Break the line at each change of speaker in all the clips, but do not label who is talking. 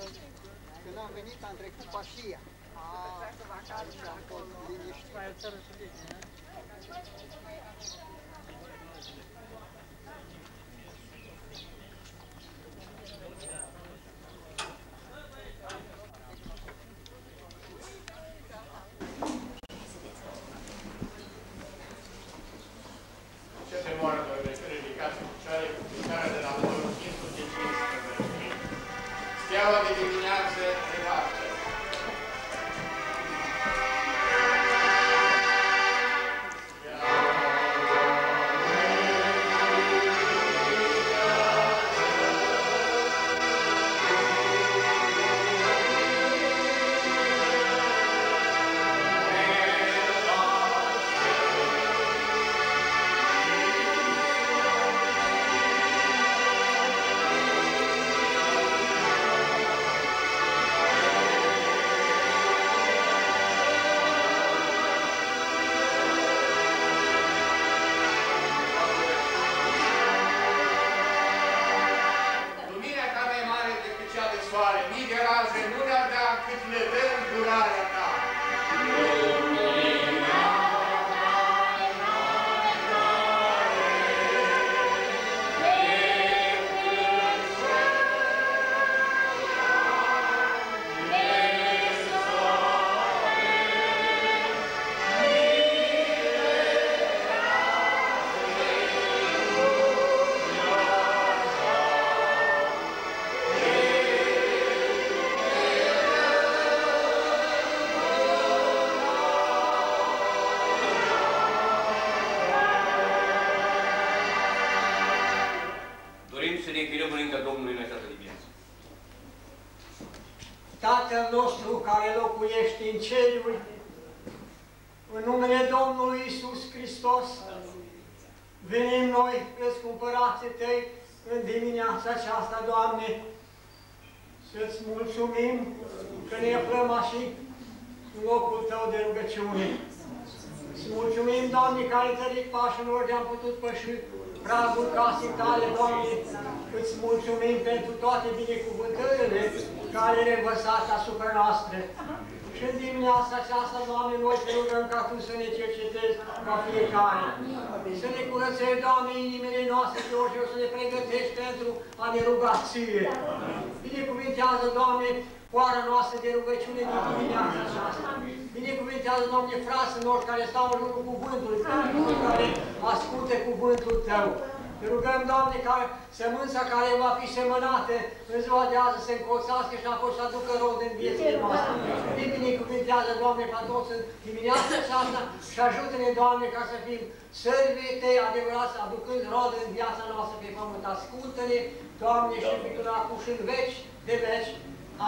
să-l bătăgește, bătăgește.
Când am venit, am trecut pașia. Și am fost liniștit. Toate binecuvântările care le învățat asupra noastră. Și în dimineața aceasta, Doamne, noi te rugăm ca Tu să ne cercetezi ca fiecare. Să ne curățești, Doamne, inimile noastre de orice o să ne pregătești pentru a ne ruga Ție. Binecuvintează, Doamne, poara noastră de rugăciune din dimineața aceasta. Binecuvintează, Doamne, frații noștri care stau în jurul cuvântului, care ascultă cuvântul Tău. Te rugăm, Doamne, ca sămânța care va fi semănată în ziua de azi să se încolțească și apoi să aducă rod în viețile noastre. Ne binecuvintează, Doamne, ca toți în dimineața aceasta și ajută-ne, Doamne, ca să fim sărbii Tăi adevărați, aducând rod în viața noastră pe pământ. Ascultă-ne, Doamne, și în acum și în veci de veci.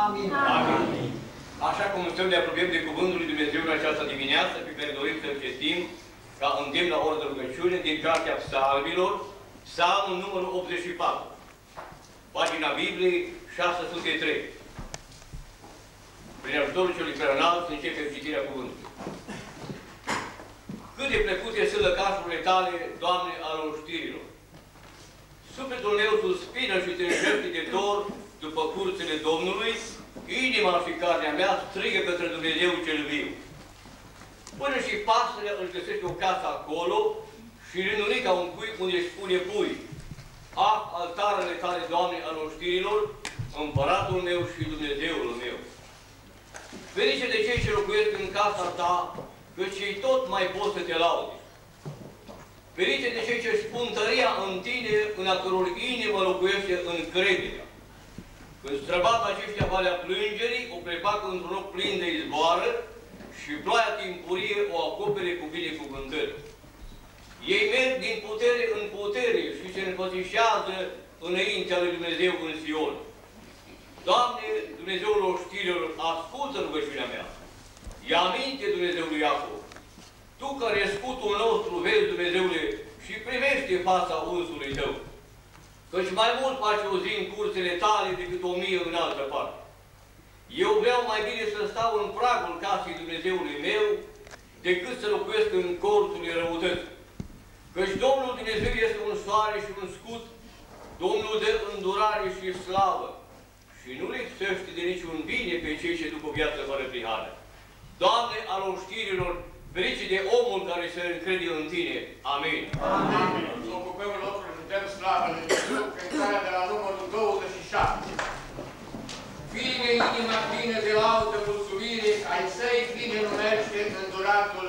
Amin.
Amin. Așa cum stăm de apropiem de Cuvântul lui Dumnezeu în această dimineață, pe care dorim să-l citim ca îndemn la oră de rugăciune din Cartea Psalmilor, Psalmul numărul 84, pagina Bibliei 603. Prin ajutorul celui preanalt începem citirea cuvântului. Cât de plăcute sunt lăcașurile tale, Doamne, al oștirilor! Sufletul meu suspină și se înșepte de dor după curțile Domnului, inima și carnea mea strigă către Dumnezeu cel viu. Până și pasărea își găsește o casă acolo și renunica un cui unde își pune pui. Ah, altarele tale, Doamne, al oștirilor, împăratul meu și Dumnezeul meu. Ferice de cei ce locuiesc în casa ta, că cei tot mai pot să te laude. Ferice de cei ce spun tăria în tine, în a căror inimă locuiește încrederea. Când străbat aceștia valea plângerii, o prefacă într-un loc plin de izboară și ploaia timpurie o acopere cu binecuvântări. Ei merg din putere în putere și se înfățișează înaintea lui Dumnezeu în Sion. Doamne, Dumnezeul oștirilor, ascultă rugăciunea mea. Ia aminte, Dumnezeului Iacov. Tu care ești scutul nostru, vezi, Dumnezeule, și primește fața unsului tău. Căci mai mult face o zi în cursele tale decât o mie în altă parte. Eu vreau mai bine să stau în pragul casei Dumnezeului meu, decât să locuiesc în cortul răutății. Căci Domnul Dumnezeu este un soare și un scut, Domnul de îndurare și slavă și nu lipsește de niciun bine pe cei ce după viață fără prihană. Doamne al oștirilor, ferice de omul care se încrede în Tine. Amin.
Amin. Să ocupăm locul și dăm slavă lui Dumnezeu, cântarea de la numărul 27. Fine inima plină de laudă mulțumire, ai săi fine numește înduratul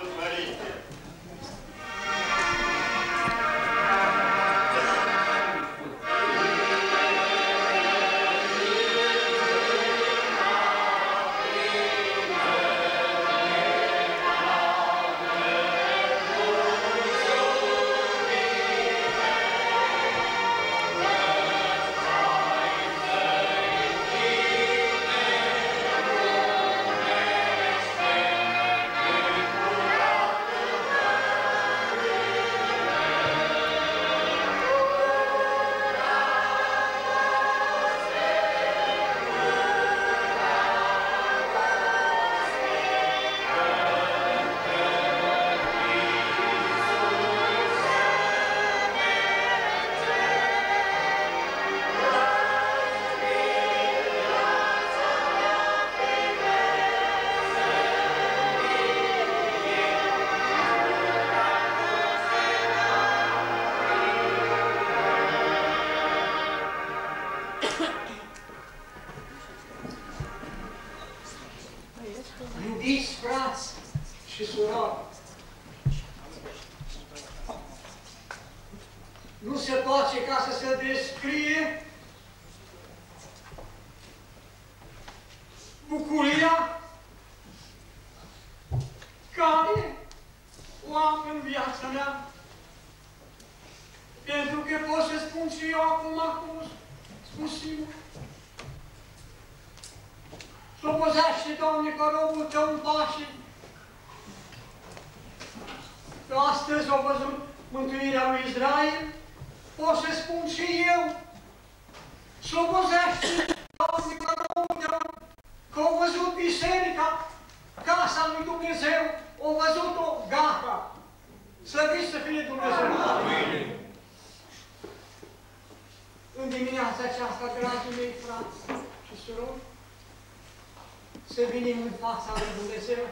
venim în fața lui Dumnezeu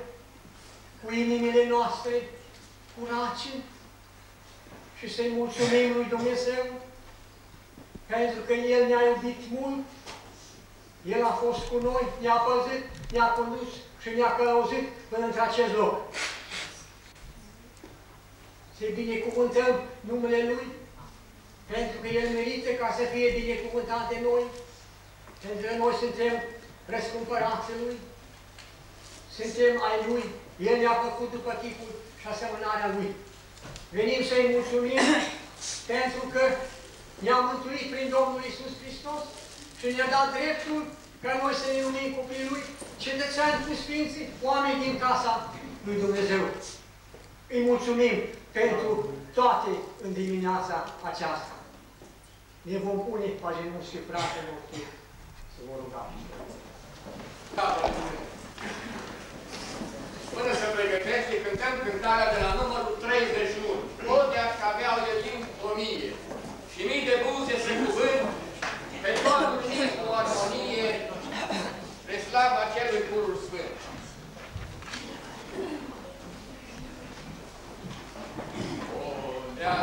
cu inimile noastre curace și să-i mulțumim lui Dumnezeu pentru că El ne-a iubit mult, El a fost cu noi, ne-a păzit, ne-a condus și ne-a călăuzit până într-acest loc. Să-i binecuvântăm numele Lui, pentru că El merită ca să fie binecuvântat de noi, pentru că noi suntem răscumpărații Lui, suntem ai Lui, El ne-a făcut după chipul și asemănarea Lui. Venim să-i mulțumim pentru că ne-a mântuit prin Domnul Isus Hristos și ne-a dat dreptul ca noi să ne unim cu Lui, cetățeni cu Sfinții, oameni din casa lui Dumnezeu. Îi mulțumim pentru toate în dimineața aceasta. Ne vom pune pe genunchi și fratele nostru să vă rugăm.
Până se pregătește, cântăm cântarea de la numărul 31. Odea că aveau de timp o mie și mii de buze și cuvânt, pe toată cu armonie, spre slava celui purul sfânt. Odea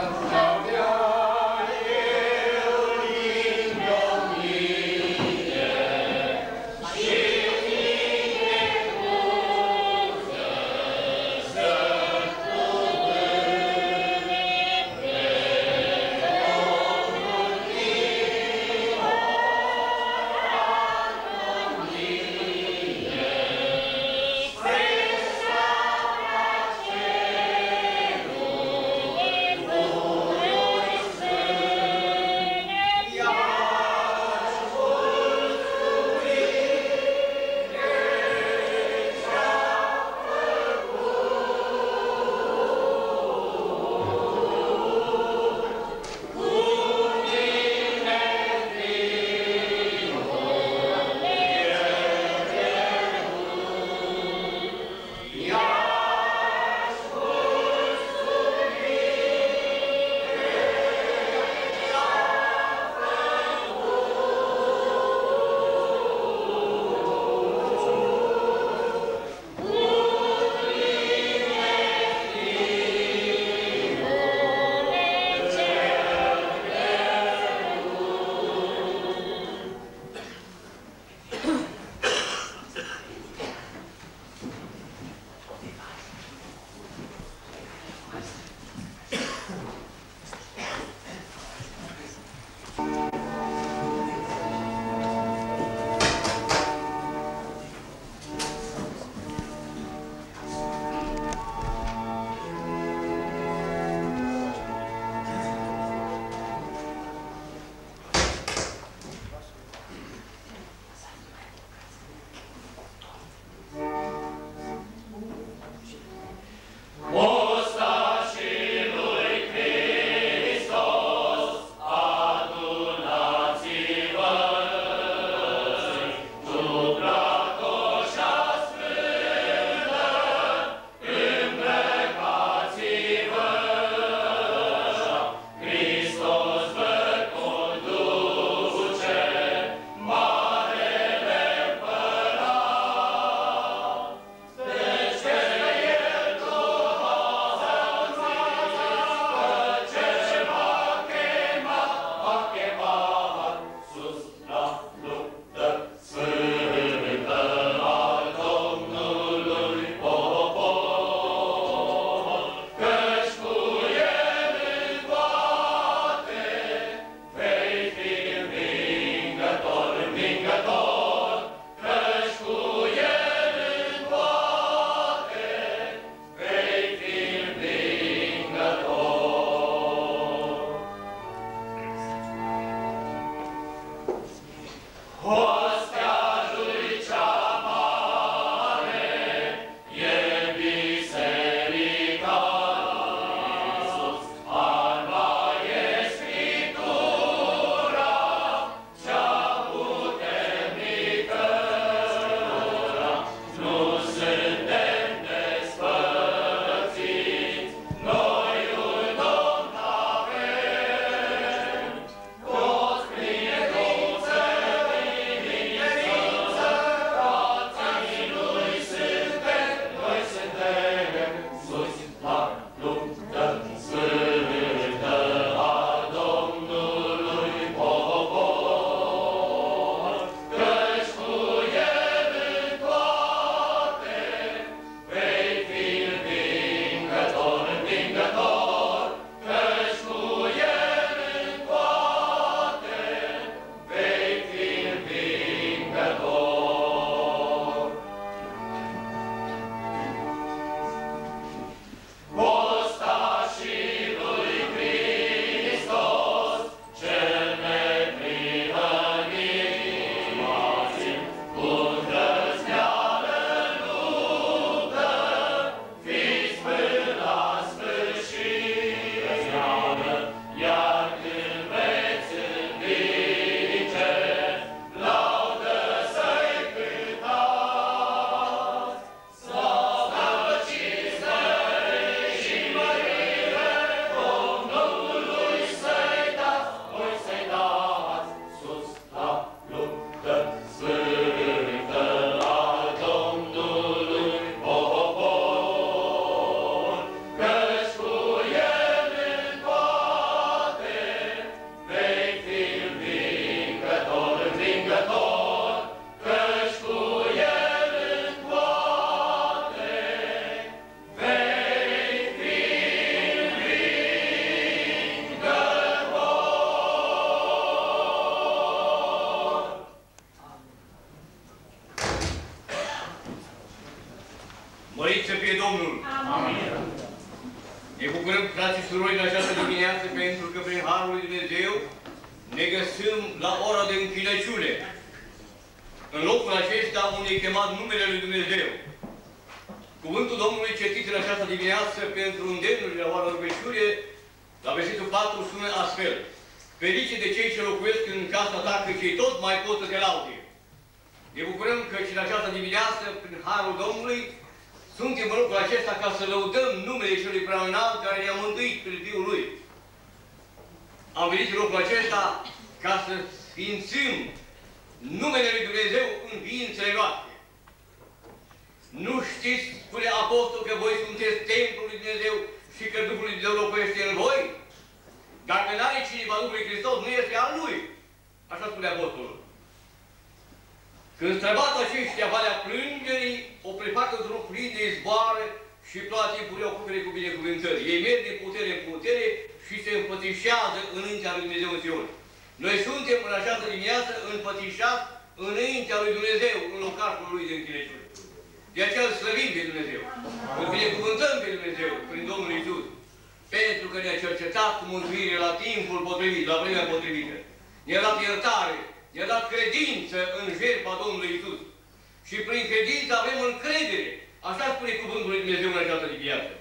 Așa spune cuvântul lui Dumnezeu în această dimineață.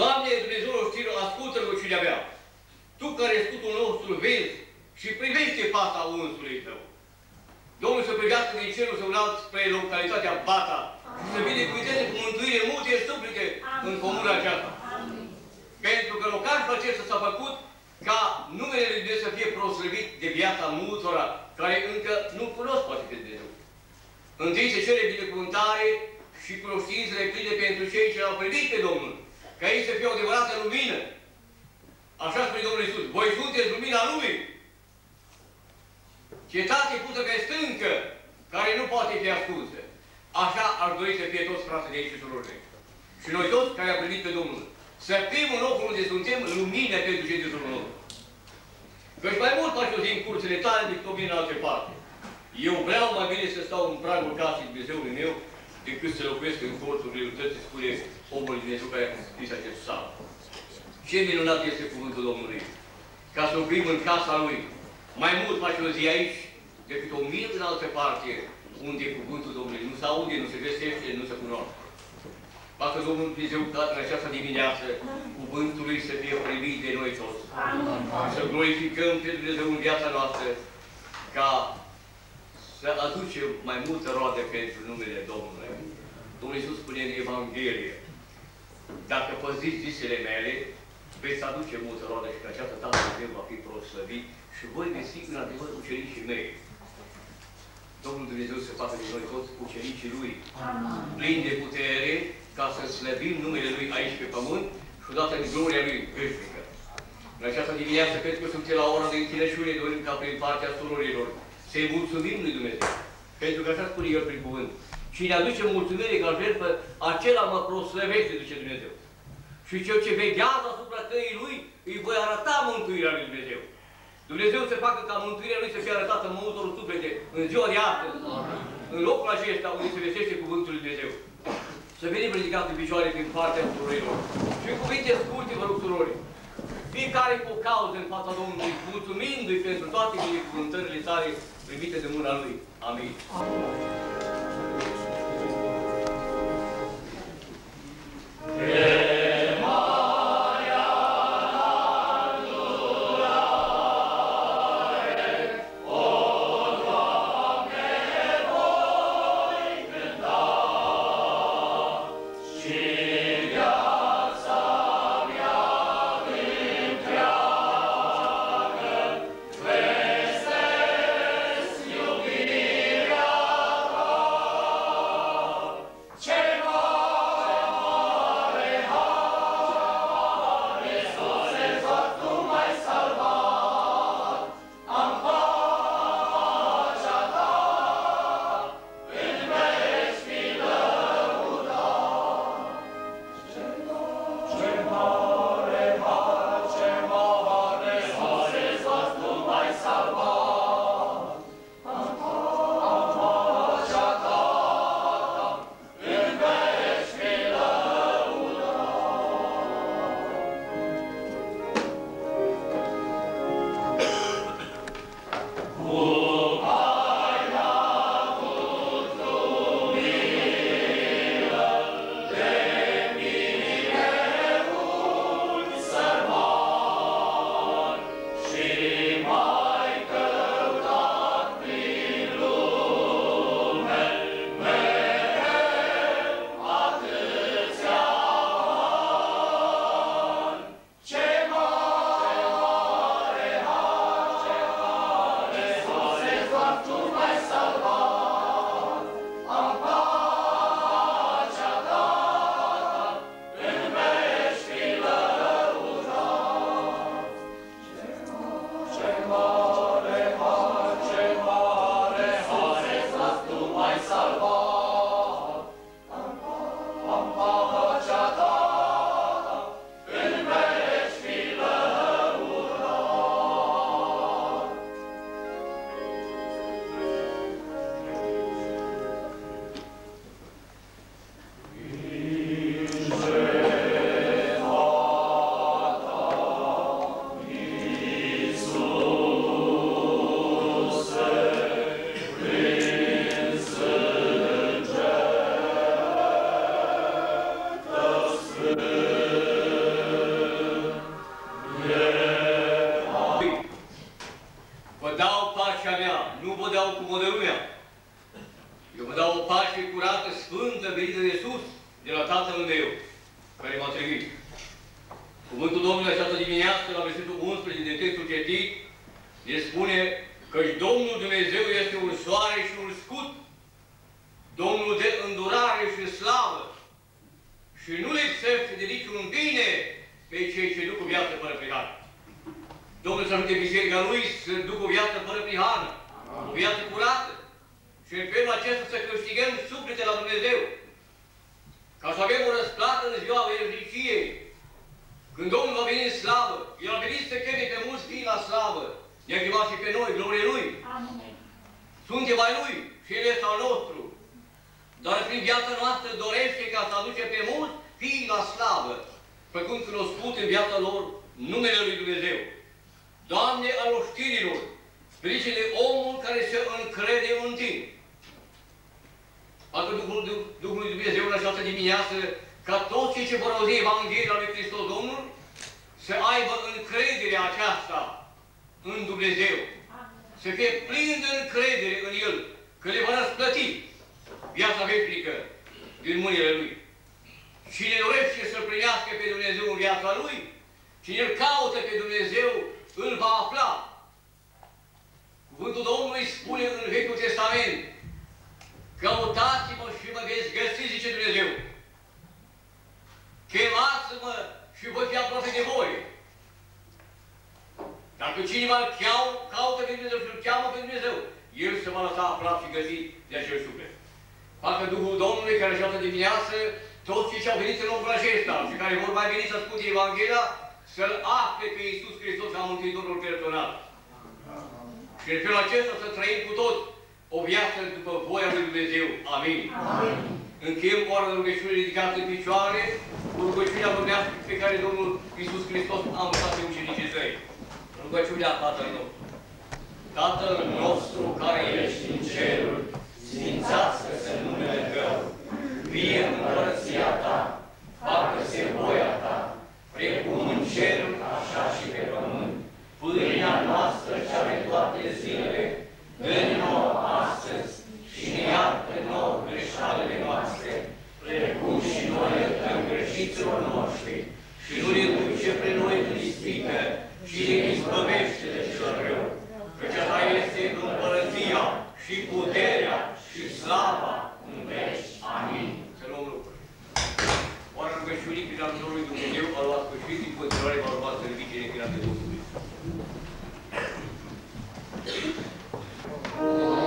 Doamne, Dumnezeu știrilor, ascultă rugăciunea mea. Tu care scutul nostru vezi și privește fața unsului tău. Domnul să privească din cerul să unalt spre localitatea Bata și să binecuvânteze cu mântuire multe suplice în comuna aceasta. Pentru că locașul acesta s-a făcut ca numele Lui Dumnezeu să fie proslăvit de viața multora care încă nu cunosc poate pe Dumnezeu. Întâi se cere binecuvântare și cunoștințele pline pentru cei ce l-au privit pe Domnul. Ca ei să fie o adevărată lumină. Așa spune Domnul Iisus. Voi sunteți lumina lumii. Cetate pusă pe stâncă, care nu poate fi ascunsă. Așa ar dori să fie toți frații de aici și surorile. Și noi toți care am primit pe Domnul. Să fim în locul unde suntem lumină pentru cei din jurul nostru. Căci mai mult faci o zi în curțele tale decât o mine în alte parte. Eu vreau mai bine să stau în pragul casei Dumnezeului meu decât să locuiesc în cortul realității, spune omul Dumnezeu care a scris acest psalm. Ce minunat este cuvântul Domnului! Ca să oprim în casa Lui. Mai mult face o zi aici decât o mie în altă parte, unde cuvântul Domnului nu se aude, nu se găsește, nu se cunoaște. Facă Domnul Dumnezeu ca în această dimineață cuvântul Lui să fie primit de noi toți. Amin. Să glorificăm pe Dumnezeu în viața noastră ca să aducem mai multe roade pentru numele Domnului. Domnul Iisus spune în Evanghelie, dacă păziți zisele mele, veți aduce multe roade și că această Tatăl meu va fi proslăvit și voi găsi în adevăr ucenicii mei. Domnul Dumnezeu să facă din noi toți ucenicii Lui, plini de putere, ca să slăbim numele Lui aici pe pământ și odată în gloria Lui veșnică. În această dimineață, cred că suntem la ora de închinăciune, dorim ca prin partea surorilor să-i mulțumim lui Dumnezeu. Pentru că așa spune El prin cuvânt. Cine aduce mulțumire ca jertfă, acela mă proslăvește, zice Dumnezeu. Și cel ce veghează asupra căii Lui, îi voi arăta mântuirea lui Dumnezeu. Dumnezeu să facă ca mântuirea Lui să fie arătată multor suflete în ziua de astăzi, în locul acesta unde se vestește Cuvântul lui Dumnezeu. Să venim ridicat în picioare din partea surorilor. Și cuvinte scurte, vă rog, surori. Fiecare cu o cauză în fața Domnului, mulțumindu-i pentru toate binecuvântările sale primite de mâna Lui. Amin. Yeah. Domnul de îndurare și slavă și nu lipsește de niciun bine pe cei ce duc o viață fără prihană. Domnul să ajute biserica Lui să ducă o viață fără prihană, o viață curată și în felul acesta să câștigăm suflete la Dumnezeu. Ca să avem o răsplată în ziua veșniciei. Când Domnul va veni în slavă, El a venit să cheme pe mulți fii la slavă. Ne-a chemat și pe noi, glorie Lui. Amin. Suntem ai Lui și El este al nostru. Dar prin viața noastră dorește ca să aduce pe mulți fii la slavă, făcând cunoscut în viața lor numele Lui Dumnezeu. Doamne al oștirilor, de omul care se încrede în Tine. Facă Duhul, Duhului Dumnezeu în această dimineață ca toți cei ce vor auzi Evanghelia lui Hristos Domnul să aibă încrederea aceasta în Dumnezeu. Să fie plin de încredere în El, că le va răsplăti viața veșnică din mâinile Lui. Cine dorește să primească pe Dumnezeu în viața Lui, cine îl caută pe Dumnezeu, îl va afla. Cuvântul Domnului spune în Vechiul Testament, Căutați-mă și mă veți găsi, zice Dumnezeu. Chemați-mă și voi fi aproape de voi. Dacă cineva îl cheau, caută pe Dumnezeu și îl cheamă pe Dumnezeu, El se va lăsa aflat și găsi de acel suflet. Facă Duhul Domnului care și dimineață, toți cei ce au venit în locul acesta și care vor mai veni să asculte Evanghelia, să-L afle pe Iisus Hristos ca Mântuitorul personal. Și în felul acesta să trăim cu toți o viață după voia lui Dumnezeu. Amin. Amin. Încheiem cu de rugăciune ridicată în picioare, cu rugăciunea dumneavoastră pe care Domnul Iisus Hristos a învățat pe ucenicii săi. Rugăciunea Tatăl nostru. Tatăl nostru care ești în ceruri, sfințească-se numele Tău, vie împărăția Ta, facă-se voia Ta, precum în ceruri, așa și pe pământ. Pâinea noastră cea de toate zilele, dă-ne nouă astăzi și ne iartă nouă greșalele noastre, precum și noi iertăm greșiților noștri și nu ne duce pre noi în ispită, și ne izbăvește de cel rău. Căci ta este împărăția și puterea și slava în veci. Amin. Să luăm lucruri. Oare rugăciunii prin ajutorul lui Dumnezeu a luat sfârșit din continuare va urma să ridice nechinate Domnului.
să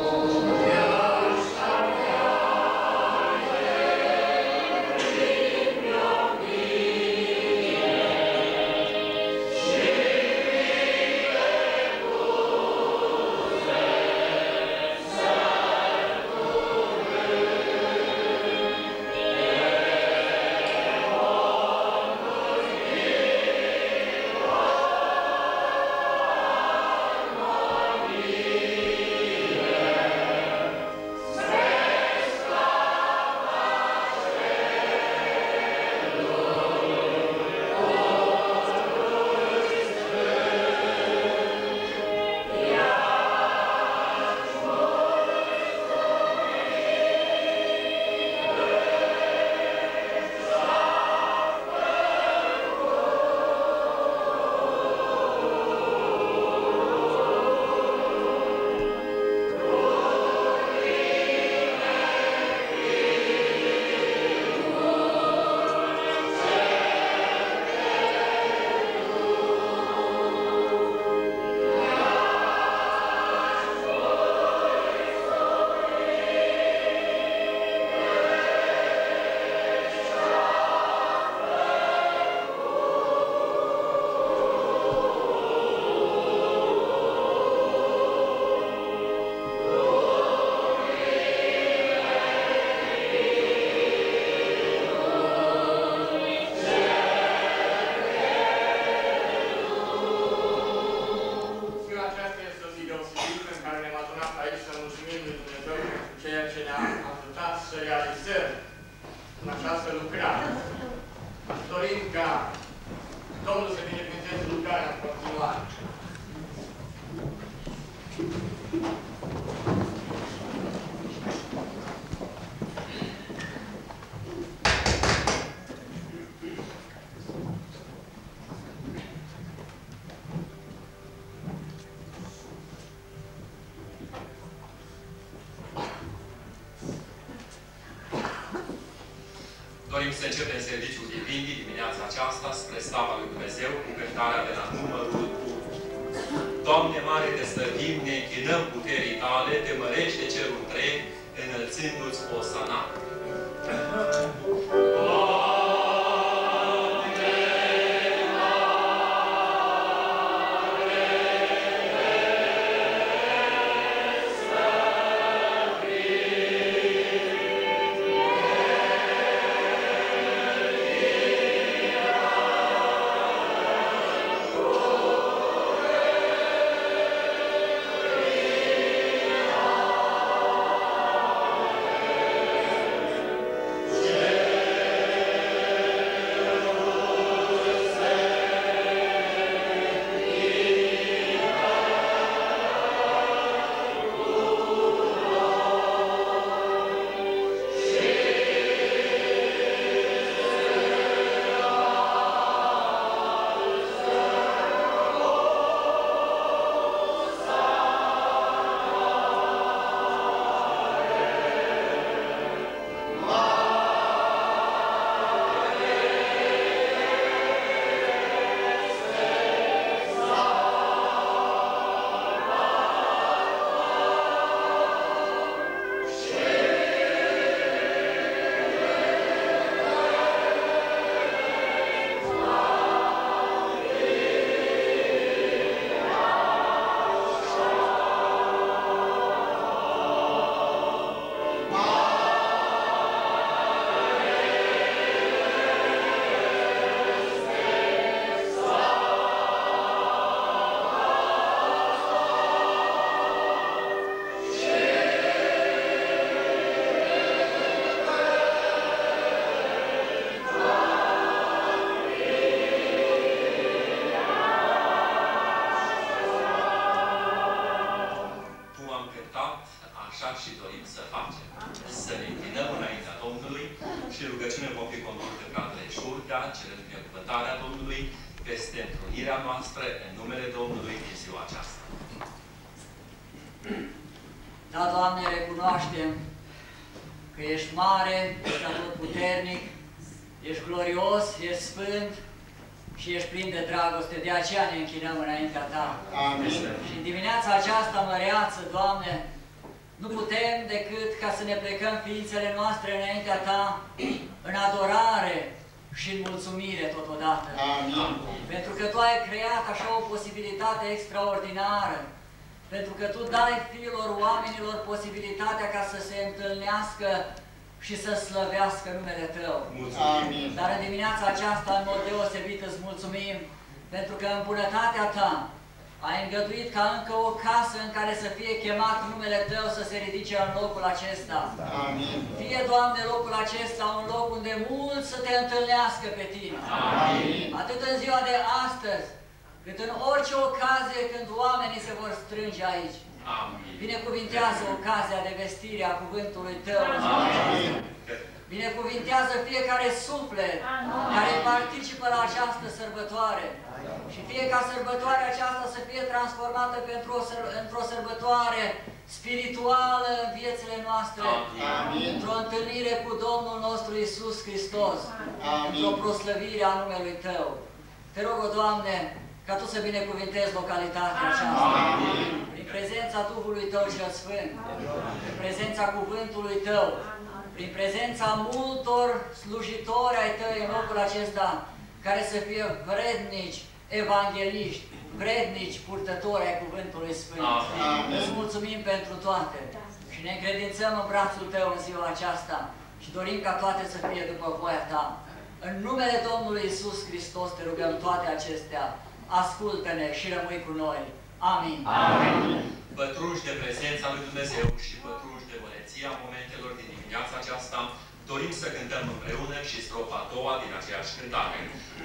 dimineața aceasta, în
mod deosebit, îți mulțumim pentru că în bunătatea Ta ai îngăduit ca încă o casă în care să fie chemat numele Tău să se ridice în locul acesta.
Amin.
Fie, Doamne, locul acesta un loc unde mulți să Te întâlnească pe Tine.
Amin.
Atât în ziua de astăzi, cât în orice ocazie când oamenii se vor strânge aici.
Amin.
Binecuvintează ocazia de vestire a cuvântului Tău. în ziua aceasta. Binecuvintează fiecare suflet care participă la această sărbătoare. Și fie ca sărbătoarea aceasta să fie transformată pentru o săr- într-o sărbătoare spirituală în viețile noastre.
Amin.
Într-o întâlnire cu Domnul nostru Isus Hristos.
Amin.
Într-o proslăvire a numelui Tău. Te rog, o Doamne, ca Tu să binecuvintezi localitatea aceasta. Prin prezența Duhului Tău cel Sfânt, prin prezența Cuvântului Tău, prin prezența multor slujitori ai Tăi în locul acesta, care să fie vrednici evangeliști, vrednici purtători ai Cuvântului Sfânt.
Amin.
Îți mulțumim pentru toate și ne încredințăm în brațul Tău în ziua aceasta și dorim ca toate să fie după voia Ta. În numele Domnului Isus Hristos te rugăm toate acestea. Ascultă-ne și rămâi cu noi. Amin.
Pătrunși de prezența lui Dumnezeu și pătrunși de măreția momentelor din dimineața aceasta, dorim să cântăm împreună și strofa a doua din aceeași cântare.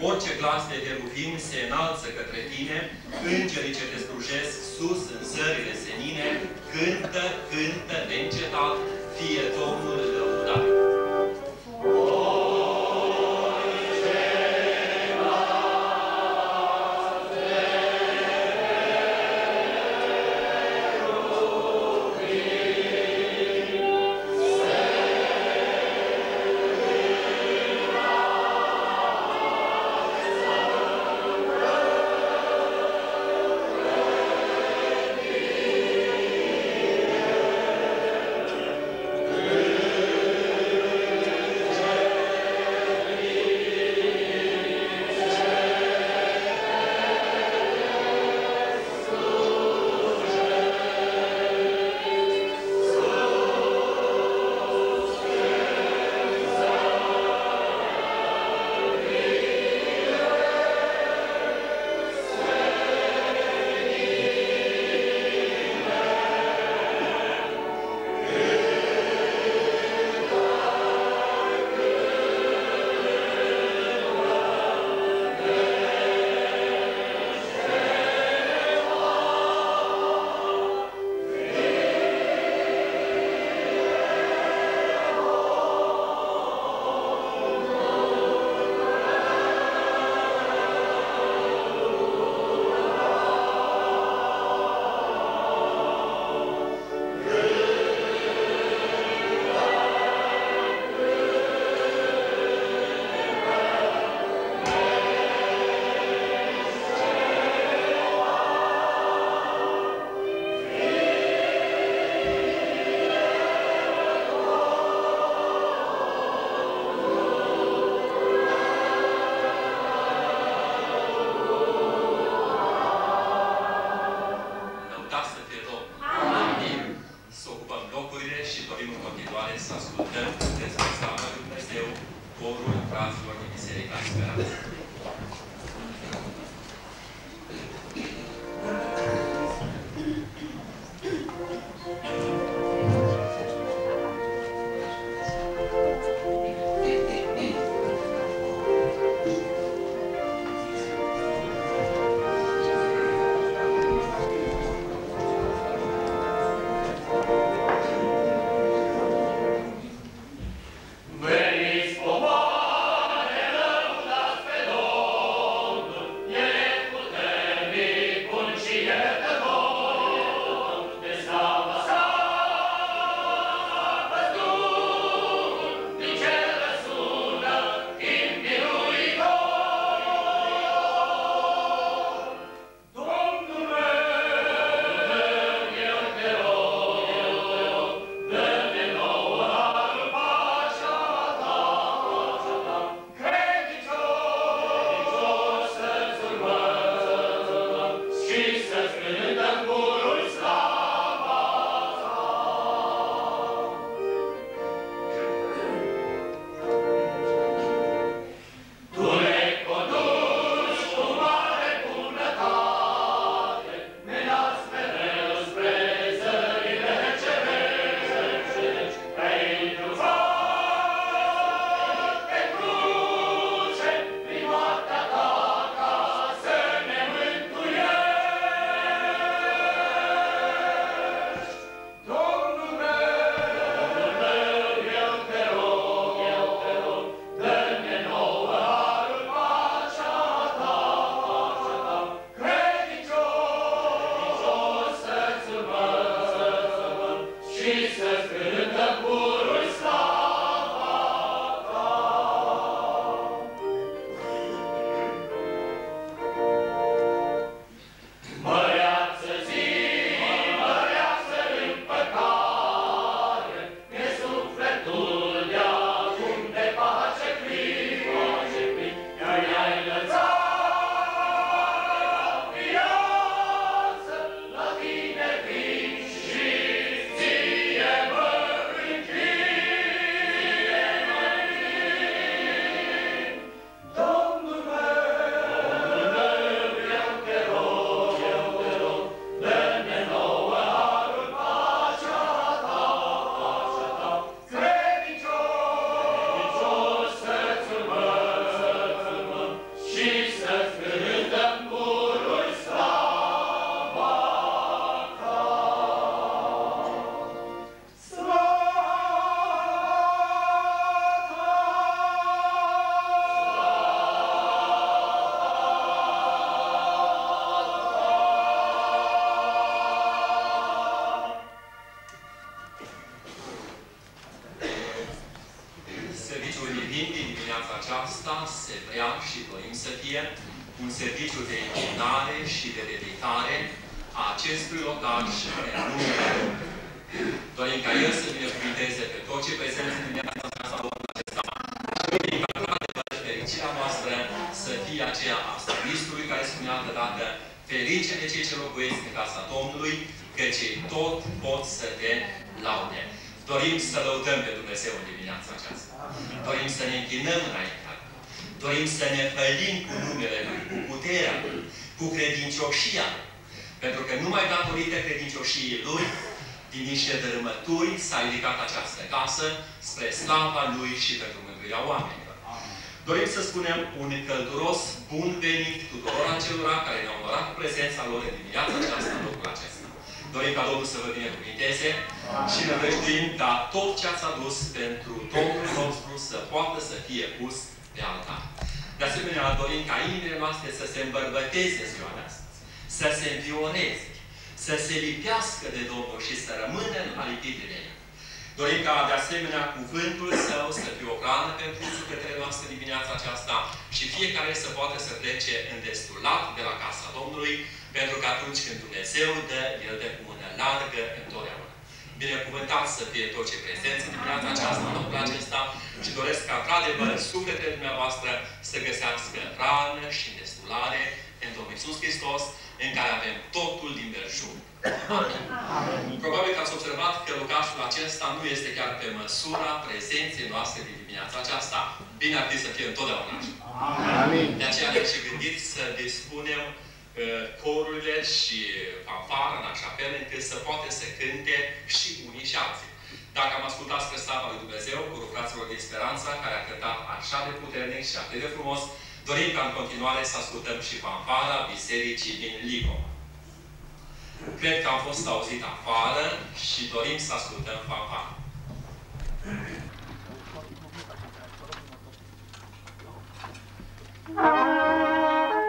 Orice glas de heruvim se înalță către tine, îngerii ce te slujesc sus în zările senine, cântă, cântă neîncetat, fie Domnul lăudat.
Amin.
Inimile noastre să se îmbărbăteze ziua de astăzi, să se învioreze, să se lipească de Domnul și să rămână în alipite de El. Dorim ca, de asemenea, cuvântul Său să fie o hrană pentru sufletele noastre dimineața aceasta și fiecare să poată să plece îndestulat de la casa Domnului, pentru că atunci când Dumnezeu dă, El dă cu mână largă întotdeauna. Binecuvântat să fie tot ce prezenți în dimineața aceasta, în locul acesta și doresc ca, într-adevăr, sufletele dumneavoastră să găsească hrană și îndestulare în Domnul Iisus Hristos, în care avem totul din belșug. Amin. Probabil că ați observat că locașul acesta nu este chiar pe măsura prezenței noastre din dimineața aceasta. Bine ar fi să fie întotdeauna așa.
Amin.
De aceea ne-am și gândit să dispunem uh, corurile și fanfara în așa fel încât să poate să cânte și unii și alții. Dacă am ascultat spre slava lui Dumnezeu, cu fraților din Speranța, care a cântat așa de puternic și atât de frumos, dorim ca în continuare să ascultăm și fanfara Bisericii din Ligo. Cred că am fost auzit afară și dorim să ascultăm fanfara.
Thank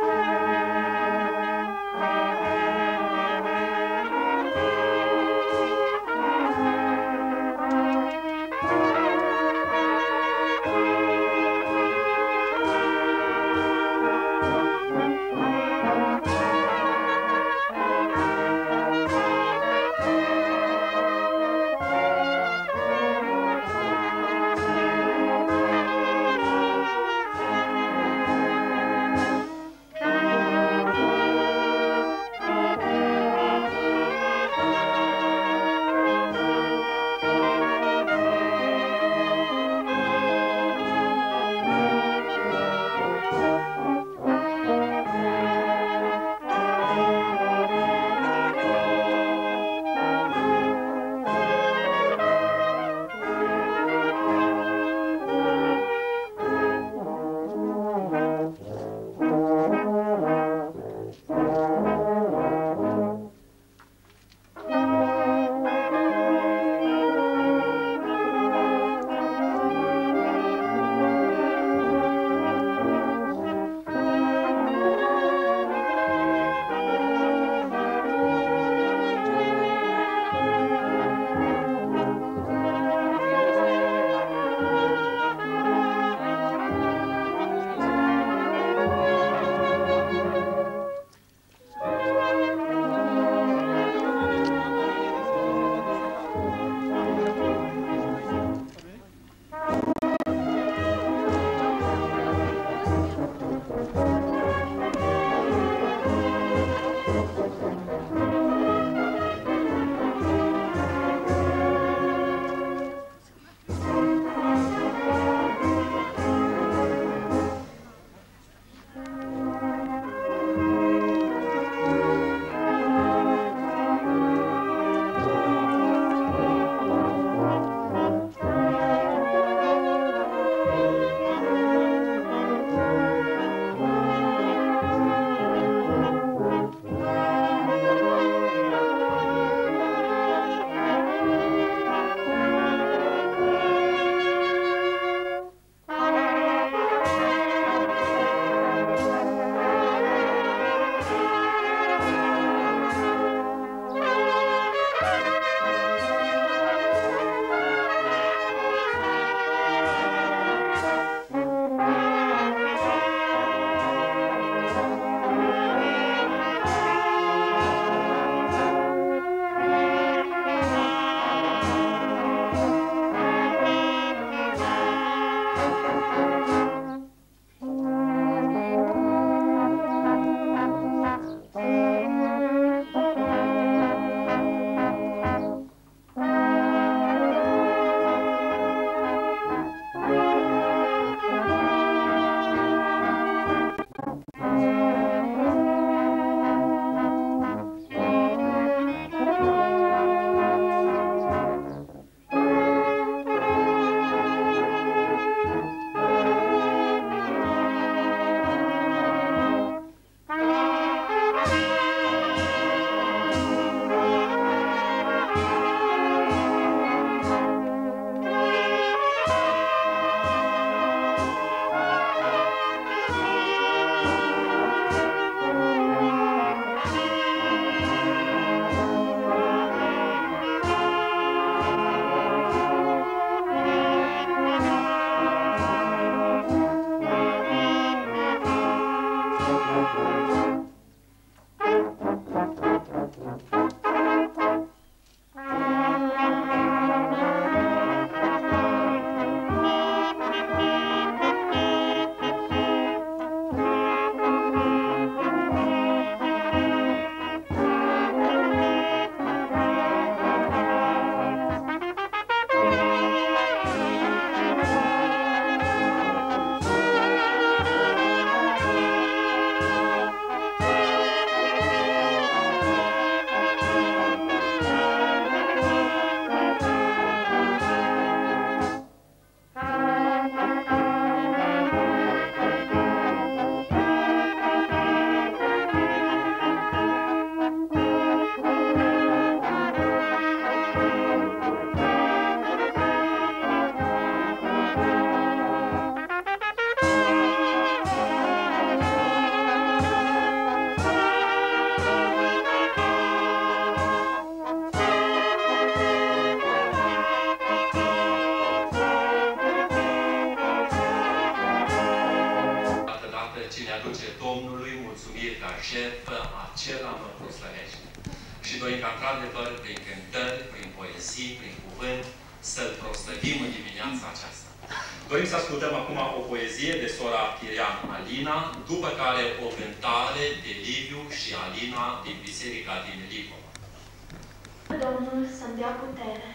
să-mi dea putere.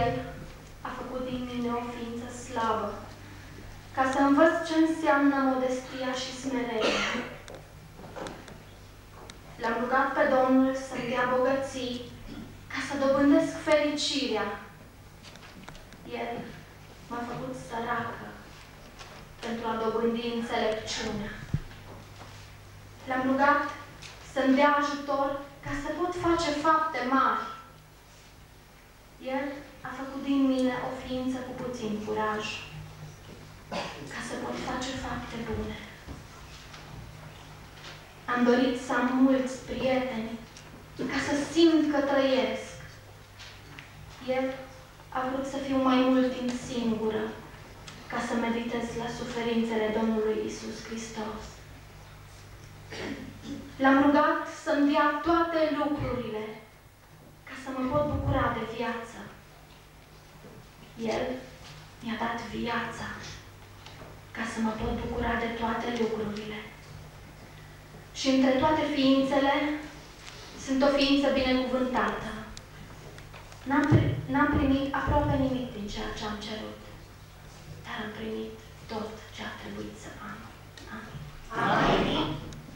El a făcut din mine o ființă slabă, ca să învăț ce înseamnă modestia și smerenia. L-am rugat pe Domnul să-mi dea bogății, ca să dobândesc fericirea. El m-a făcut săracă pentru a dobândi înțelepciunea. L-am rugat să-mi dea ajutor ca să pot face fapte mari. El a făcut din mine o ființă cu puțin curaj, ca să pot face fapte bune. Am dorit să am mulți prieteni, ca să simt că trăiesc. El a vrut să fiu mai mult timp singură, ca să meditez la suferințele Domnului Isus Hristos. L-am rugat să-mi dea toate lucrurile, ca să mă pot bucura de viață. El mi-a dat viața, ca să mă pot bucura de toate lucrurile. Și între toate ființele, sunt o ființă binecuvântată. N-am, n-am primit aproape nimic din ceea ce am cerut, dar am primit tot ce a trebuit să am. Amin.
Amin.
Am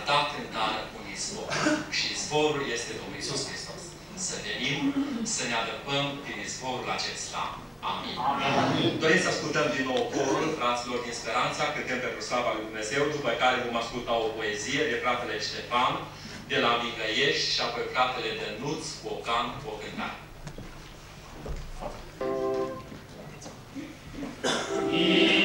a da cântare un izvor. Și izvorul este Domnul
Isus Hristos. Să venim, să ne adăpăm din izvorul acesta. Amin.
Amin.
Dorim să ascultăm din nou corul fraților din Speranța, cântăm pentru slava lui Dumnezeu, după care vom asculta o poezie de fratele Ștefan, de la Migăiești și apoi fratele Dănuț, cu o
can, cu o cântare. Yeah.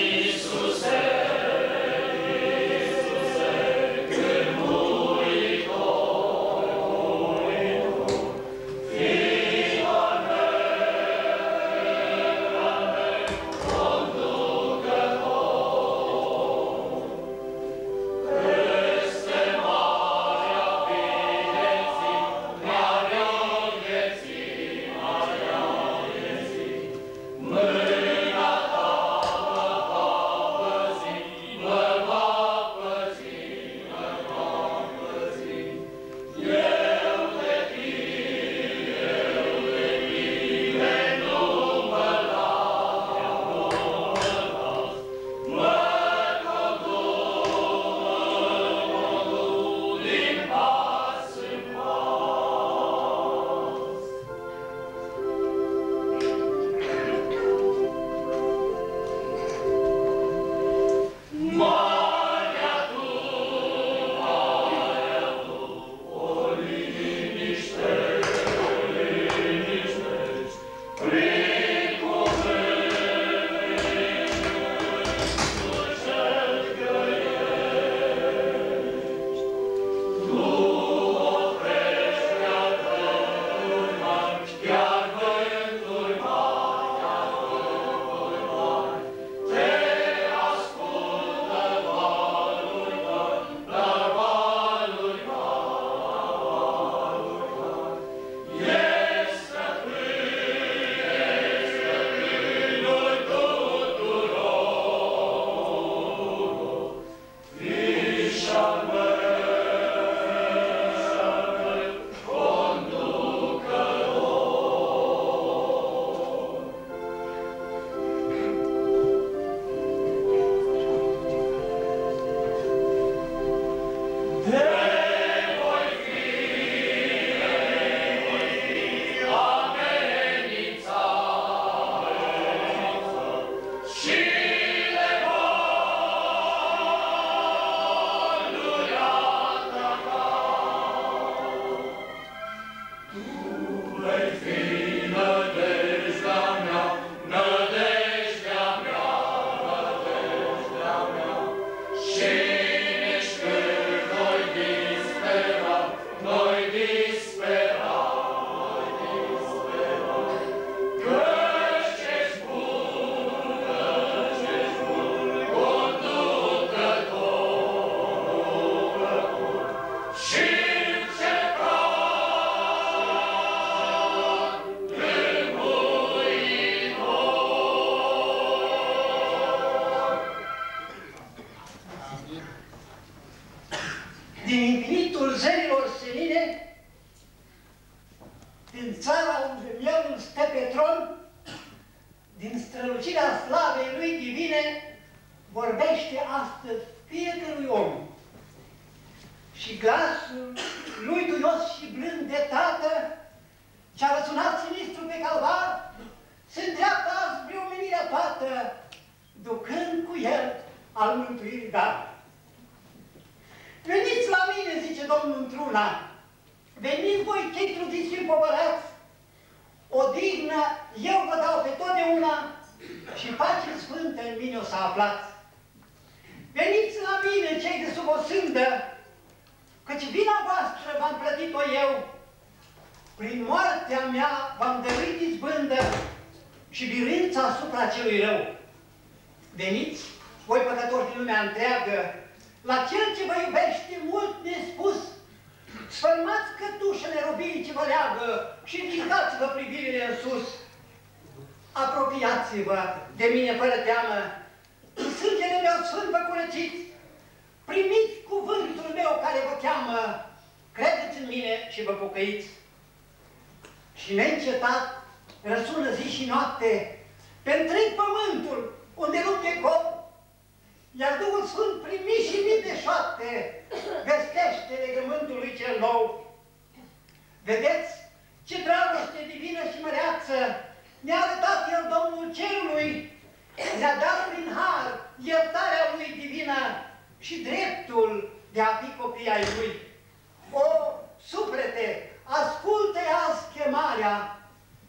Chemarea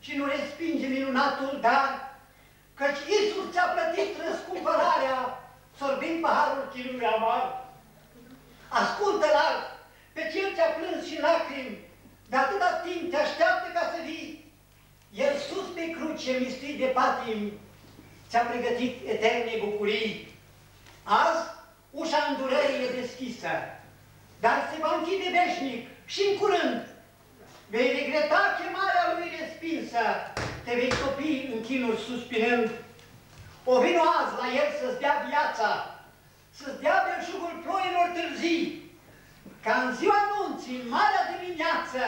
și nu respinge minunatul dar, căci Iisus ți-a plătit răscumpărarea, sorbind paharul chinului amar. Ascultă-l pe cel ce-a plâns și lacrimi, de atâta timp te așteaptă ca să vii. El sus pe cruce, mistit de patim, ți-a pregătit eterne bucurii. Azi, ușa îndurării e deschisă, dar se va închide veșnic și în curând. Vei regreta chemarea lui respinsă, te vei topi în chinuri suspinând. O vino azi la el să-ți dea viața, să-ți dea belșugul ploilor târzii, ca în ziua anunții, în marea dimineață,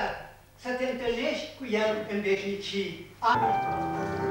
să te întâlnești cu el în veșnicii. Amin.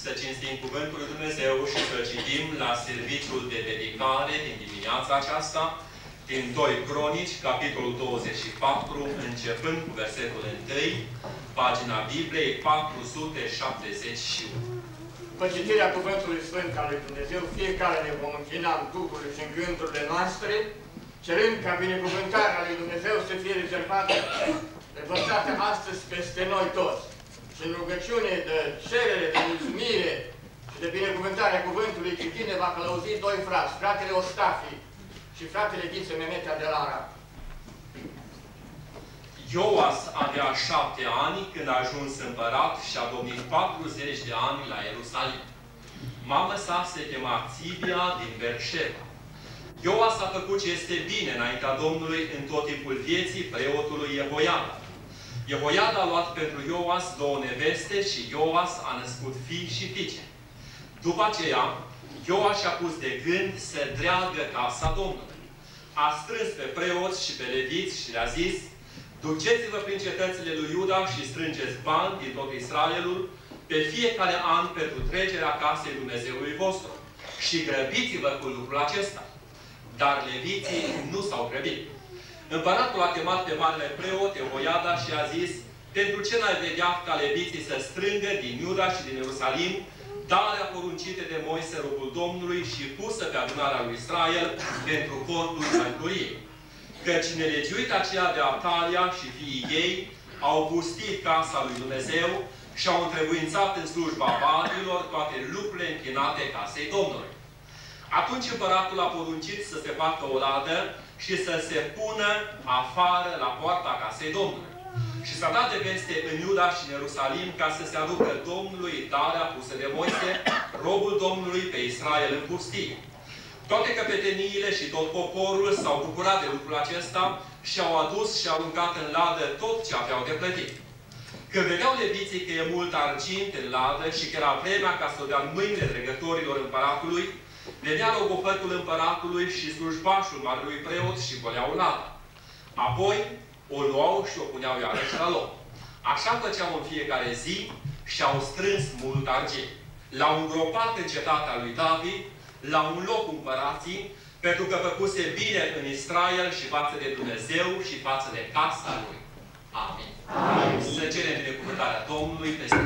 Să cinstim Cuvântul lui Dumnezeu și să citim la serviciul de dedicare din dimineața aceasta, din 2 Cronici, capitolul 24, începând cu versetul 1, pagina Bibliei 471.
După citirea Cuvântului Sfânt al lui Dumnezeu, fiecare ne vom închina în Duhul și în gândurile noastre, cerând ca binecuvântarea lui Dumnezeu să fie rezervată, revărsată astăzi peste noi toți. Și în rugăciune de cerere, de mulțumire și de binecuvântare a Cuvântului Citine va călăuzi doi frați, fratele Ostafi și fratele Ghiță Memetea de Lara.
Ioas avea șapte ani când a ajuns împărat și a domnit 40 de ani la Ierusalim. Mama sa se chema Țibia din Berșeva. Ioas a făcut ce este bine înaintea Domnului în tot timpul vieții preotului Jehoiada. Jehoiada a luat pentru Ioas două neveste și Ioas a născut fii și fiice. După aceea, Ioas și-a pus de gând să dreagă casa Domnului. A strâns pe preoți și pe leviți și le-a zis, Duceți-vă prin cetățile lui Iuda și strângeți bani din tot Israelul pe fiecare an pentru trecerea casei Dumnezeului vostru. Și grăbiți-vă cu lucrul acesta. Dar leviții nu s-au grăbit. Împăratul a chemat pe marele preot Evoiada și a zis, pentru ce n-ai vegheat ca leviții să strângă din Iuda și din Ierusalim darea poruncite de Moise, robul Domnului, și pusă pe adunarea lui Israel pentru contul mărturiei. Căci nelegiuit aceea de Atalia și fiii ei au pustit casa lui Dumnezeu și au întrebuințat în slujba badilor toate lucrurile închinate casei Domnului. Atunci împăratul a poruncit să se facă o ladă și să se pună afară la poarta casei Domnului. Și s-a dat de veste în Iuda și în Ierusalim ca să se aducă Domnului darea pusă de Moise, robul Domnului pe Israel în pustie. Toate căpeteniile și tot poporul s-au bucurat de lucrul acesta și au adus și au aruncat în ladă tot ce aveau de plătit. Când vedeau leviții că e mult argint în ladă și că era vremea ca să o dea în mâinile dregătorilor împăratului, venea logofătul împăratului și slujbașul marelui preot și goleau lada. Apoi o luau și o puneau iarăși la loc. Așa făceau în fiecare zi și au strâns mult argint. L-au îngropat în cetatea lui David, la un loc împărații, pentru că făcuse bine în Israel și față de Dumnezeu și față de casa lui. Amin. Amin. Să cerem binecuvântarea Domnului peste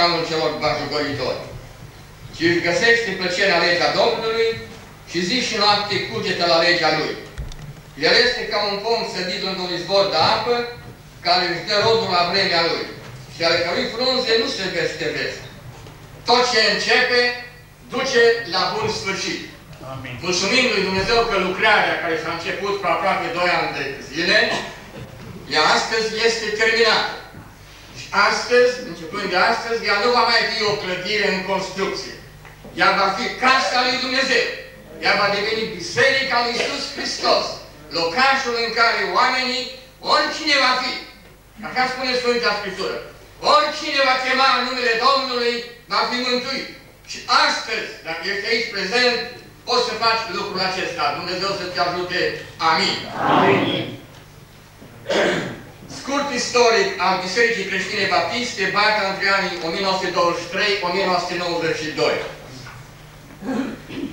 Așează pe scaunul celor bajugoritori, ci își găsește plăcerea legea Domnului și zi și noapte cugetă la legea Lui. El este ca un pom sădit într-un izvor de apă, care își dă rodul la vremea Lui și ale cărui frunze nu se vestevesc. Tot ce începe, duce la bun sfârșit. Amin. Mulțumim lui Dumnezeu că lucrarea care s-a început cu aproape 2 ani de zile, ea astăzi este terminată. Și astăzi, începând de astăzi, ea nu va mai fi o clădire în construcție. Ea va fi casa lui Dumnezeu. Ea va deveni Biserica lui Iisus Hristos. Locașul în care oamenii, oricine va fi, așa spune Sfânta Scriptură, oricine va chema în numele Domnului, va fi mântuit. Și astăzi, dacă ești aici prezent, poți să faci lucrul acesta. Dumnezeu să-ți ajute. Amin. Amin. Scurt istoric al Bisericii Creștine Baptiste, Baca între anii 1923-1992.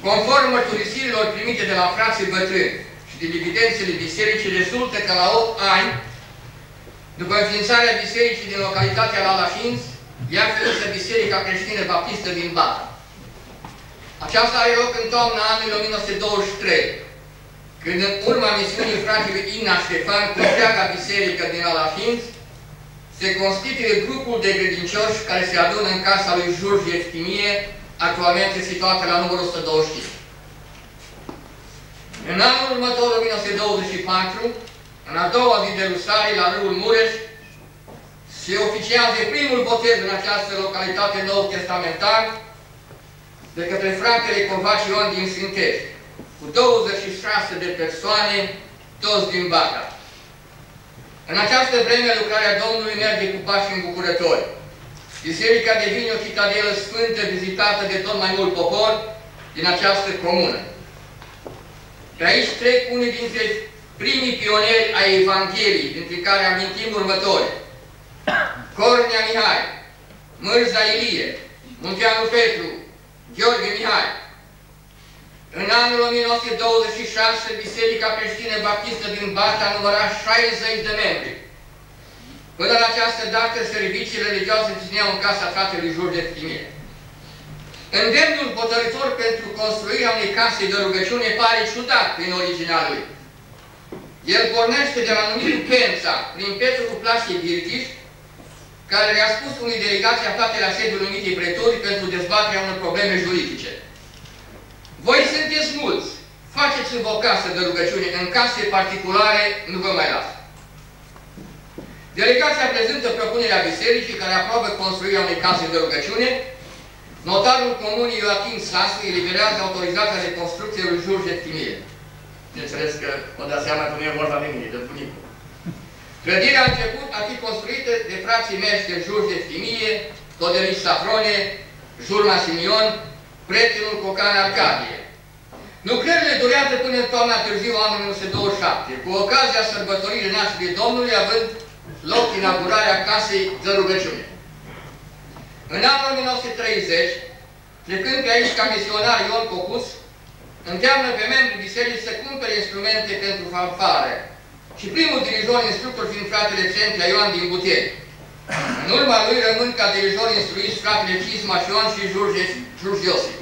Conform mărturisirilor primite de la frații bătrâni și din evidențele bisericii, rezultă că la 8 ani, după înființarea bisericii din localitatea la Lașinț, ea fiind Biserica Creștină Baptistă din Baca. Aceasta are loc în toamna anului 1923, când în urma misiunii fratelui Ina Ștefan cu întreaga biserică din Alafinț, se constituie grupul de credincioși care se adună în casa lui Jurj Eftimie, actualmente situată la numărul 125. În anul următor, 1924, în a doua zi de Lusari, la râul Mureș, se oficiază primul botez în această localitate nou testamentar de către fratele Covaci Ion din Sintești, cu 26 de persoane, toți din Baca. În această vreme, lucrarea Domnului merge cu pași îmbucurători. Biserica devine o citadelă sfântă vizitată de tot mai mult popor din această comună. Pe aici trec unii dintre primii pionieri ai Evangheliei, dintre care amintim următorii. Cornea Mihai, Mârza Ilie, Munteanu Petru, Gheorghe Mihai. În anul 1926, Biserica Creștină Baptistă din Bata număra 60 de membri. Până la această dată, serviciile religioase țineau în casa fratelui Jurge Timie. Îndemnul hotărător pentru construirea unei case de rugăciune pare ciudat prin originea lui. El pornește de la numitul Pența, prin Petru Plasie Virgis, care le-a spus unui delegații aflate la sediul numitei preturi pentru dezbaterea unor probleme juridice. Voi sunteți mulți, faceți-vă o casă de rugăciune, în case particulare nu vă mai las. Delegația prezintă propunerea bisericii care aprobă construirea unei case de rugăciune. Notarul comunii Ioachim Sasu eliberează autorizația de construcție lui Jurge Timie. Bineînțeles că mă dați seama că nu e vorba de mine, de bunicul. Clădirea a început a fi construită de frații meșteri Jurge Timie, Todelici Safrone, Jurma Simion, prietenul Cocan Arcadie. Lucrările durează până în toamna târziu anul 1927, cu ocazia sărbătoririi nașterii Domnului, având loc inaugurarea casei de rugăciune. În anul 1930, trecând pe aici ca misionar Ion Cocus, îndeamnă pe membrii bisericii să cumpere instrumente pentru fanfare și primul dirijor instructor fiind fratele Centia Ioan din Buteri. În urma lui rămân ca dirijor instruiți fratele Cisma Ioan și Jurj Iosif.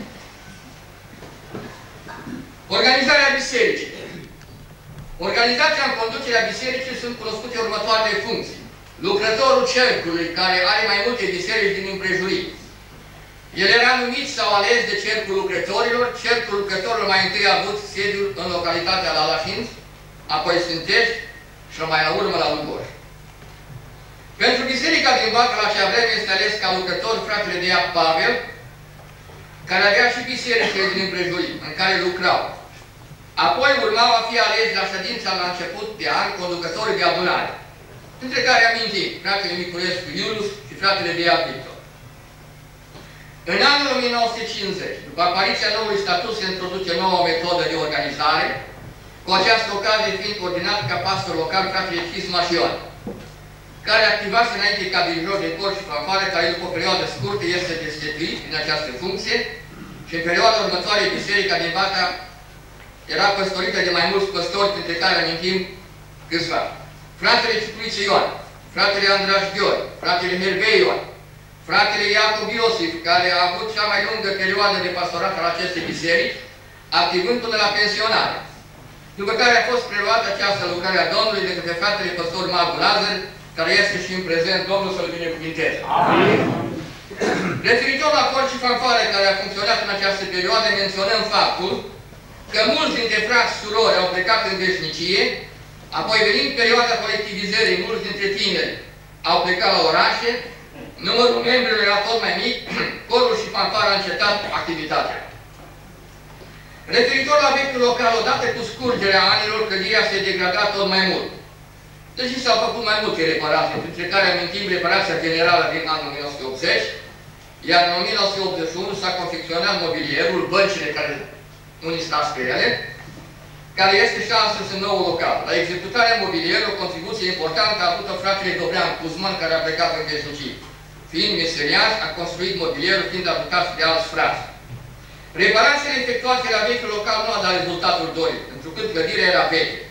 Organizarea bisericii. Organizația în conducerea bisericii sunt cunoscute următoarele funcții. Lucrătorul cercului, care are mai multe biserici din împrejurim. El era numit sau ales de cercul lucrătorilor. Cercul lucrătorilor mai întâi a avut sediul în localitatea la Lașinț, apoi Sântești și mai la urmă la Ungoș. Pentru biserica din Bacă la acea vreme este ales ca lucrător fratele de ea Pavel, care avea și bisericile din împrejurim, în care lucrau. Apoi urmau a fi aleși la ședința la început de an conducătorii de adunare, între care amintim fratele Miculescu Iulus și fratele de ea Victor. În anul 1950, după apariția noului statut, se introduce nouă metodă de organizare, cu această ocazie fiind ordinat ca pastor local fratele Chisma și Ioan, care activase înainte ca dirijor de cor și fanfare, care după o perioadă scurtă este destituit din această funcție și în perioada următoare biserica din Bata era păstorită de mai mulți păstori, printre care amintim câțiva. Fratele Cipuliță Ioan, fratele Andraș Gheorghe, fratele Hervei Ioan, fratele Iacob Iosif, care a avut cea mai lungă perioadă de pastorat al acestei biserici, activând până la pensionare. După care a fost preluată această lucrare a Domnului de către fratele păstor Marcu Lazar, care este și în prezent, Domnul să-l binecuvinteze. Amin. Referitor la cor și fanfare care a funcționat în această perioadă, menționăm faptul că mulți dintre frați surori au plecat în veșnicie, apoi venind perioada colectivizării, mulți dintre tineri au plecat la orașe, numărul membrilor era tot mai mic, corul și fanfara a încetat activitatea. Referitor la vechiul local, odată cu scurgerea anilor, clădirea se degrada tot mai mult. Deși s-au făcut mai multe reparații, printre care amintim reparația generală din anul 1980, iar în 1981 s-a confecționat mobilierul, băncile care unii stați pe ele, care este și astăzi în nou local. La executarea mobilierului, o contribuție importantă a avut fratele Dobrean Cuzman, care a plecat în veșnicii. Fiind meseriaș, a construit mobilierul, fiind ajutat de alți frați. Reparațiile efectuate la vechiul local nu a dat rezultatul dorit, pentru că clădirea era veche.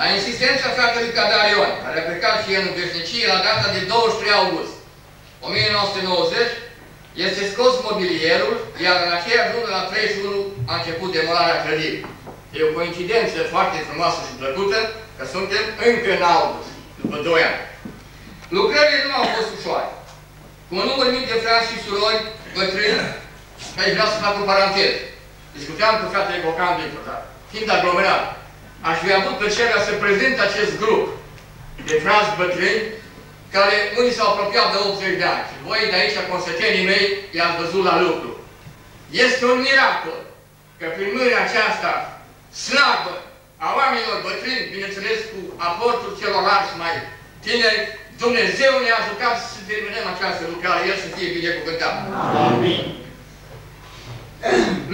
La insistența fratelui Cadarion, care a plecat și el în veșnicie la data de 23 august 1990, este scos mobilierul, iar în aceea lună, la 31, a început demolarea clădirii. E o coincidență foarte frumoasă și plăcută că suntem încă în august, după 2 ani. Lucrările nu au fost ușoare. Cu un număr mic de frați și surori bătrâni, aici vreau să fac o paranteză. Discuteam cu fratele Bocan de fiind aglomerat, aș fi avut plăcerea să prezint acest grup de frați bătrâni care unii s-au apropiat de 80 de ani. Și voi de aici, consătenii mei, i-ați văzut la lucru. Este un miracol că prin mâna aceasta slabă a oamenilor bătrâni, bineînțeles cu aportul celorlalți mai tineri, Dumnezeu ne-a ajutat să terminăm această lucrare, El să fie binecuvântat. Amin.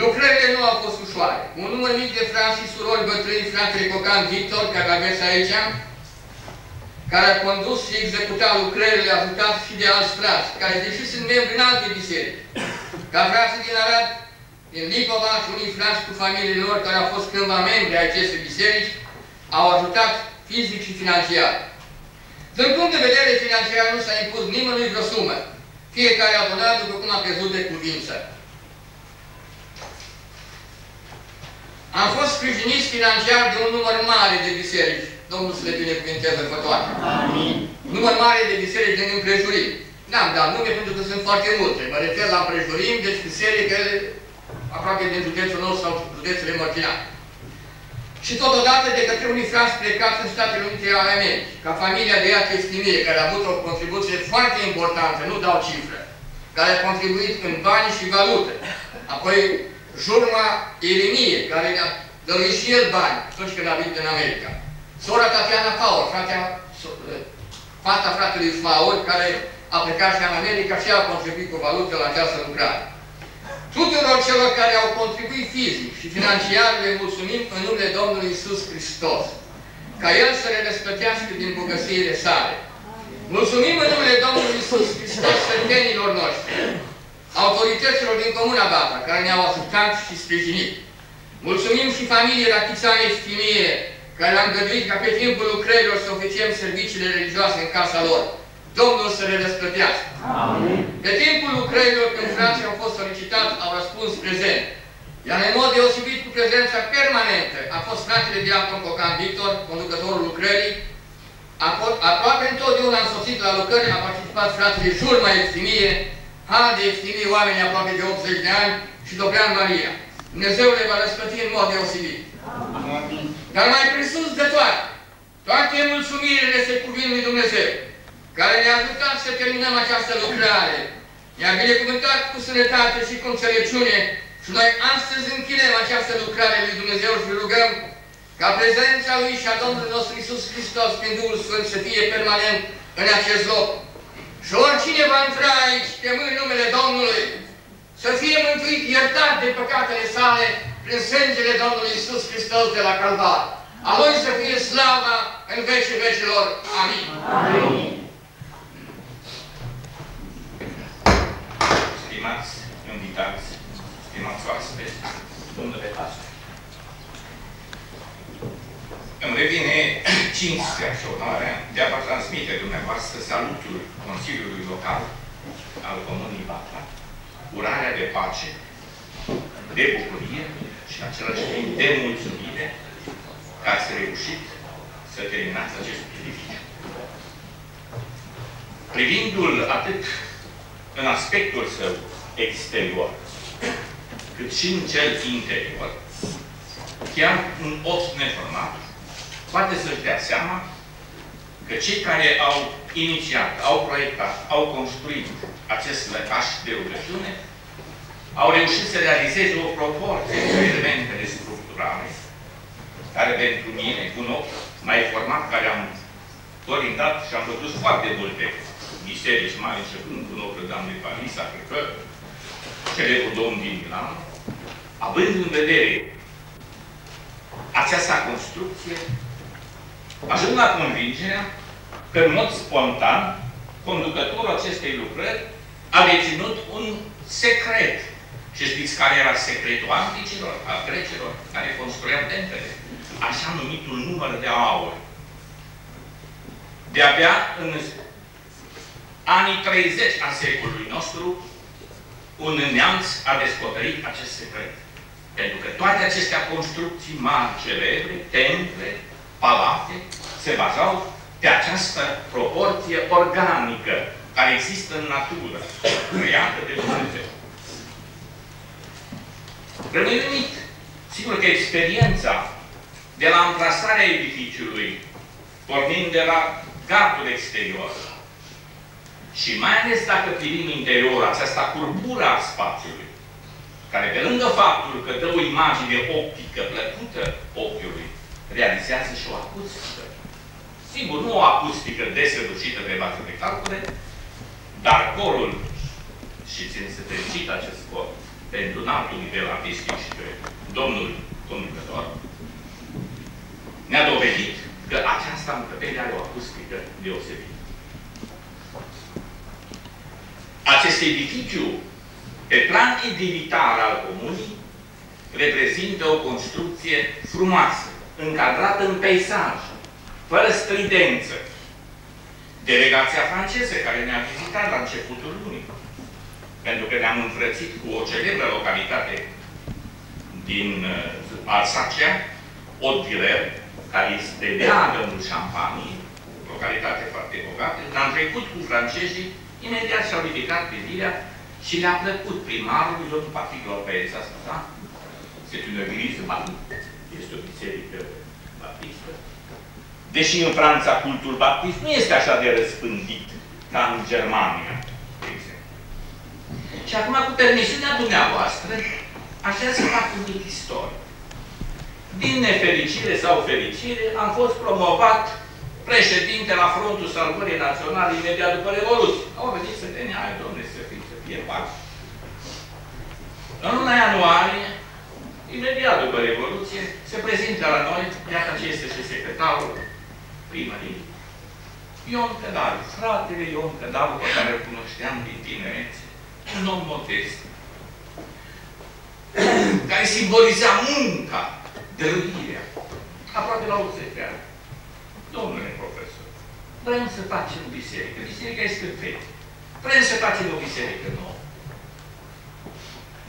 Lucrările nu au fost ușoare. Un număr mic de frați și surori bătrâni, fratele Cocan Victor, care aveți aici, care a condus și executat lucrările, ajutat și de alți frați, care deși sunt membri în alte biserici, ca frații din Arad, din Lipova și unii frați cu familiile lor care au fost cândva membri ai acestei biserici, au ajutat fizic și financiar. Din punct de vedere financiar nu s-a impus nimănui vreo sumă. Fiecare a donat după cum a crezut de cuvință. Am fost sprijiniți financiar de un număr mare de biserici. Domnul să le binecuvinteze pe toate. Amin. Număr mare de biserici din împrejurim. N-am dat nume pentru că sunt foarte multe. Mă refer la împrejurim, deci biserică aproape din județul nostru sau județele Mărtinat. Și totodată de către unii frați plecați în Statele Unite ale Americii, ca familia de ea Chestimie, care a avut o contribuție foarte importantă, nu dau cifre, care a contribuit în bani și valute. Apoi Jurma Irimie, care ne-a dăruit și el bani atunci când a venit în America. Sora Tatiana Paul, fratea, fata fratelui Faul, care a plecat și în America și a contribuit cu valută la această lucrare. Tuturor celor care au contribuit fizic și financiar le mulțumim în numele Domnului Isus Hristos, ca El să le răspătească din bogățiile sale. Mulțumim în numele Domnului Isus Hristos sărtenilor noștri, autorităților din Comuna Bata, care ne-au ajutat și sprijinit. Mulțumim și familiei Rachițane și Chimie, care le-am găduit ca pe timpul lucrărilor să oficiem serviciile religioase în casa lor. Domnul să le răsplătească. Amin. Pe timpul lucrărilor, când frații au fost solicitați, au răspuns prezent. Iar în mod deosebit cu prezența permanentă a fost fratele Diacon Cocan Victor, conducătorul lucrării, aproape întotdeauna însoțit la lucrări, a participat fratele Jurma Eftimie, Han de Eftimie, oameni aproape de 80 de ani, și Dobrean Maria. Dumnezeu le va răsplăti în mod deosebit. Amin. Dar mai presus de toate, toate mulțumirile se cuvin lui Dumnezeu, care ne-a ajutat să terminăm această lucrare. Ne-a binecuvântat cu sănătate și cu înțelepciune și noi astăzi închinem această lucrare lui Dumnezeu și rugăm ca prezența Lui și a Domnului nostru Isus Hristos prin Duhul Sfânt să fie permanent în acest loc. Și oricine va intra aici, chemând numele Domnului, să fie mântuit, iertat de păcatele sale, prin sângele Domnului Isus Hristos de la Calvar. A Lui să fie slava în vecii vecilor. Amin.
Amin.
Stimați invitați, stimați oaspeți, domnule pastor. Îmi revine cinstea și onoarea de a vă transmite dumneavoastră salutul Consiliului Local al Comunii Batla, urarea de pace, de bucurie și în același timp de mulțumire că ați reușit să terminați acest edificiu. Privindu-l atât în aspectul său exterior, cât și în cel interior, chiar un os neformat poate să-și dea seama că cei care au inițiat, au proiectat, au construit acest lăcaș de rugăciune, au reușit să realizeze o proporție de elementele structurale, care pentru mine, cu un ochi mai format, care am orientat și am văzut foarte multe biserici mari, începând cu Notre-Dame de Paris, cred că celebrul domn din Milan, având în vedere această construcție, ajung la convingerea că, în mod spontan, conducătorul acestei lucrări a deținut un secret. Și știți care era secretul anticilor, al grecilor, care construiau templele? Așa numitul număr de aur. De-abia în anii 30 a secolului nostru, un neamț a descoperit acest secret. Pentru că toate acestea construcții mari, celebre, temple, palate, se bazau pe această proporție organică care există în natură, creată de Dumnezeu. Rămâi uimit. Sigur că experiența de la amplasarea edificiului, pornind de la gardul exterior, și mai ales dacă privim interiorul, aceasta curbură a spațiului, care pe lângă faptul că dă o imagine optică plăcută ochiului, realizează și o acustică. Sigur, nu o acustică desăducită pe bază de calcule, dar corul, și țin să felicit acest cor, pentru un alt nivel artistic și pe domnul conducător, ne-a dovedit că această încăpere are o acustică deosebită. Acest edificiu, pe plan edilitar al comunii, reprezintă o construcție frumoasă, încadrată în peisaj, fără stridență. Delegația franceză care ne-a vizitat la începutul lunii, pentru că ne-am înfrățit cu o celebră localitate din uh, Alsacea, Haute-Villers, care este leagănul Champagne, localitate foarte bogată, am trecut cu francezii, imediat și-au ridicat privirea și le-a plăcut primarul, eu nu Patrick Lopez a spus, da? C'est une église baptiste. Este o biserică baptistă. Deși în Franța cultul baptist nu este așa de răspândit ca în Germania, de exemplu. Și acum, cu permisiunea dumneavoastră, aș vrea să fac un mic istoric. Din nefericire sau fericire, am fost promovat președinte la Frontul Salvării Naționale imediat după Revoluție. Au venit să te neai, domnule, să fie, să fie pace. În luna ianuarie, imediat după Revoluție, se prezintă la noi, iată ce este și secretarul primării, Ion Cădaru, fratele Ion Cădaru, pe care îl cunoșteam din tinerețe, un om modest, care simboliza munca, dăruirea, aproape la 80 de ani. Domnule profesor, vrem să facem biserică. Biserica este veche. Vrem să facem o biserică nouă.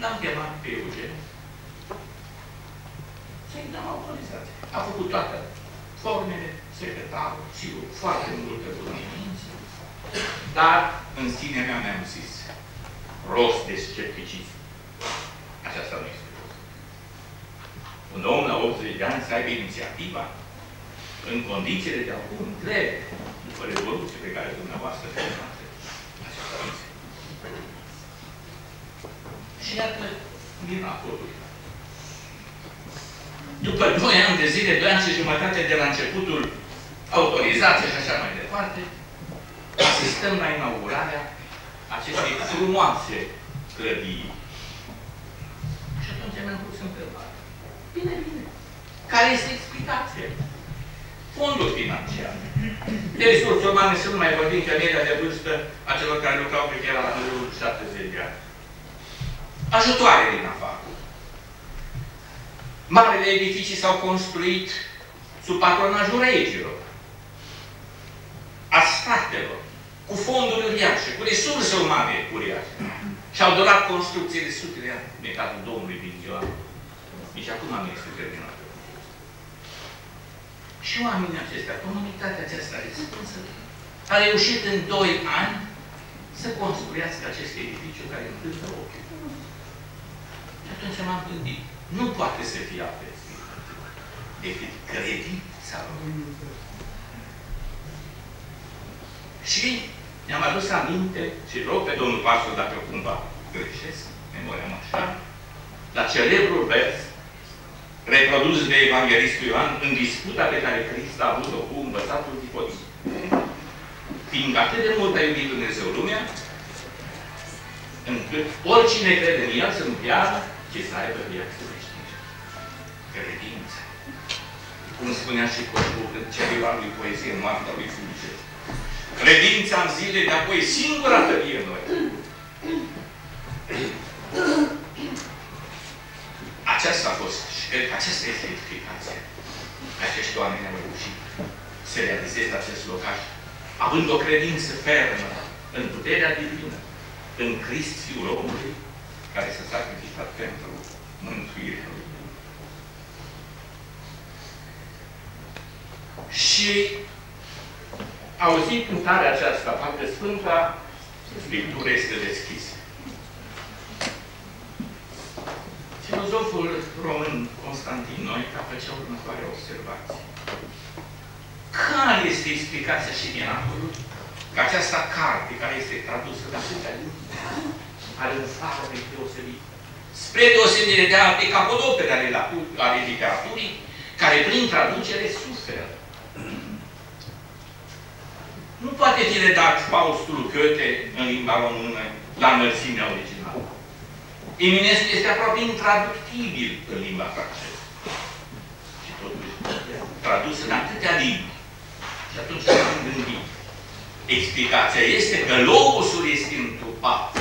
L-am chemat pe Eugen să-i dăm autorizație. A făcut toate formele, secretarul, sigur, foarte multă bunămință, dar în sine mea mi-am zis, rost de scepticism. Aceasta nu este rost. Un om la 80 de ani să aibă inițiativa în condițiile de acum grele, după revoluție pe care dumneavoastră le urmate. Aceasta nu este. Și iată, din acordul după 2 ani de zile, 2 ani și jumătate de la începutul autorizației și așa mai departe, asistăm la inaugurarea acestei frumoase clădiri. Și atunci mi-am pus întrebare. Bine, bine. Care este explicația? Fondul financiar. De resurse umane să nu mai vorbim că media de vârstă a celor care lucrau pe chiar la nivelul 70 de ani. Ajutoare din afară. Marele edificii s-au construit sub patronajul regilor, a statelor, cu fonduri uriașe, cu resurse umane uriașe. Și au durat construcții de sute de ani, de cazul Domnului din Ioan. Nici acum nu este terminat. Și oamenii acestea, comunitatea aceasta restrânsă, a reușit în doi ani să construiască acest edificiu care încântă ochii. Și atunci m-am gândit, nu poate să fie altfel decât credința lor. Și ne-am adus aminte și rog pe domnul pastor dacă cumva greșesc, memoria mă așa, la celebrul vers reprodus de Evanghelistul Ioan în disputa pe care Hristos a avut-o cu învățatul Nicodem. Fiindcă atât de mult a iubit Dumnezeu lumea, încât oricine crede în El să nu piară, ci să aibă viață veșnică. Credința. Cum spunea și Coșbu în ceva lui poezie în moartea lui Fulger. Credința în zile de apoi singura tărie în noi. Aceasta a fost și cred că aceasta este explicația. Acești oameni au reușit să realizeze acest locaș, având o credință fermă în puterea divină, în Crist Fiul omului, care s-a sacrificat pentru mântuirea lui. Și auzit cântarea aceasta, parcă Sfânta Scriptură este deschisă. Filozoful român Constantin Noica făcea următoarea observație. Care este explicația și miracolul că această carte, care este tradusă de atâtea limbi, are un farmec deosebit. Spre deosebire de alte capodopere ale, ale literaturii, care prin traducere suferă. Nu poate fi redat Faustul Goethe în limba română la înălțimea originală. Eminescu este aproape intraductibil în limba franceză. Și totuși, tradus în atâtea limbi. Și atunci am gândit. Explicația este că Logosul este întrupat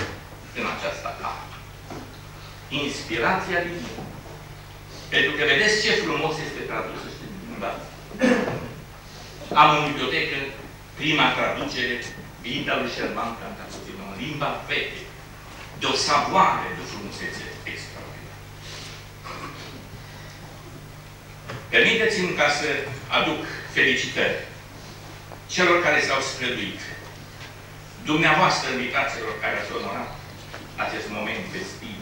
în această carte. Inspirația divină. Pentru că vedeți ce frumos este tradus în limba. Am în bibliotecă prima traducere, Biblia lui Șerban Cantacuzină, în limba veche, de o savoare, de o frumusețe extraordinară. Permiteți-mi ca să aduc felicitări celor care s-au străduit, dumneavoastră invitaților care ați onorat acest moment festiv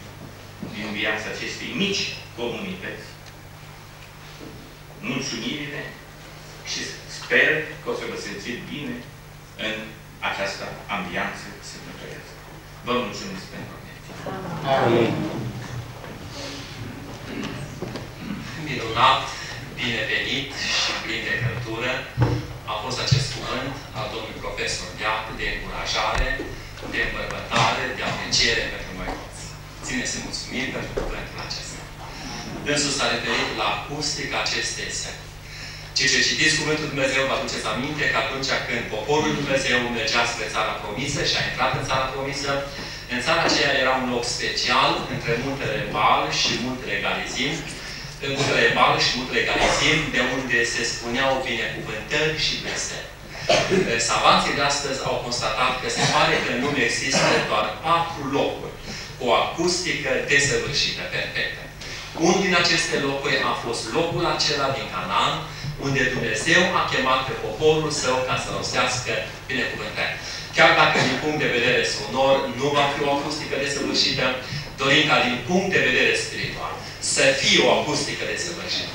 din viața acestei mici comunități. Mulțumirile și sper că o să vă simțiți bine în această ambianță sărbătorească. Vă mulțumesc pentru atenție.
Amin. Minunat, binevenit și plin de căltură a fost acest cuvânt al domnului profesor Deac de încurajare, de îmbărbătare, de apreciere pentru noi toți. Ține-se mulțumiri pentru cuvântul acesta. Dânsul s-a referit la acustica acestei sete. Cei ce citiți Cuvântul Dumnezeu, vă aduceți aminte că atunci când poporul Dumnezeu mergea spre țara promisă și a intrat în țara promisă, în țara aceea era un loc special între muntele Bal și muntele Galizim, în muntele Bal și muntele Galizim, de unde se spuneau binecuvântări și blestem. Savanții de astăzi au constatat că se pare că în lume există doar patru locuri cu o acustică desăvârșită, perfectă. Unul din aceste locuri a fost locul acela din Canaan, unde Dumnezeu a chemat pe poporul său ca să rostească binecuvântări. Chiar dacă din punct de vedere sonor nu va fi o acustică desăvârșită, dorim ca din punct de vedere spiritual să fie o acustică desăvârșită.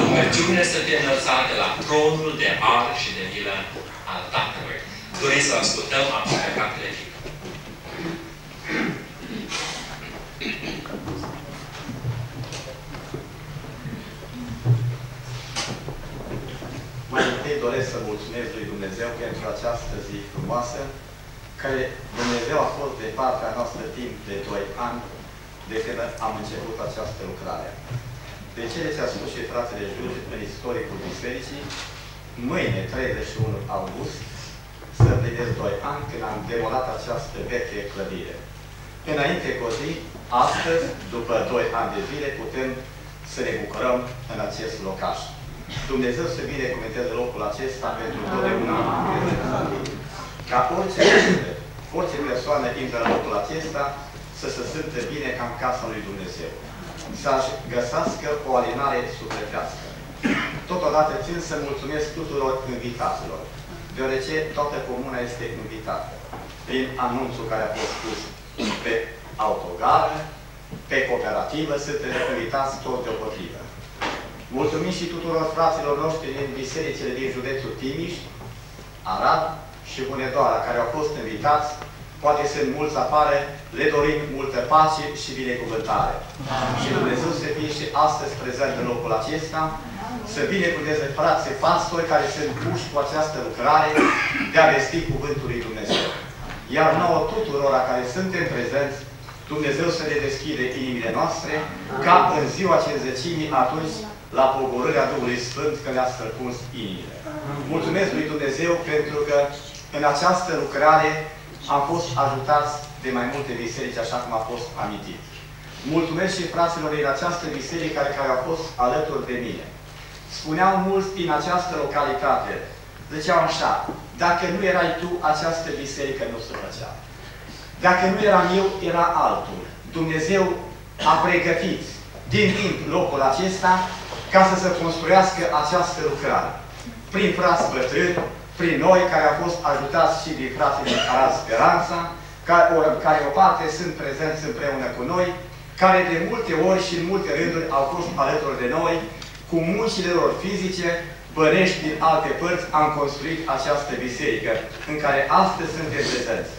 Rugăciune să fie înălțată la tronul de har și de milă al Tatălui. Dorim să ascultăm acum pe
Mai întâi doresc să mulțumesc lui Dumnezeu pentru această zi frumoasă, care Dumnezeu a fost de partea noastră timp de 2 ani, de când am început această lucrare. de cele ce a spus și fratele Jurge în istoricul bisericii, mâine, 31 august, să împlinesc 2 ani când am demolat această veche clădire. Înainte cu o zi, astăzi, după 2 ani de zile, putem să ne bucurăm în acest locaș. Dumnezeu să binecuvânteze locul acesta pentru totdeauna. Ca orice, orice persoană intră în locul acesta, să se simtă bine ca în casa lui Dumnezeu. Să-și găsească o alinare sufletească. Totodată țin să mulțumesc tuturor invitaților, deoarece toată comuna este invitată prin anunțul care a fost pus pe autogară, pe cooperativă, suntem invitați tot deopotrivă. Mulțumim și tuturor fraților noștri din bisericile din județul Timiș, Arad și Hunedoara, care au fost invitați poate sunt mulți afară, le dorim multă pace și binecuvântare. Amin. Și Dumnezeu să fie și astăzi prezent în locul acesta, să binecuvânteze frații pastori care sunt puși cu această lucrare de a vesti Cuvântul lui Dumnezeu. Iar nouă tuturora care suntem prezenți, Dumnezeu să ne deschide inimile noastre, ca în ziua cinzecimii atunci, la pogorârea Duhului Sfânt, că le-a străpuns inimile. Mulțumesc lui Dumnezeu pentru că în această lucrare am fost ajutați de mai multe biserici, așa cum a fost amintit. Mulțumesc și fraților din această biserică care, care au fost alături de mine. Spuneau mulți din această localitate, ziceau așa, dacă nu erai tu, această biserică nu se făcea. Dacă nu eram eu, era altul. Dumnezeu a pregătit din timp locul acesta ca să se construiască această lucrare. Prin frați bătrâni, prin noi, care au fost ajutați și de fratele Arad Speranța, care o, care o parte sunt prezenți împreună cu noi, care de multe ori și în multe rânduri au fost alături de noi, cu muncile lor fizice, bănești din alte părți, am construit această biserică, în care astăzi suntem prezenți.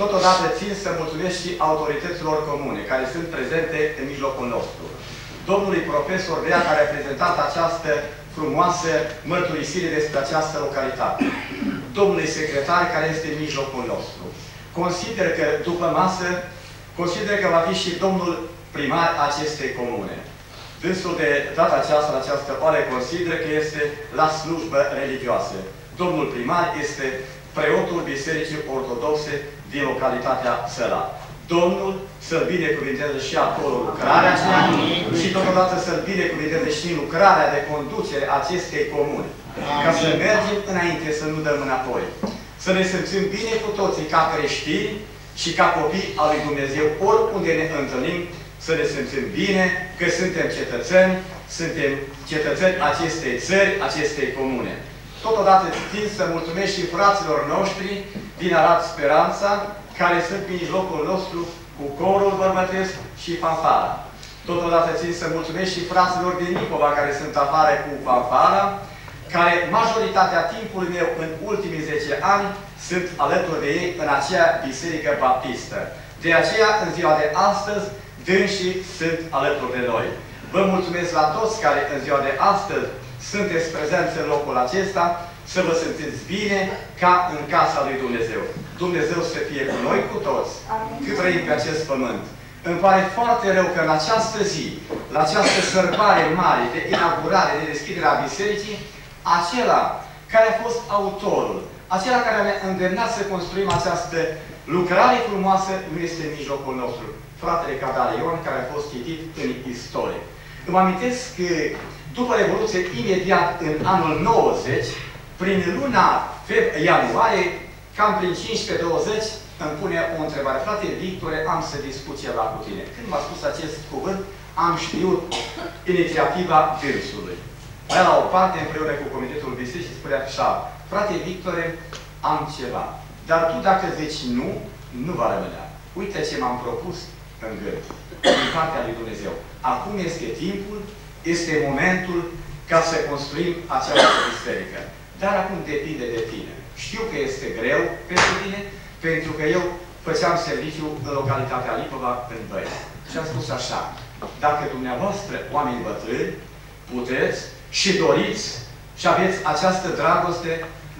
Totodată țin să mulțumesc și autorităților comune, care sunt prezente în mijlocul nostru. Domnului profesor Dea, care a prezentat această frumoasă mărturisire despre această localitate. Domnului secretar care este în mijlocul nostru. Consider că după masă, consider că va fi și domnul primar acestei comune. Dânsul de data aceasta, la această oare, consider că este la slujbă religioasă. Domnul primar este preotul Bisericii Ortodoxe din localitatea Săla. Domnul să-l binecuvinteze și acolo lucrarea aceea și totodată să-l binecuvinteze și lucrarea de conducere a acestei comuni. Ca să mergem înainte, să nu dăm înapoi. Să ne simțim bine cu toții ca creștini și ca copii al lui Dumnezeu, oriunde ne întâlnim, să ne simțim bine că suntem cetățeni, suntem cetățeni acestei țări, acestei comune. Totodată țin să mulțumesc și fraților noștri din Arad Speranța, care sunt în mijlocul nostru cu corul bărbătesc și fanfara. Totodată țin să mulțumesc și fraților din Nicova care sunt afară cu fanfara, care majoritatea timpului meu în ultimii 10 ani sunt alături de ei în acea biserică baptistă. De aceea, în ziua de astăzi, dânsii sunt alături de noi. Vă mulțumesc la toți care în ziua de astăzi sunteți prezenți în locul acesta să vă simțiți bine ca în casa lui Dumnezeu. Dumnezeu să fie cu noi cu toți, cât trăim pe acest pământ. Îmi pare foarte rău că în această zi, la această sărbare mare de inaugurare, de deschidere a bisericii, acela care a fost autorul, acela care ne-a îndemnat să construim această lucrare frumoasă, nu este în mijlocul nostru. Fratele Cadarion, care a fost citit în istorie. Îmi amintesc că după Revoluție, imediat în anul 90, prin luna ianuarie, cam prin 15-20, îmi pune o întrebare. Frate Victore, am să discut ceva cu tine. Când m-a spus acest cuvânt, am știut inițiativa dânsului. Mai la o parte, împreună cu Comitetul Bisericii, spunea așa, frate Victore, am ceva. Dar tu dacă zici nu, nu va rămânea. Uite ce m-am propus în gând, din partea lui Dumnezeu. Acum este timpul, este momentul ca să construim această biserică. Dar acum depinde de tine. Știu că este greu pentru tine, pentru că eu făceam serviciu în localitatea Lipova în Băi. Și am spus așa, dacă dumneavoastră, oameni bătrâni, puteți și doriți și aveți această dragoste,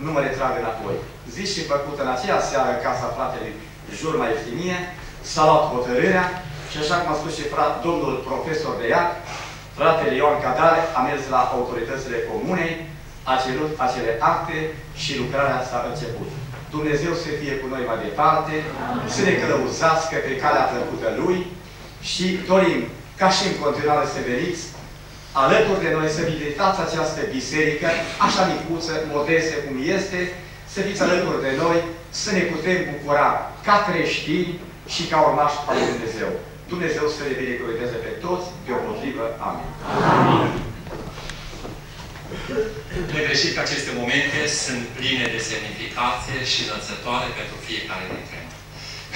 nu mă retrag înapoi. Zis și făcut în aceea seară casa fratelui Jurma Eftimie, s-a luat hotărârea și așa cum a spus și frat, domnul profesor de ea, Fratele Ioan Cadare a mers la autoritățile comune, a cerut acele acte și lucrarea s-a început. Dumnezeu să fie cu noi mai departe, să ne călăuzească pe calea plăcută Lui și dorim ca și în continuare să veniți alături de noi, să vizitați această biserică, așa micuță, modestă cum este, să fiți alături de noi, să ne putem bucura ca creștini și ca urmași al lui Dumnezeu. Dumnezeu să ne binecuvânteze pe toți, deopotrivă. Amin. Amin.
Negreșit că aceste momente sunt pline de semnificație și înălțătoare pentru fiecare dintre noi.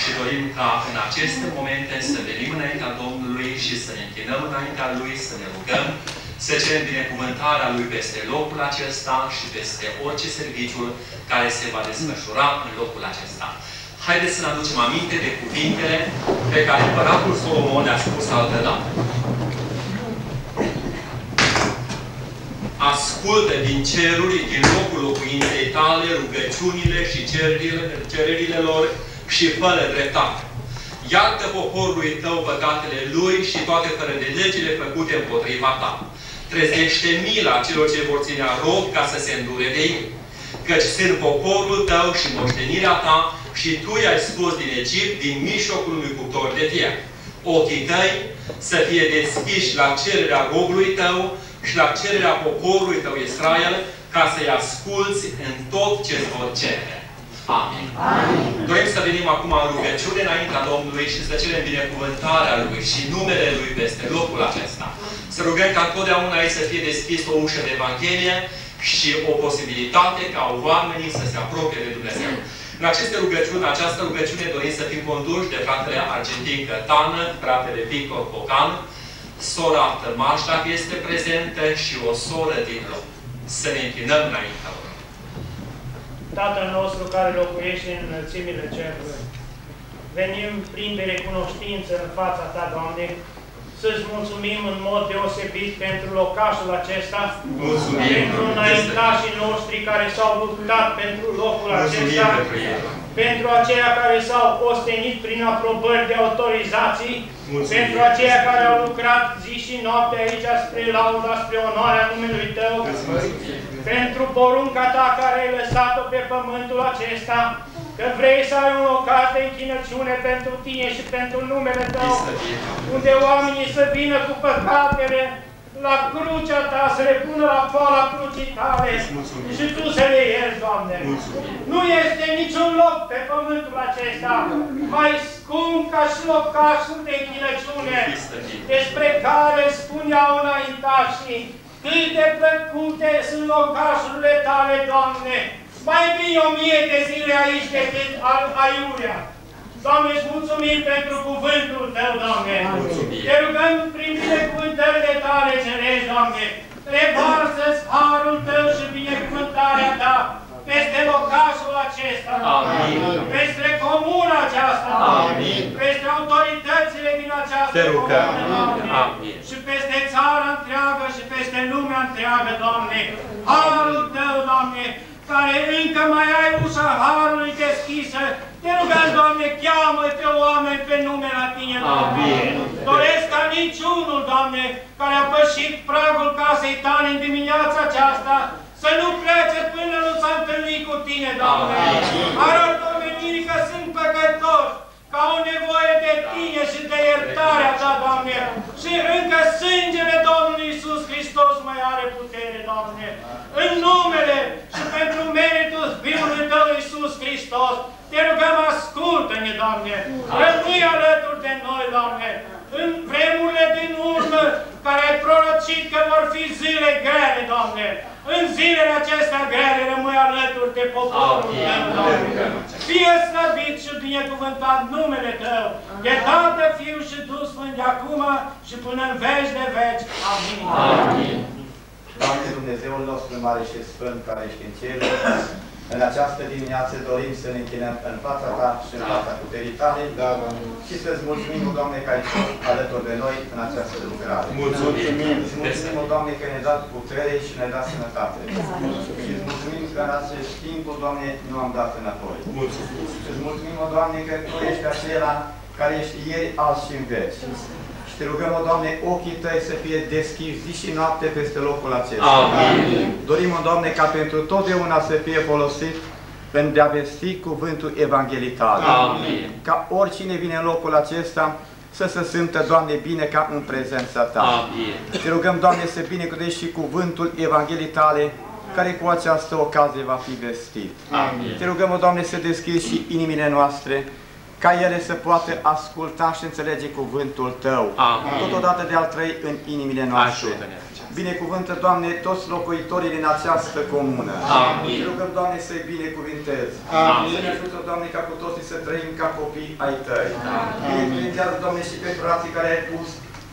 Și dorim ca în aceste momente să venim înaintea Domnului și să ne închinăm înaintea Lui, să ne rugăm, să cerem binecuvântarea Lui peste locul acesta și peste orice serviciu care se va desfășura în locul acesta. Haideți să ne aducem aminte de cuvintele pe care Împăratul Solomon le-a spus altă dată. Ascultă din ceruri, din locul locuinței tale, rugăciunile și cererile, cererile lor și fără dreptate. Iartă poporului tău păcatele lui și toate fără de legile făcute împotriva ta. Trezește mila celor ce vor ține rob ca să se îndure de ei. Căci sunt poporul tău și moștenirea ta și tu i-ai scos din Egipt, din mijlocul unui cuptor de fier. Ochii tăi să fie deschiși la cererea robului tău și la cererea poporului tău Israel, ca să-i asculți în tot ce îți vor cere. Amin. Amin. Dorim să venim acum în rugăciune înaintea Domnului și să cerem binecuvântarea Lui și numele Lui peste locul acesta. Să rugăm ca întotdeauna aici să fie deschis o ușă de Evanghelie și o posibilitate ca oamenii să se apropie de Dumnezeu. În aceste rugăciuni, în această rugăciune dorim să fim conduși de fratele Argentin Cătană, fratele Victor Cocan, sora Tămaș, dacă este prezentă, și o soră din loc. Să ne închinăm înaintea lor.
Tatăl nostru care locuiește în înălțimile cerului, venim plin de recunoștință în fața Ta, Doamne, să-ți mulțumim în mod deosebit pentru locașul acesta,
Mulțumim.
pentru înaintașii noștri care s-au luptat pentru locul
Mulțumim
acesta,
pentru el.
pentru aceia care s-au ostenit prin aprobări de autorizații,
Mulțumim.
pentru aceia care au lucrat zi și noapte aici spre lauda, spre onoarea numelui Tău, pentru porunca Ta care ai lăsat-o pe pământul acesta, că vrei să ai un locaș de închinăciune pentru Tine și pentru numele Tău, unde oamenii să vină cu păcatele la crucea Ta, să le pună la poala crucii Tale. Și Tu să le ierți, Doamne. Nu este niciun loc pe pământul acesta mai scump ca și locașul de închinăciune, despre care spuneau înaintașii, cât de plăcute sunt locașurile Tale, Doamne, mai bine o mie de zile aici decât al aiurea. Doamne, îți mulțumim pentru cuvântul Tău, Doamne.
Mulțumim.
Te rugăm prin binecuvântările Tale, cerești, Doamne. Revarsă-ți harul Tău și binecuvântarea Ta peste locașul acesta,
Amin.
peste comuna aceasta,
Amin.
peste autoritățile din această
Te rugăm.
comună, Doamne,
Amin.
și peste țara întreagă și peste lumea întreagă, Doamne. Harul Tău, Doamne, care încă mai ai ușa Harului deschisă, te rugăm, Doamne, cheamă pe oameni pe nume la Tine, Doamne.
Amin.
Doresc ca niciunul, Doamne, care a pășit pragul casei Tale în dimineața aceasta, să nu plece până nu s-a întâlnit cu Tine, Doamne.
Amin.
Arăt omenii că sunt păcătoși, că au nevoie de Tine și de iertarea Ta, Doamne. Și încă sângele Domnului Iisus Hristos mai are putere, Doamne. În numele și pentru meritul Fiului Tău Iisus Hristos, te rugăm, ascultă-ne, Doamne. Rămâi alături de noi, Doamne. În vremurile din urmă, care ai prorocit că vor fi zile grele, Doamne. În zilele acestea grele rămâi alături de poporul
Amin.
Tău, Doamne. Fie slăvit și binecuvântat numele Tău, de Tată, Fiu și Duh Sfânt de acum și până în veci de veci. Amin.
Amin.
Doamne Dumnezeul nostru mare și sfânt care ești în cer, în această dimineață dorim să ne închinăm în fața Ta și în fața puterii Tale
Da, Doamne.
și să-ți mulțumim, O Doamne, că ai fost alături de noi în această lucrare.
Mulțumim.
Îți mulțumim, O Doamne, că ne-ai dat putere și ne-ai dat sănătate. Și îți mulțumim că în acest timp, O Doamne, nu am dat înapoi.
Mulțumim.
Îți mulțumim, O Doamne, că Tu ești acela care ești ieri, azi și în veci. Și Te rugăm, o Doamne, ochii Tăi să fie deschiși zi și noapte peste locul acesta.
Amin.
Dorim, o Doamne, ca pentru totdeauna să fie folosit pentru a vesti cuvântul evanghelical.
Amin.
Ca oricine vine în locul acesta, să se simtă, Doamne, bine ca în prezența Ta.
Amin.
Te rugăm, Doamne, să binecuvești și cuvântul Evangheliei Tale, care cu această ocazie va fi vestit.
Amin.
Te rugăm, o Doamne, să deschizi și inimile noastre, ca ele să poată asculta și înțelege cuvântul Tău.
Amin.
Totodată de al trăi în inimile noastre.
Ajută-ne aceasta.
Binecuvântă, Doamne, toți locuitorii din această comună.
Amin.
Te rugăm, Doamne, să-i binecuvintezi.
Amin.
Să ne ajută, Doamne, ca cu toții să trăim ca copii ai Tăi.
Amin.
Binecuvintează, Doamne, și pe frații care ai pus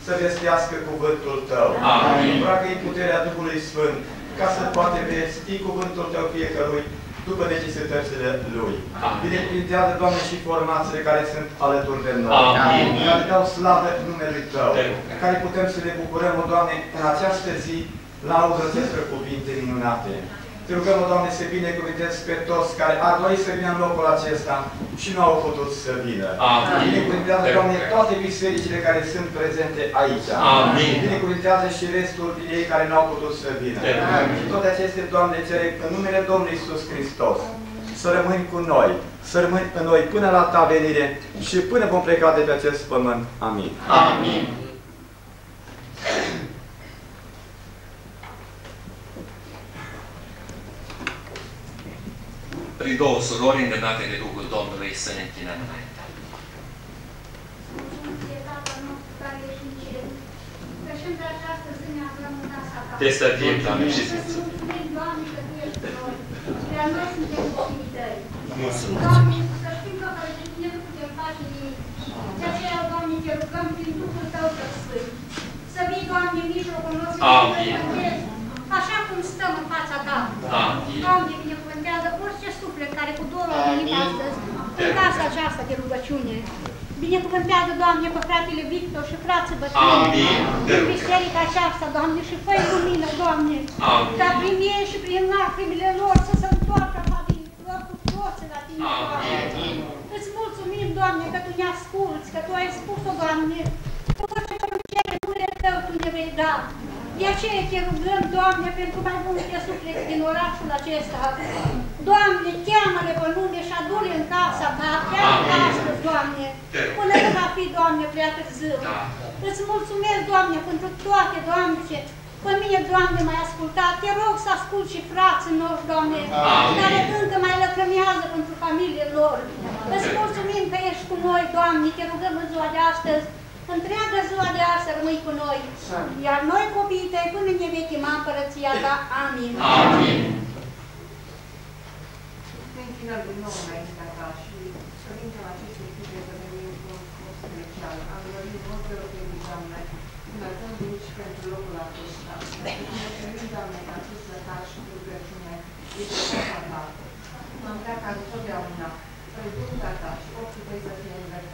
să vestească cuvântul Tău.
Amin.
Îmbracă-i puterea Duhului Sfânt, ca să poate vesti cuvântul Tău fiecărui după necesitățile Lui.
Amin.
Binecuvintează, Doamne, și formațiile care sunt alături de noi.
Amin.
Care dau slavă numelui Tău.
Te rugăm.
Care putem să ne bucurăm, o Doamne, în această zi, la auză acestor cuvinte minunate. Te rugăm, o Doamne, să binecuvintezi pe toți care ar dori să vină în locul acesta și nu au putut să vină.
Amin.
Binecuvintează,
Te
Doamne,
rugăm.
toate bisericile care sunt prezente aici.
Amin.
Binecuvintează și restul din ei care nu au putut să vină.
Te rugăm.
Și toate acestea, Doamne, cere în numele Domnului Iisus Hristos să rămâni cu noi, să rămâni în noi până la ta venire și până vom pleca de pe acest pământ. Amin.
Amin. Prin două surori îndemnate de Duhul Domnului să ne închinăm înainte. Te stătim, Doamne, și zi. Mulțumesc.
Doamne, să știm că fără de Tine nu putem face nimic. De aceea, Doamne, te rugăm prin Duhul Tău cel Sfânt. Să vii, Doamne, în mijlocul nostru și
Amin.
să ne binecuvântezi, așa cum stăm în fața Ta.
Amin.
Doamne, binecuvântează orice suflet care cu dorul a venit
Amin.
astăzi în casa aceasta de rugăciune. Binecuvântează, Doamne, pe fratele Victor și frații bătrâni.
Amin.
Din biserica aceasta, Doamne, și fă lumină, Doamne.
Amin.
Ca prin ei și prin lacrimile lor să se întoarcă ca din lor cu toții la Tine, Doamne.
Amin.
Îți mulțumim, Doamne, că Tu ne asculți, că Tu ai spus-o, Doamne, că orice ce îmi cere numele Tău Tu ne vei da. De aceea te rugăm, Doamne, pentru mai multe suflete din orașul acesta. Doamne, cheamă-le pe nume și adu-le în casa Ta, chiar
Amin.
astăzi, Doamne,
Te rog.
până nu va fi, Doamne, prea târziu.
Da.
Îți mulțumesc, Doamne, pentru toate, Doamne, ce pe mine, Doamne, m-ai ascultat. Te rog să ascult și frații noștri, Doamne,
Amin.
care încă mai lăcrămează pentru familiile lor. Îți mulțumim că ești cu noi, Doamne, te rugăm în ziua de astăzi, întreaga ziua de astăzi rămâi cu noi. Iar noi, copiii tăi, până ne vei chema împărăția ta. Amin.
Amin.
Ne închinăm din nou înaintea ta și Părintele acestei fire să venim cu un scop special. Am dorit mult de rog, Doamne, înălțăm nici pentru locul acesta. Mulțumim, Doamne, că acest lăcar și rugăciune este casa ta. Am vrea ca întotdeauna Părintele ta și ochii tăi să fie învărțați în locul acesta.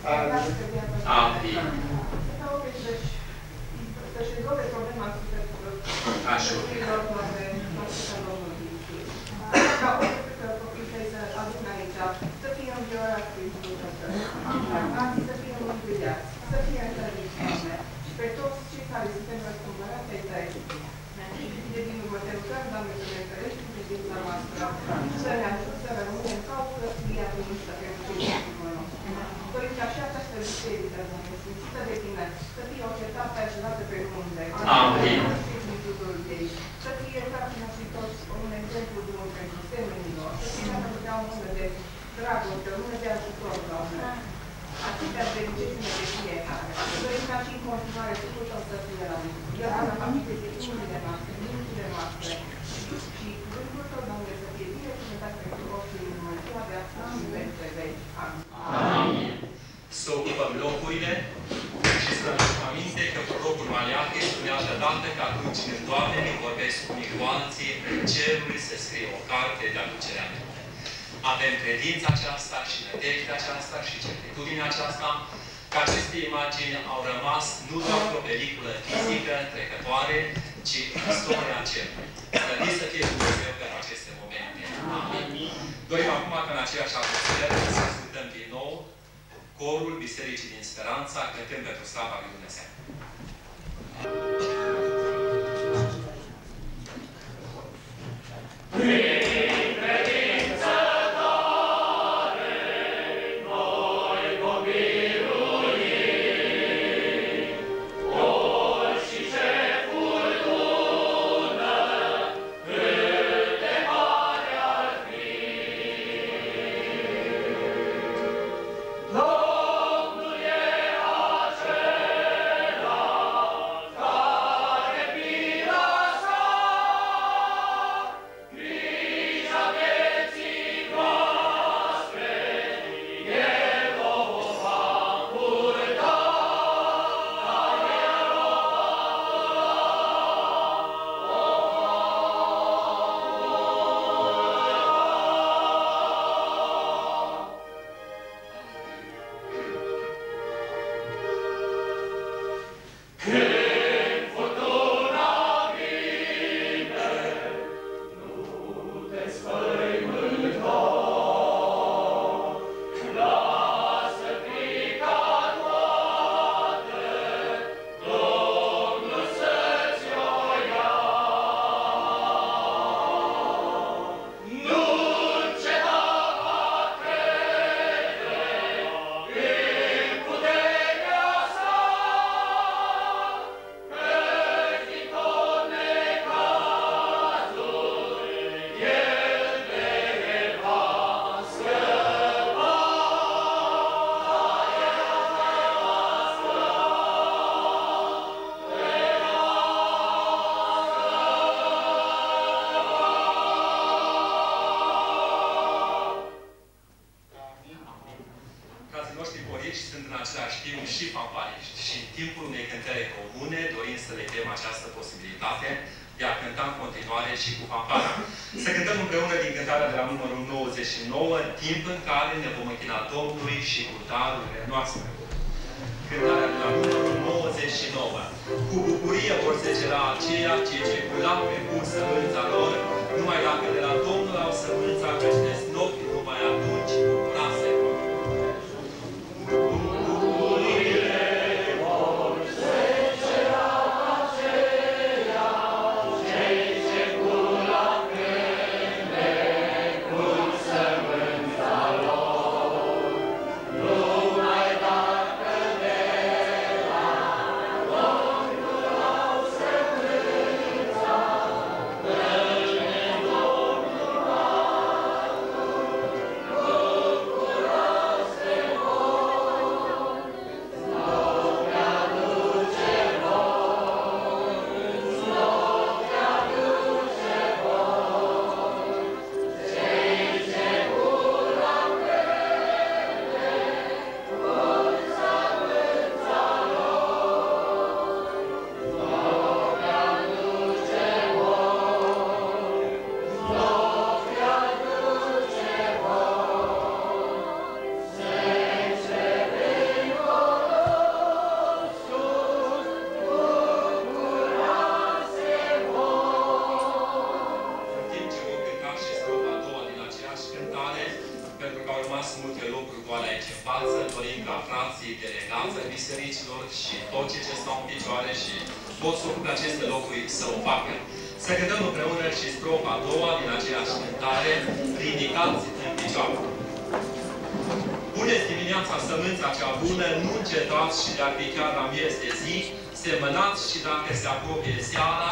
Și să-și
当時のなんですが、こう、やら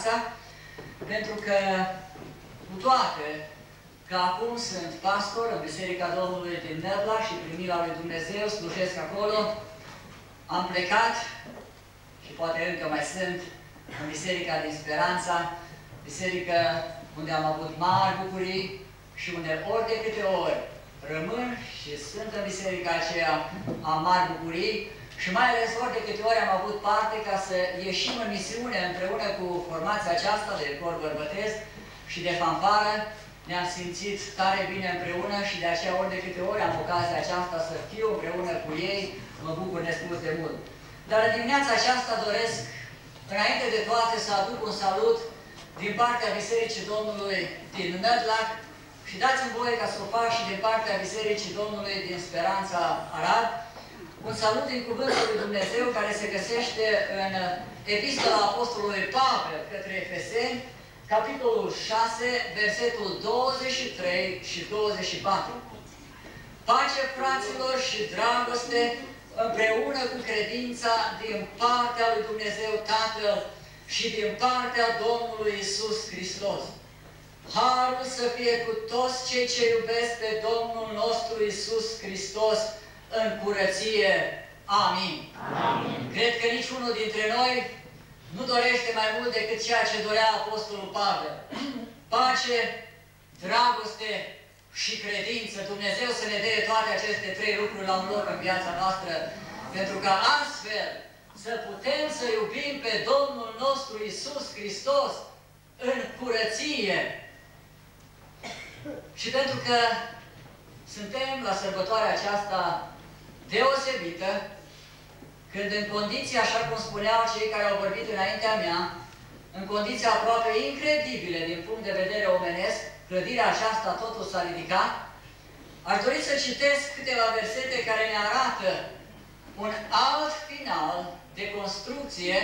din Speranța, pentru că cu toate că acum sunt pastor în Biserica Domnului din Nebla și prin mila lui Dumnezeu slujesc acolo, am plecat și poate încă mai sunt în Biserica din Speranța, biserică unde am avut mari bucurii și unde ori de câte ori rămân și sunt în biserica aceea, am mari bucurii și mai ales ori de câte ori am avut parte ca să ieșim în misiune împreună cu formația aceasta de cor bărbătesc și de fanfară, ne-am simțit tare bine împreună și de aceea ori de câte ori am ocazia aceasta să fiu împreună cu ei, mă bucur nespus de mult. Dar în dimineața aceasta doresc, înainte de toate, să aduc un salut din partea Bisericii Domnului din Nădlac și dați-mi voie ca să o fac și din partea Bisericii Domnului din Speranța Arad, un salut din Cuvântul lui Dumnezeu care se găsește în Epistola Apostolului Pavel către Efeseni, capitolul 6, versetul 23 și 24. Pace, fraților, și dragoste împreună cu credința din partea lui Dumnezeu Tatăl și din partea Domnului Isus Hristos. Harul să fie cu toți cei ce iubesc pe Domnul nostru Isus Hristos în curăție. Amin. Amin. Cred că niciunul dintre noi nu dorește mai mult decât ceea ce dorea Apostolul Pavel. Pace, dragoste și credință. Dumnezeu să ne dea toate aceste trei lucruri la un loc în viața noastră, pentru că astfel să putem să iubim pe Domnul nostru Isus Hristos în curăție. Și pentru că suntem la sărbătoarea aceasta deosebită, când în condiții, așa cum spuneau cei care au vorbit înaintea mea, în condiții aproape incredibile din punct de vedere omenesc, clădirea aceasta totul s-a ridicat Aș dori să citesc câteva versete care ne arată un alt final de construcție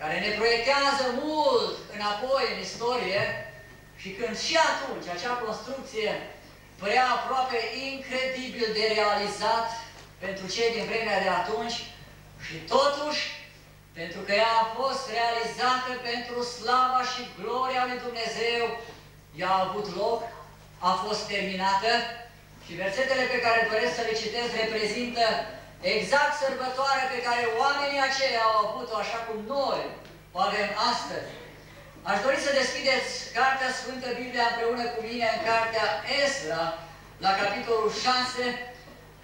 care ne proiectează mult înapoi în istorie și când și atunci acea construcție părea aproape incredibil de realizat pentru cei din vremea de atunci și totuși, pentru că ea a fost realizată pentru slava și gloria lui Dumnezeu, ea a avut loc, a fost terminată și versetele pe care doresc să le citesc reprezintă exact sărbătoarea pe care oamenii aceia au avut-o așa cum noi o avem astăzi. Aș dori să deschideți Cartea Sfântă Biblia împreună cu mine în Cartea Esra, la capitolul 6,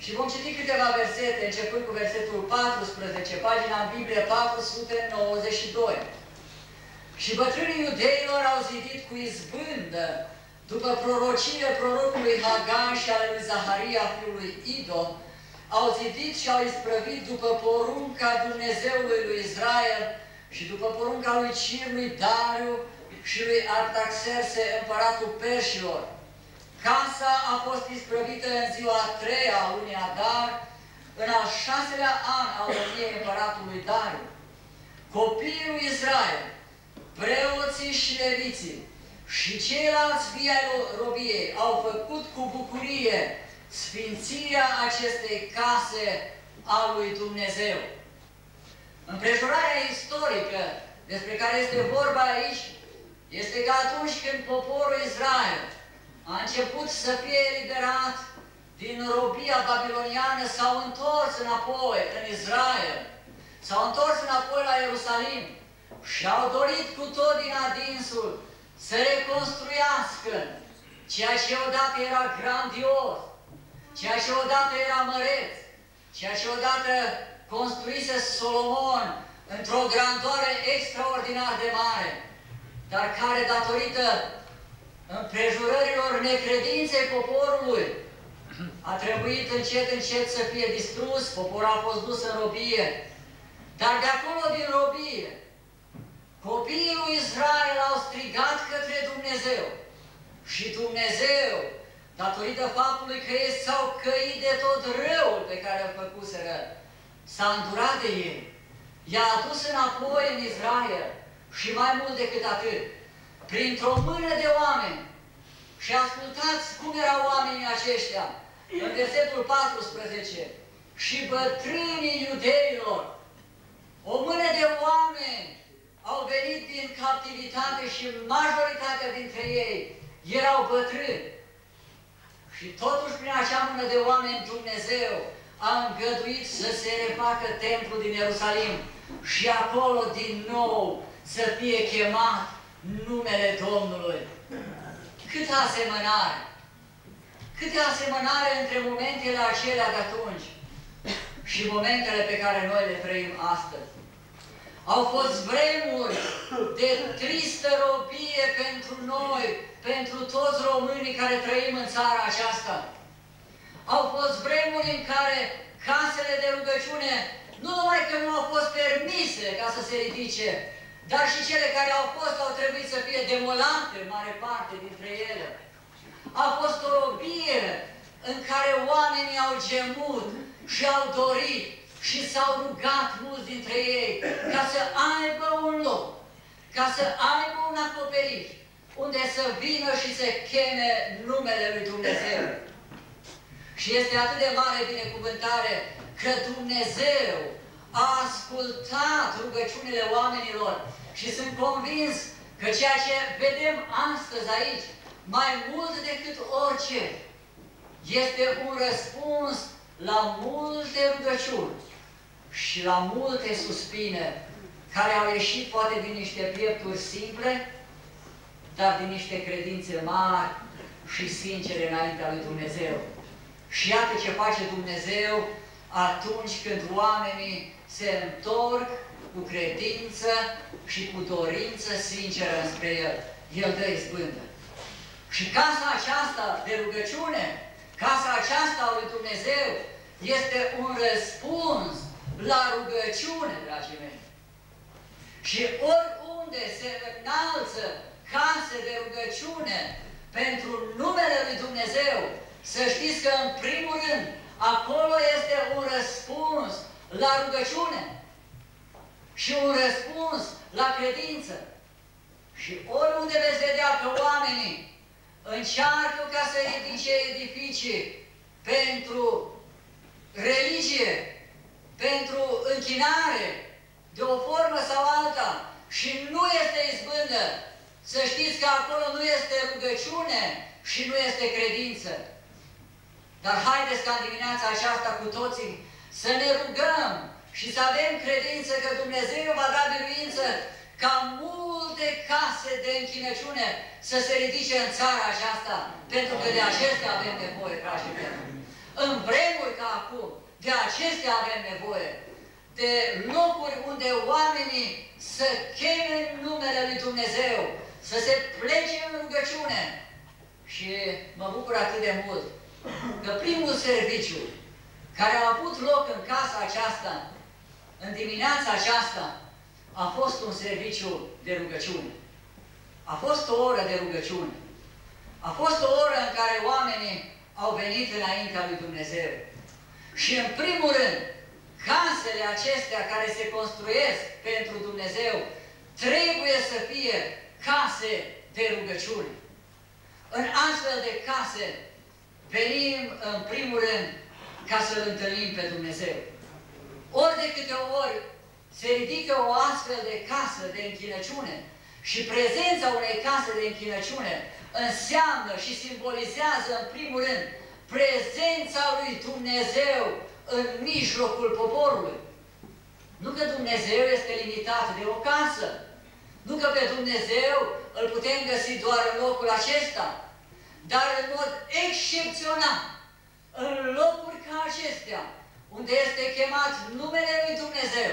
și vom citi câteva versete, începând cu versetul 14, pagina în Biblie 492. Și bătrânii iudeilor au zidit cu izbândă, după prorocire prorocului Hagan și ale lui Zaharia, fiului Ido, au zidit și au isprăvit după porunca Dumnezeului lui Israel și după porunca lui Cir, lui Dariu și lui Artaxerse, împăratul Perșilor. Casa a fost isprăvită în ziua a treia a lunii Adar, în al șaselea an al domniei împăratului Dariu. Copiii lui Israel, preoții și leviții și ceilalți vii ai robiei au făcut cu bucurie sfințirea acestei case a lui Dumnezeu. Împrejurarea istorică despre care este vorba aici este că atunci când poporul Israel a început să fie eliberat din robia babiloniană, s-au întors înapoi în Israel, s-au întors înapoi la Ierusalim și au dorit cu tot din adinsul să reconstruiască. Ceea ce odată era grandios, ceea ce odată era măreț, ceea ce odată construise Solomon într-o grandoare extraordinar de mare, dar care, datorită împrejurărilor necredinței poporului, a trebuit încet, încet să fie distrus, poporul a fost dus în robie, dar de acolo din robie, copiii lui Israel au strigat către Dumnezeu. Și Dumnezeu, datorită faptului că ei s-au căit de tot răul pe care îl făcuseră, s-a îndurat de ei, i-a adus înapoi în Israel și mai mult decât atât, printr-o mână de oameni. Și ascultați cum erau oamenii aceștia. În versetul 14. Și bătrânii iudeilor, o mână de oameni au venit din captivitate și majoritatea dintre ei erau bătrâni. Și totuși prin acea mână de oameni Dumnezeu a îngăduit să se refacă templul din Ierusalim și acolo din nou să fie chemat numele Domnului. Câtă asemănare! Câte asemănare între momentele acelea de atunci și momentele pe care noi le trăim astăzi. Au fost vremuri de tristă robie pentru noi, pentru toți românii care trăim în țara aceasta. Au fost vremuri în care casele de rugăciune nu numai că nu au fost permise ca să se ridice, dar și cele care au fost au trebuit să fie demolate, mare parte dintre ele. A fost o robie în care oamenii au gemut și au dorit și s-au rugat mulți dintre ei ca să aibă un loc, ca să aibă un acoperiș, unde să vină și să cheme numele lui Dumnezeu. Și este atât de mare binecuvântare că Dumnezeu a ascultat rugăciunile oamenilor și sunt convins că ceea ce vedem astăzi aici, mai mult decât orice, este un răspuns la multe rugăciuni și la multe suspine care au ieșit poate din niște piepturi simple, dar din niște credințe mari și sincere înaintea lui Dumnezeu. Și iată ce face Dumnezeu atunci când oamenii se întorc cu credință și cu dorință sinceră înspre El. El dă izbândă. Și casa aceasta de rugăciune, casa aceasta a lui Dumnezeu, este un răspuns la rugăciune, dragii mei. Și oriunde se înalță case de rugăciune pentru numele lui Dumnezeu, Să știți că, în primul rând, acolo este un răspuns la rugăciune și un răspuns la credință. Și oriunde veți vedea că oamenii încearcă ca să ridice edificii pentru religie, pentru închinare, de o formă sau alta, și nu este izbândă, să știți că acolo nu este rugăciune și nu este credință. Dar haideți ca în dimineața aceasta cu toții să ne rugăm și să avem credință că Dumnezeu va da biruință ca multe case de închinăciune să se ridice în țara aceasta, pentru că de acestea avem nevoie, frații mei. În vremuri ca acum, de acestea avem nevoie. De locuri unde oamenii să cheme numele Lui Dumnezeu, să se plece în rugăciune. Și mă bucur atât de mult că primul serviciu care a avut loc în casa aceasta, în dimineața aceasta, a fost un serviciu de rugăciune. A fost o oră de rugăciune. A fost o oră în care oamenii au venit înaintea lui Dumnezeu. Și în primul rând, casele acestea care se construiesc pentru Dumnezeu trebuie să fie case de rugăciune. În astfel de case venim în primul rând ca să-L întâlnim pe Dumnezeu. Ori de câte ori se ridică o astfel de casă de închinăciune și prezența unei case de închinăciune înseamnă și simbolizează în primul rând prezența lui Dumnezeu în mijlocul poporului. Nu că Dumnezeu este limitat de o casă, nu că pe Dumnezeu îl putem găsi doar în locul acesta, dar în mod excepțional, în locuri ca acestea, unde este chemat numele Lui Dumnezeu,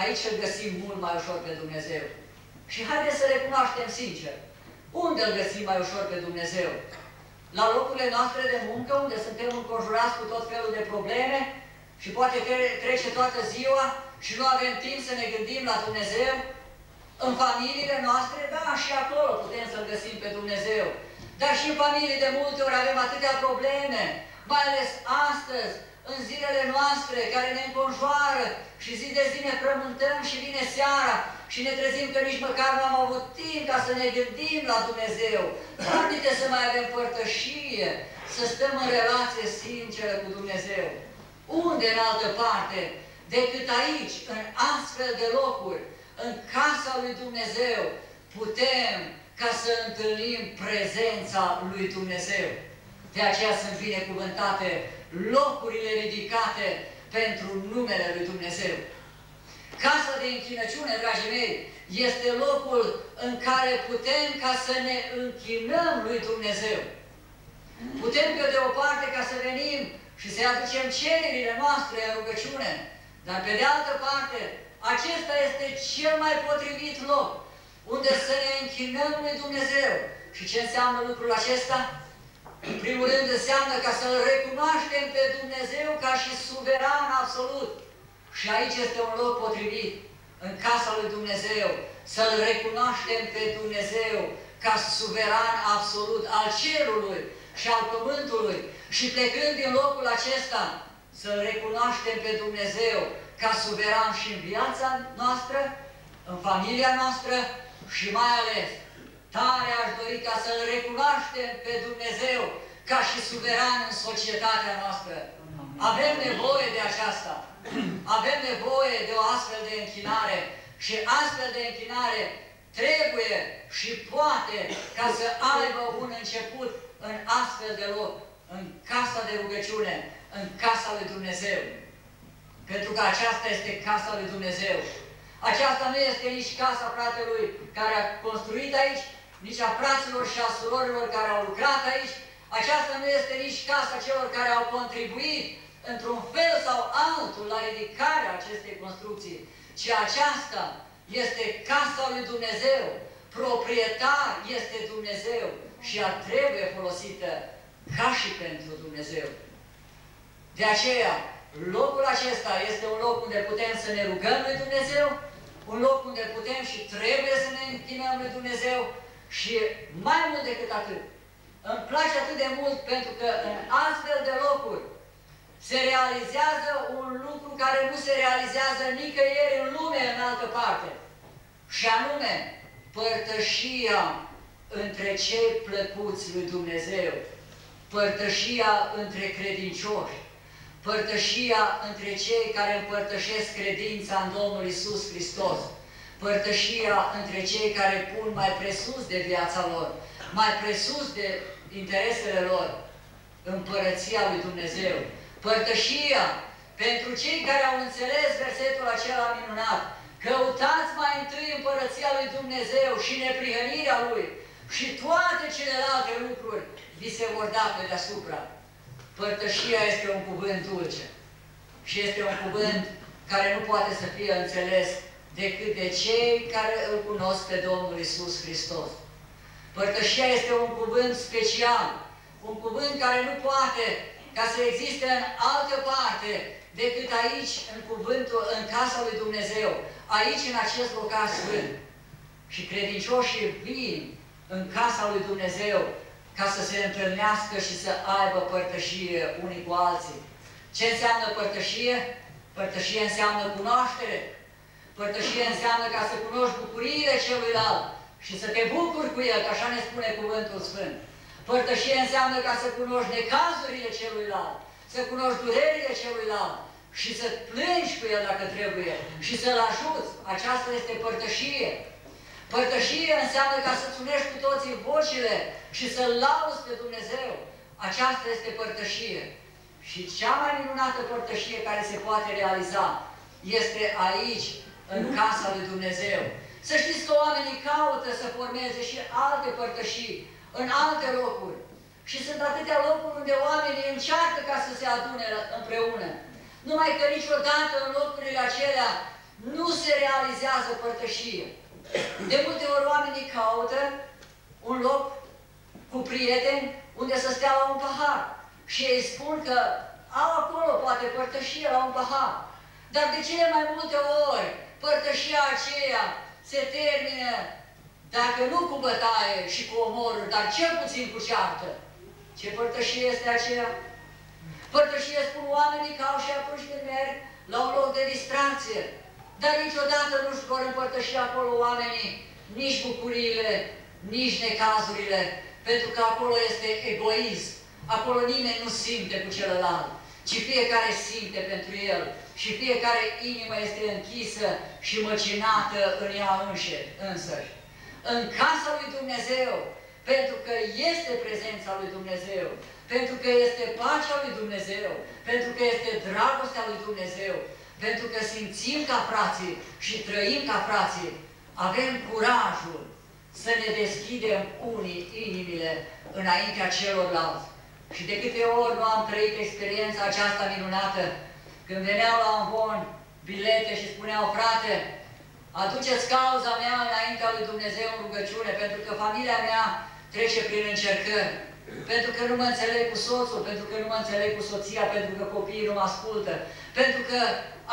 aici îl găsim mult mai ușor pe Dumnezeu. Și haideți să recunoaștem sincer, unde îl găsim mai ușor pe Dumnezeu? La locurile noastre de muncă, unde suntem înconjurați cu tot felul de probleme și poate trece toată ziua și nu avem timp să ne gândim la Dumnezeu? În familiile noastre, da, și acolo putem să-L găsim pe Dumnezeu. Dar și în familie de multe ori avem atâtea probleme, mai ales astăzi, în zilele noastre care ne înconjoară și zi de zi ne frământăm și vine seara și ne trezim că nici măcar nu am avut timp ca să ne gândim la Dumnezeu. Poate să mai avem părtășie, să stăm în relație sinceră cu Dumnezeu. Unde în altă parte decât aici, în astfel de locuri, în casa lui Dumnezeu, putem ca să întâlnim prezența lui Dumnezeu. De aceea sunt binecuvântate locurile ridicate pentru numele lui Dumnezeu. Casa de închinăciune, dragii mei, este locul în care putem ca să ne închinăm lui Dumnezeu. Putem pe de o parte ca să venim și să-i aducem cererile noastre în rugăciune, dar pe de altă parte, acesta este cel mai potrivit loc unde să ne închinăm lui Dumnezeu. Și ce înseamnă lucrul acesta? În primul rând înseamnă ca să-L recunoaștem pe Dumnezeu ca și suveran absolut. Și aici este un loc potrivit, în casa lui Dumnezeu, să-L recunoaștem pe Dumnezeu ca suveran absolut al cerului și al pământului. Și plecând din locul acesta, să-L recunoaștem pe Dumnezeu ca suveran și în viața noastră, în familia noastră și mai ales Tare aș dori ca să-L recunoaștem pe Dumnezeu ca și suveran în societatea noastră. Avem nevoie de aceasta. Avem nevoie de o astfel de închinare și astfel de închinare trebuie și poate ca să aibă un început în astfel de loc, în casa de rugăciune, în casa lui Dumnezeu. Pentru că aceasta este casa lui Dumnezeu. Aceasta nu este nici casa fratelui care a construit aici, nici a fraților și a surorilor care au lucrat aici. Aceasta nu este nici casa celor care au contribuit într-un fel sau altul la ridicarea acestei construcții, ci aceasta este casa lui Dumnezeu. Proprietar este Dumnezeu și ea trebuie folosită ca și pentru Dumnezeu. De aceea, locul acesta este un loc unde putem să ne rugăm lui Dumnezeu, un loc unde putem și trebuie să ne închinăm lui Dumnezeu, și mai mult decât atât, Îmi place atât de mult pentru că în astfel de locuri se realizează un lucru care nu se realizează nicăieri în lume în altă parte. Și anume, părtășia între cei plăcuți lui Dumnezeu, părtășia între credincioși, părtășia între cei care împărtășesc credința în Domnul Isus Hristos, părtășia între cei care pun mai presus de viața lor, mai presus de interesele lor, împărăția lui Dumnezeu, părtășia pentru cei care au înțeles versetul acela minunat, căutați mai întâi împărăția lui Dumnezeu și neprihănirea Lui și toate celelalte lucruri vi se vor da pe deasupra. Părtășia este un cuvânt dulce și este un cuvânt care nu poate să fie înțeles decât de cei care îl cunosc pe Domnul Isus Hristos. Părtășia este un cuvânt special, un cuvânt care nu poate ca să existe în altă parte decât aici, în cuvântul, în casa lui Dumnezeu, aici, în acest local sfânt. Și credincioșii vin în casa lui Dumnezeu ca să se întâlnească și să aibă părtășie unii cu alții. Ce înseamnă părtășie? Părtășie înseamnă cunoaștere. Părtășie înseamnă ca să cunoști bucuriile celuilalt și să te bucuri cu el, că așa ne spune Cuvântul Sfânt. Părtășie înseamnă ca să cunoști necazurile celuilalt, să cunoști durerile celuilalt și să plângi cu el dacă trebuie și să-l ajuți. Aceasta este părtășie. Părtășie înseamnă ca să-ți unești cu toții vocile și să-L lauzi pe Dumnezeu. Aceasta este părtășie. Și cea mai minunată părtășie care se poate realiza este aici, în casa lui Dumnezeu. Să știți că oamenii caută să formeze și alte părtășii în alte locuri. Și sunt atâtea locuri unde oamenii încearcă ca să se adune împreună. Numai că niciodată în locurile acelea nu se realizează părtășie. De multe ori oamenii caută un loc cu prieteni unde să stea la un pahar. Și ei spun că au acolo poate părtășie la un pahar. Dar de cele mai multe ori părtășia aceea se termină, dacă nu cu bătaie și cu omoruri, dar cel puțin cu ceartă. Ce părtășie este aceea? Părtășie spun oamenii că au și atunci când merg la un loc de distracție. Dar niciodată nu-și vor împărtăși acolo oamenii nici bucuriile, nici necazurile, pentru că acolo este egoism. Acolo nimeni nu simte cu celălalt, ci fiecare simte pentru el și fiecare inimă este închisă și măcinată în ea înșe, însăși. În casa lui Dumnezeu, pentru că este prezența lui Dumnezeu, pentru că este pacea lui Dumnezeu, pentru că este dragostea lui Dumnezeu, pentru că simțim ca frații și trăim ca frații, avem curajul să ne deschidem unii inimile înaintea celorlalți. Și de câte ori nu am trăit experiența aceasta minunată, când veneau la un bon bilete și spuneau, frate, aduceți cauza mea înaintea lui Dumnezeu în rugăciune, pentru că familia mea trece prin încercări, pentru că nu mă înțeleg cu soțul, pentru că nu mă înțeleg cu soția, pentru că copiii nu mă ascultă, pentru că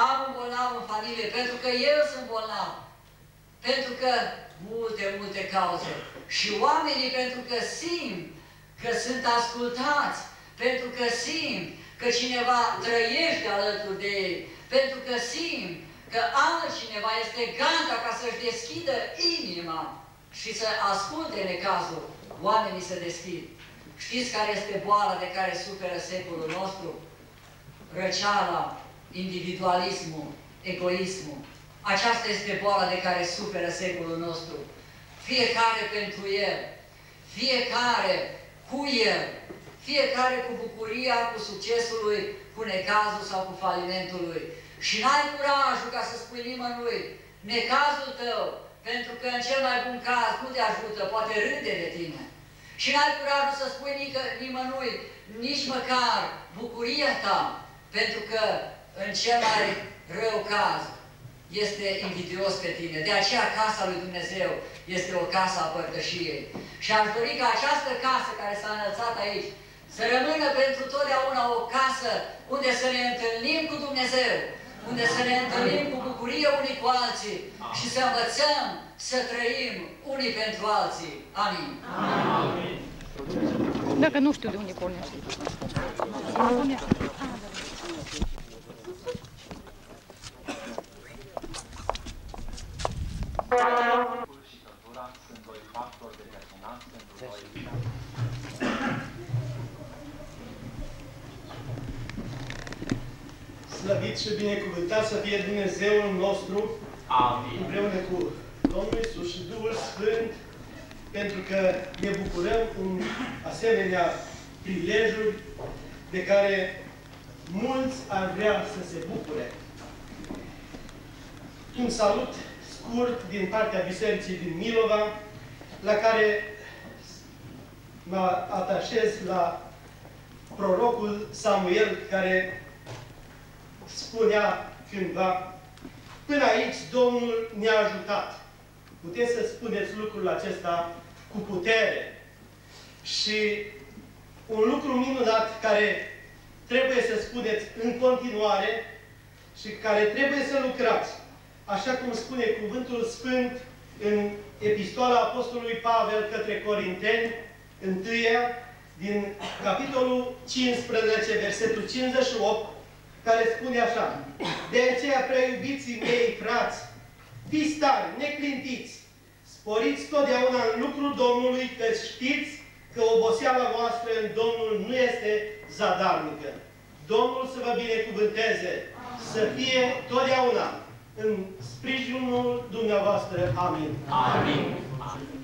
am un bolnav în familie, pentru că eu sunt bolnav, pentru că multe, multe cauze. Și oamenii pentru că simt că sunt ascultați, pentru că simt că cineva trăiește alături de ei, pentru că simt că altcineva este gata ca să-și deschidă inima și să asculte necazul, oamenii se deschid. Știți care este boala de care suferă secolul nostru? Răceala, individualismul, egoismul. Aceasta este boala de care suferă secolul nostru. Fiecare pentru el, fiecare cu el, fiecare cu bucuria, cu succesul lui, cu necazul sau cu falimentul lui. Și n-ai curajul ca să spui nimănui, necazul tău, pentru că în cel mai bun caz nu te ajută, poate râde de tine. Și n-ai curajul să spui nică, nimănui, nici măcar bucuria ta, pentru că în cel mai rău caz este invidios pe tine. De aceea casa lui Dumnezeu este o casă a părtășiei. Și aș dori ca această casă care s-a înălțat aici să rămână pentru totdeauna o casă unde să ne întâlnim cu Dumnezeu, unde să ne întâlnim cu bucurie unii cu alții și să învățăm să trăim unii pentru alții. Amin. Amin.
Dacă nu știu de unde pornește.
și căldura sunt doi factori determinanți pentru noi.
Slăvit și binecuvântat să fie Dumnezeul nostru
Amin.
împreună cu Domnul Isus și Duhul Sfânt, pentru că ne bucurăm în asemenea prilejuri de care mulți ar vrea să se bucure. Un salut scurt din partea Bisericii din Milova, la care mă atașez la prorocul Samuel, care spunea cândva, până aici Domnul ne-a ajutat. Puteți să spuneți lucrul acesta cu putere. Și un lucru minunat care trebuie să spuneți în continuare și care trebuie să lucrați, așa cum spune Cuvântul Sfânt în Epistola Apostolului Pavel către Corinteni, întâia, din capitolul 15, versetul 58, care spune așa, De aceea, prea iubiții mei, frați, fiți tari, neclintiți, sporiți totdeauna în lucrul Domnului, că știți că oboseala voastră în Domnul nu este zadarnică. Domnul să vă binecuvânteze, să fie totdeauna în sprijinul dumneavoastră. Amin.
Amin.
Iisus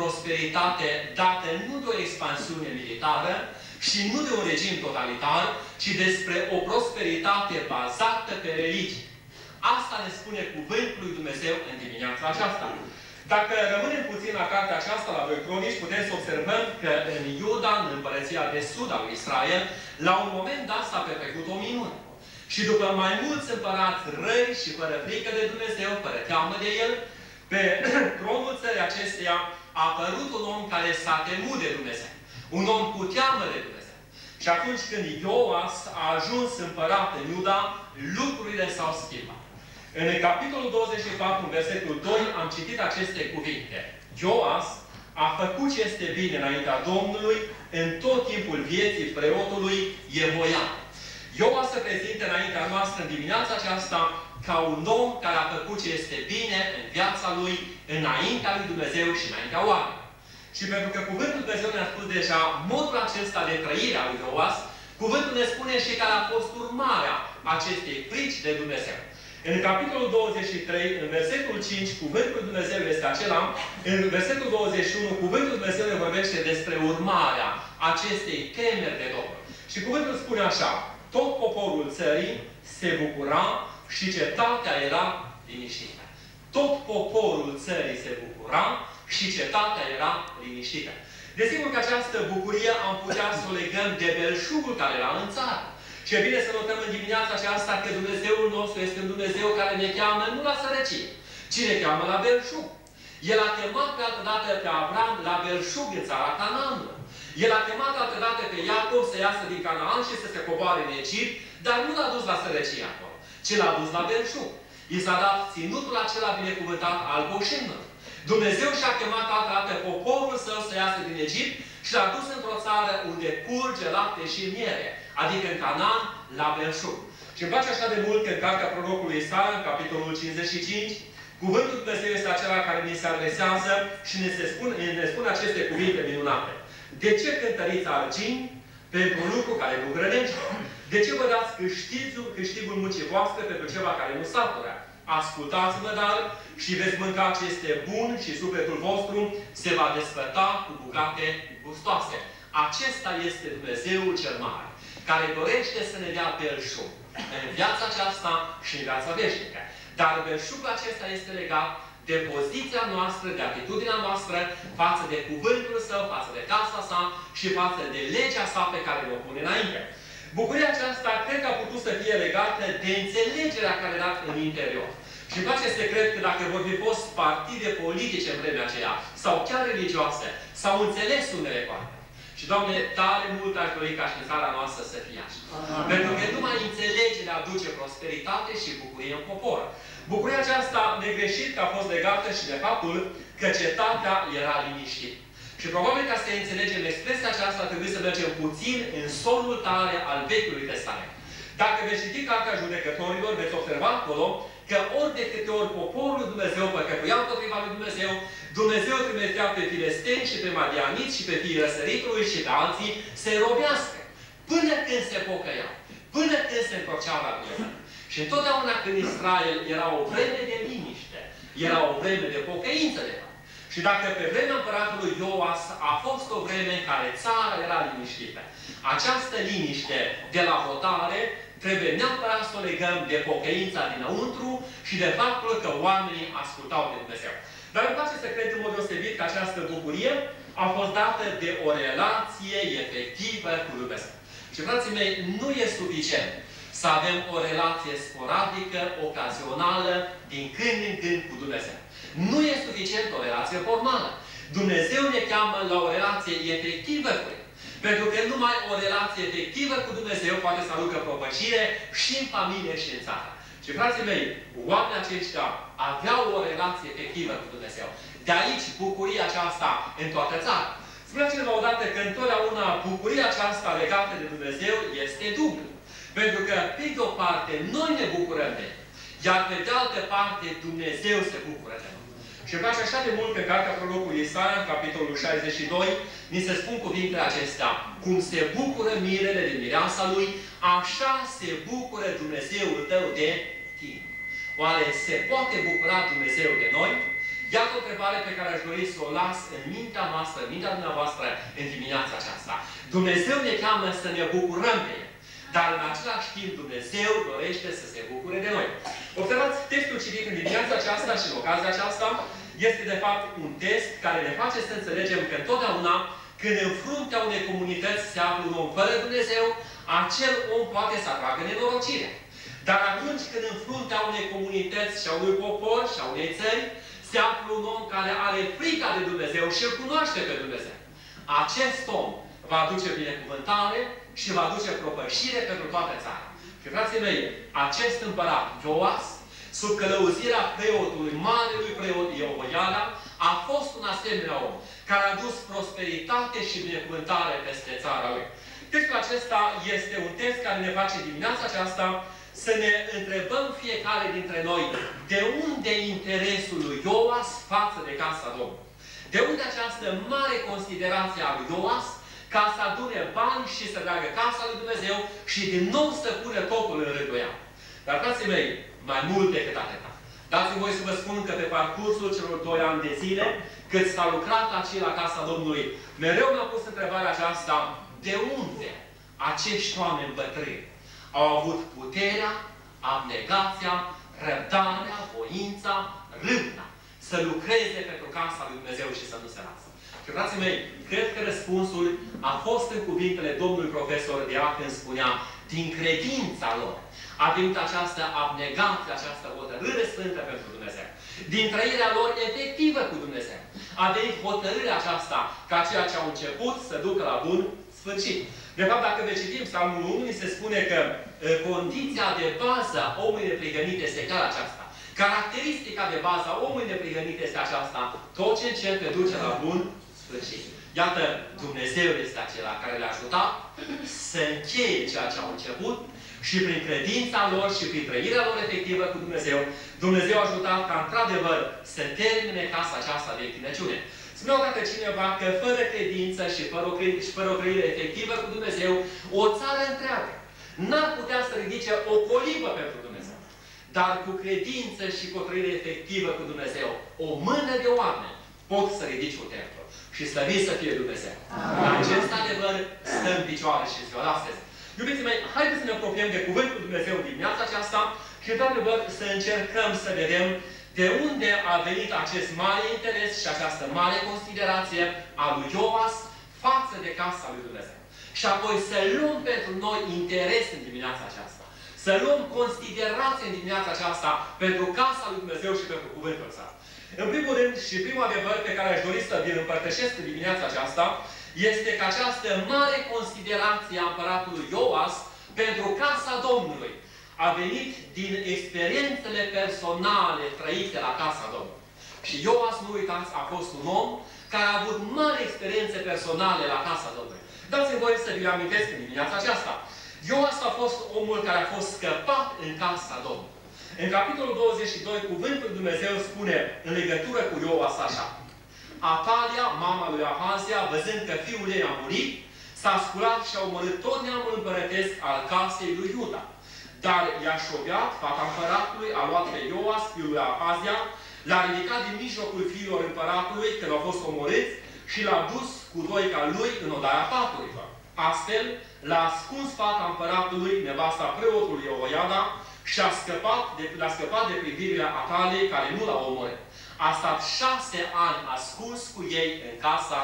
prosperitate dată nu de o expansiune militară și nu de un regim totalitar, ci despre o prosperitate bazată pe religie. Asta ne spune cuvântul lui Dumnezeu în dimineața aceasta. Dacă rămânem puțin la cartea aceasta, la 2 Cronici, putem să observăm că în Iuda, în împărăția de sud al lui Israel, la un moment dat s-a petrecut o minune. Și după mai mulți împărați răi și fără frică de Dumnezeu, fără teamă de El, pe tronul țării acesteia a apărut un om care s-a temut de Dumnezeu. Un om cu teamă de Dumnezeu. Și atunci când Ioas a ajuns împărat în Iuda, lucrurile s-au schimbat. În capitolul 24, în versetul 2, am citit aceste cuvinte. Ioas a făcut ce este bine înaintea Domnului în tot timpul vieții preotului Jehoiam. Ioas se prezintă înaintea noastră în dimineața aceasta ca un om care a făcut ce este bine în viața lui, înaintea lui Dumnezeu și înaintea oamenilor. Și pentru că Cuvântul Dumnezeu ne-a spus deja modul acesta de trăire a lui Ioas, Cuvântul ne spune și care a fost urmarea acestei frici de Dumnezeu. În capitolul 23, în versetul 5, cuvântul Dumnezeu este acela. În versetul 21, cuvântul Dumnezeu ne vorbește despre urmarea acestei temeri de Domnul. Și cuvântul spune așa, tot poporul țării se bucura și cetatea era liniștită. Tot poporul țării se bucura și cetatea era liniștită. Desigur că această bucurie am putea să o legăm de belșugul care era în țară. Și e bine să notăm în dimineața aceasta că Dumnezeul nostru este un Dumnezeu care ne cheamă nu la sărăcie, ci ne cheamă la belșug. El a chemat pe altă dată pe Avram la belșug în țara Canaanului. El a chemat altă dată pe Iacov să iasă din Canaan și să se coboare în Egipt, dar nu l-a dus la sărăcie acolo, ci l-a dus la belșug. I s-a dat ținutul acela binecuvântat al boșinilor. Dumnezeu și-a chemat altă dată poporul său să iasă din Egipt și l-a dus într-o țară unde curge lapte și miere adică în Canaan, la Belșug. Și îmi place așa de mult că în cartea prorocului Isaia, în capitolul 55, cuvântul Dumnezeu este acela care ni se adresează și ne, se spun, ne spune aceste cuvinte minunate. De ce cântăriți argini pentru un lucru care nu grănește? De ce vă dați câștigul, câștigul muncii voastre pentru ceva care nu satură? Ascultați-mă, dar, și veți mânca ce este bun și sufletul vostru se va desfăta cu bucate gustoase. Acesta este Dumnezeul cel mare care dorește să ne dea belșug în viața aceasta și în viața veșnică. Dar belșugul acesta este legat de poziția noastră, de atitudinea noastră față de cuvântul său, față de casa sa și față de legea sa pe care o pune înainte. Bucuria aceasta cred că a putut să fie legată de înțelegerea care era în interior. Și îmi place să cred că dacă vor fi fost partide politice în vremea aceea, sau chiar religioase, s-au înțeles unele cu altele. Și, Doamne, tare mult aș dori ca și în țara noastră să fie așa. Amin. Pentru că numai înțelegerea aduce prosperitate și bucurie în popor. Bucuria aceasta negreșit că a fost legată și de faptul că cetatea era liniștită. Și probabil ca să înțelegem expresia aceasta, trebuie să mergem puțin în solul tare al Vechiului Testament. Dacă veți citi Cartea Judecătorilor, veți observa acolo că ori de câte ori poporul Dumnezeu păcătuia împotriva lui Dumnezeu, Dumnezeu trimitea pe filesteni și pe madianiți și pe fiii răsăritului și pe alții să robească. Până când se pocăiau. Până când se întorceau la Dumnezeu. Și întotdeauna când Israel era o vreme de liniște, era o vreme de pocăință de fapt. Și dacă pe vremea împăratului Ioas a fost o vreme în care țara era liniștită, această liniște de la hotare trebuie neapărat să o legăm de pocăința dinăuntru și de faptul că oamenii ascultau de Dumnezeu. Dar îmi place să cred în mod deosebit că această bucurie a fost dată de o relație efectivă cu Dumnezeu. Și, frații mei, nu e suficient să avem o relație sporadică, ocazională, din când în când cu Dumnezeu. Nu e suficient o relație formală. Dumnezeu ne cheamă la o relație efectivă cu El. Pentru că numai o relație efectivă cu Dumnezeu poate să aducă propăcire și în familie și în țară. Și frații mei, oamenii aceștia aveau o relație efectivă cu Dumnezeu. De aici bucuria aceasta în toată țara. Spunea cineva odată că întotdeauna bucuria aceasta legată de Dumnezeu este dublă. Pentru că, pe de o parte, noi ne bucurăm de Iar pe de altă parte, Dumnezeu se bucură de noi. Și îmi place așa de mult că în cartea prorocului Isaia, în capitolul 62, ni se spun cuvintele acestea. Cum se bucură mirele de mireasa lui, așa se bucură Dumnezeul tău de tine. Oare se poate bucura Dumnezeu de noi? Iată o întrebare pe care aș dori să o las în mintea noastră, în mintea dumneavoastră, în dimineața aceasta. Dumnezeu ne cheamă să ne bucurăm de El. Dar în același timp Dumnezeu dorește să se bucure de noi. Observați, textul citit în dimineața aceasta și în ocazia aceasta este de fapt un test care ne face să înțelegem că întotdeauna când în fruntea unei comunități se află un om fără Dumnezeu, acel om poate să atragă nenorocire. Dar atunci când în fruntea unei comunități și a unui popor și a unei țări se află un om care are frica de Dumnezeu și îl cunoaște pe Dumnezeu, acest om va aduce binecuvântare și va aduce propășire pentru toată țara. Și frații mei, acest împărat, Joas, sub călăuzirea preotului, marelui preot Iehoiada, a fost un asemenea om care a dus prosperitate și binecuvântare peste țara lui. Textul acesta este un text care ne face dimineața aceasta să ne întrebăm fiecare dintre noi de unde interesul lui Ioas față de casa Domnului. De unde această mare considerație a lui Ioas ca să adune bani și să dragă casa lui Dumnezeu și din nou să pună totul în rânduia. Dar, frații mei, mai mult decât atâta. Dați-mi voi să vă spun că pe parcursul celor doi ani de zile, cât s-a lucrat aici la Casa Domnului, mereu mi-a pus întrebarea aceasta, de unde acești oameni bătrâni au avut puterea, abnegația, răbdarea, voința, râvna să lucreze pentru Casa lui Dumnezeu și să nu se lasă. Și, frații mei, cred că răspunsul a fost în cuvintele domnului profesor Dea când spunea, din credința lor, a venit această abnegație, această hotărâre sfântă pentru Dumnezeu. Din trăirea lor efectivă cu Dumnezeu. A venit hotărârea aceasta ca ceea ce au început să ducă la bun sfârșit. De fapt, dacă ne citim Psalmul 1, ni se spune că uh, condiția de bază a omului neprihănit este chiar aceasta. Caracteristica de bază a omului neprihănit este aceasta. Tot ce începe duce la bun sfârșit. Iată, Dumnezeu este acela care le-a ajutat să încheie ceea ce au început și prin credința lor și prin trăirea lor efectivă cu Dumnezeu, Dumnezeu a ajutat ca într-adevăr să termine casa aceasta de întinăciune. Spunea odată cineva că fără credință și fără o, cre și fără o trăire efectivă cu Dumnezeu, o țară întreagă n-ar putea să ridice o colibă pentru Dumnezeu. Dar cu credință și cu o trăire efectivă cu Dumnezeu, o mână de oameni pot să ridice un templu. Și slăvit să fie Dumnezeu. Amin. Acest adevăr stă în picioare și ziua astăzi. Iubiții mei, haideți să ne apropiem de Cuvântul Dumnezeu dimineața aceasta și, într-adevăr, să încercăm să vedem de unde a venit acest mare interes și această mare considerație a lui Ioas față de casa lui Dumnezeu. Și apoi să luăm pentru noi interes în dimineața aceasta. Să luăm considerație în dimineața aceasta pentru casa lui Dumnezeu și pentru cuvântul său. În primul rând și primul adevăr pe care aș dori să vi-l împărtășesc în dimineața aceasta este că această mare considerație a împăratului Ioas pentru casa Domnului a venit din experiențele personale trăite la casa Domnului. Și Ioas, nu uitați, a fost un om care a avut mari experiențe personale la casa Domnului. Dați-mi voie să vi-l amintesc în dimineața aceasta. Ioas a fost omul care a fost scăpat în casa Domnului. În capitolul 22, cuvântul Dumnezeu spune în legătură cu Ioas așa. Atalia, mama lui Ahazia, văzând că fiul ei a murit, s-a sculat și a omorât tot neamul împărătesc al casei lui Iuda. Dar Iașoviat, fata împăratului, a luat pe Ioas, fiul lui Ahazia, l-a ridicat din mijlocul fiilor împăratului când au fost omorâți și l-a dus cu doica lui în odaia patului. Astfel, l-a ascuns fata împăratului, nevasta preotului Ioiada, și a scăpat de, l-a scăpat de privirea Atalei care nu l-a omorât. A stat șase ani ascuns cu ei în casa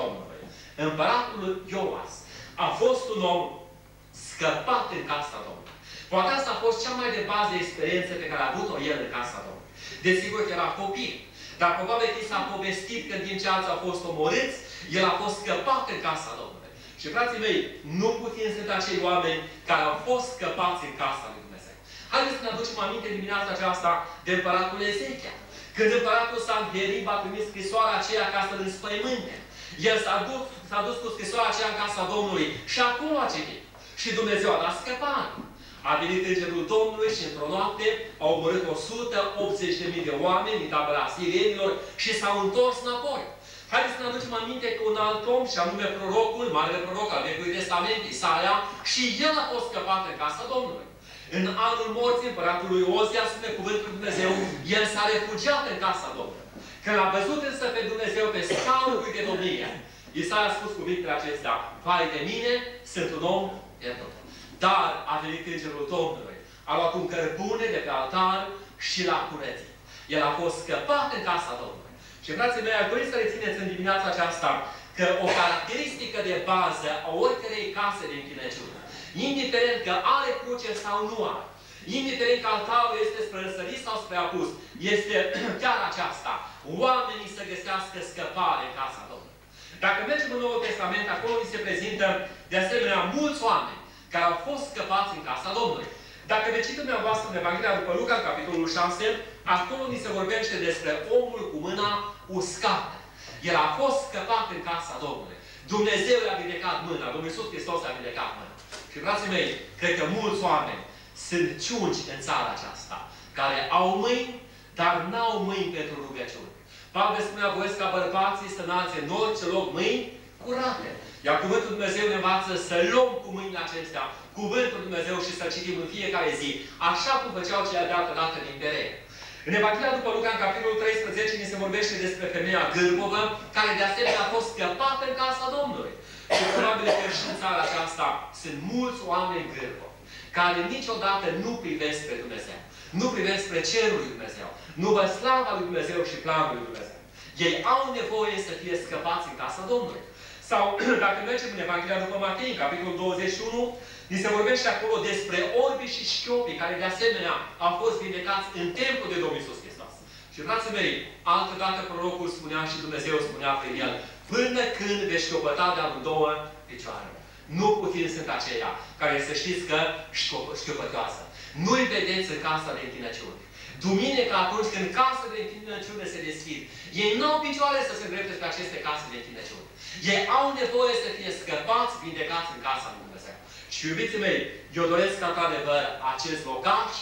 Domnului. Împăratul Ioas a fost un om scăpat în casa Domnului. Poate asta a fost cea mai de bază experiență pe care a avut-o el în casa Domnului. Desigur că era copil. Dar probabil că s-a povestit că din ce alții au fost omorâți, el a fost scăpat în casa Domnului. Și frații mei, nu putem sunt acei oameni care au fost scăpați în casa lui Dumnezeu. Haideți să ne aducem aminte dimineața aceasta de împăratul Ezechia. Când împăratul Sanherib a primit scrisoarea aceea ca să-l înspăimânte. El s-a dus, s-a dus cu scrisoarea aceea în casa Domnului și acolo a citit. Și Dumnezeu a dat scăpare. A venit Îngerul Domnului și într-o noapte au omorât 180.000 de oameni din tabăra sirienilor și s-au întors înapoi. Haideți să ne aducem aminte că un alt om, și anume prorocul, marele proroc al Vechiului Testament, Isaia, și el a fost scăpat în casa Domnului. În anul morții împăratului Ozia, spune cuvântul Dumnezeu, el s-a refugiat în casa Domnului. Când a văzut însă pe Dumnezeu pe scaunul lui de domnie, Isaia a spus cuvintele acestea, Vai de mine, sunt un om pierdut. Dar a venit Îngerul Domnului, a luat un cărbune de pe altar și l-a curățit. El a fost scăpat în casa Domnului. Și frații mei, aș dori să rețineți în dimineața aceasta că o caracteristică de bază a oricărei case de închinăciune, indiferent că are cruce sau nu are, indiferent că altarul este spre răsărit sau spre apus, este chiar aceasta. Oamenii să găsească scăpare în casa Domnului. Dacă mergem în Noul Testament, acolo ni se prezintă de asemenea mulți oameni care au fost scăpați în casa Domnului. Dacă ne citim dumneavoastră în Evanghelia după Luca, în capitolul 6, acolo ni se vorbește despre omul cu mâna uscată. El a fost scăpat în casa Domnului. Dumnezeu i-a vindecat mâna, Domnul Iisus Hristos a vindecat mâna. Și frații mei, cred că mulți oameni sunt ciunci în țara aceasta, care au mâini, dar n-au mâini pentru rugăciune. Pavel spunea, voi ca bărbații să înalțe în orice loc mâini curate. Iar Cuvântul Dumnezeu ne învață să luăm cu mâinile acestea Cuvântul Dumnezeu și să citim în fiecare zi, așa cum făceau cei de altă dată din Berei. În Evanghelia după Luca, în capitolul 13, ni se vorbește despre femeia gârbovă, care de asemenea a fost scăpată în casa Domnului. Și probabil că și în țara aceasta sunt mulți oameni gârbovi, care niciodată nu privesc pe Dumnezeu. Nu privesc spre cerul lui Dumnezeu. Nu văd slava lui Dumnezeu și planul lui Dumnezeu. Ei au nevoie să fie scăpați în casa Domnului. Sau, dacă mergem în Evanghelia după Matei, în capitolul 21, ni se vorbește acolo despre orbi și șchiopii, care de asemenea au fost vindecați în templul de Domnul Iisus Hristos. Și frații mei, altă dată prorocul spunea și Dumnezeu spunea prin el, până când veți șchiopăta de amândouă picioarele. Nu puțin sunt aceia care să știți că șchiopătează. Nu-i vedeți în casa de închinăciune. Duminică, atunci când casa de închinăciune se deschid, ei nu au picioare să se îndrepte pe aceste case de închinăciune. Ei au nevoie să fie scăpați, vindecați în casa lui Dumnezeu. Și iubiții mei, eu doresc ca într-adevăr acest locaș,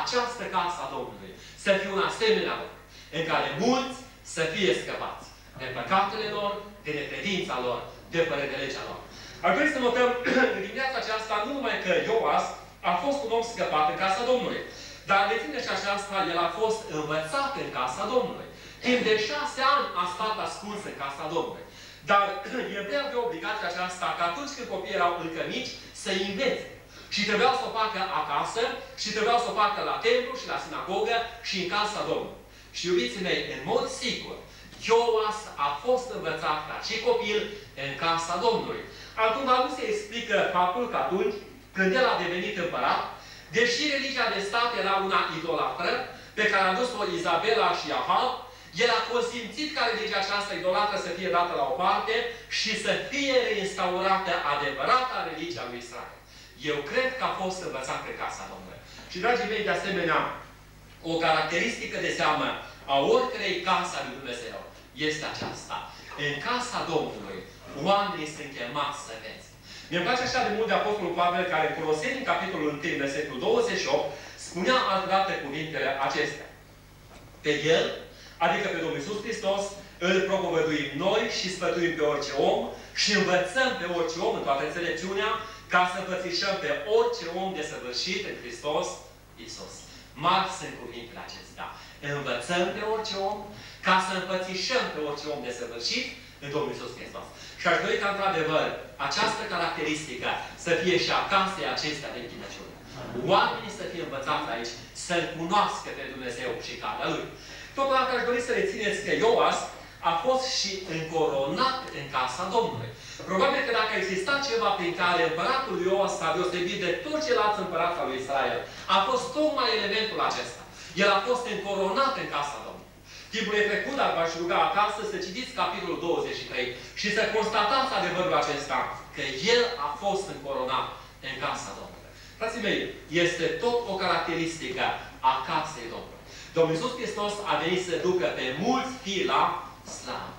această casă a Domnului, să fie un asemenea loc în care mulți să fie scăpați de păcatele lor, de necredința lor, de fără de legea lor. Ar trebui să notăm în dimineața aceasta nu numai că Ioas a fost un om scăpat în casa Domnului, dar reține și aceasta, el a fost învățat în casa Domnului. Timp de șase ani a stat ascuns în casa Domnului. Dar el avea obligația aceasta că atunci când copiii erau încă mici, să învețe. Și trebuiau să o facă acasă, și trebuiau să o facă la templu și la sinagogă și în casa Domnului. Și iubiții mei, în mod sigur, Ioas a fost învățat ca și copil în casa Domnului. Acum nu se explică faptul că atunci, când el a devenit împărat, deși religia de stat era una idolatră, pe care a dus-o Izabela și Ahab, el a consimțit ca religia aceasta idolatră să fie dată la o parte și să fie reinstaurată adevărata religia lui Israel. Eu cred că a fost învățat pe casa Domnului. Și, dragii mei, de asemenea, o caracteristică de seamă a oricărei casa lui Dumnezeu este aceasta. În casa Domnului, oamenii sunt chemați să vezi. Mi-e place așa de mult de Apostolul Pavel, care în Coloseni, în capitolul 1, versetul 28, spunea altădată cuvintele acestea. Pe El, adică pe Domnul Iisus Hristos, îl propovăduim noi și sfătuim pe orice om și învățăm pe orice om în toată înțelepciunea ca să înfățișăm pe orice om desăvârșit în Hristos Iisus. Mari sunt cuvintele acestea. Învățăm pe orice om ca să înfățișăm pe orice om desăvârșit în Domnul Iisus Hristos. Și aș dori ca, într-adevăr, această caracteristică să fie și a casei acestea de închinăciune. Oamenii să fie învățați aici, să-L cunoască pe Dumnezeu și calea Lui. Totodată aș dori să rețineți că Ioas a fost și încoronat în casa Domnului. Probabil că dacă exista ceva prin care împăratul Ioas s-a deosebit de tot ceilalți împărat al lui Israel, a fost tocmai elementul acesta. El a fost încoronat în casa Domnului. Timpul e trecut, dar v-aș ruga acasă să citiți capitolul 23 și să constatați adevărul acesta, că El a fost încoronat în casa Domnului. Frații mei, este tot o caracteristică a casei Domnului. Domnul Iisus Hristos a venit să ducă pe mulți fii la slavă.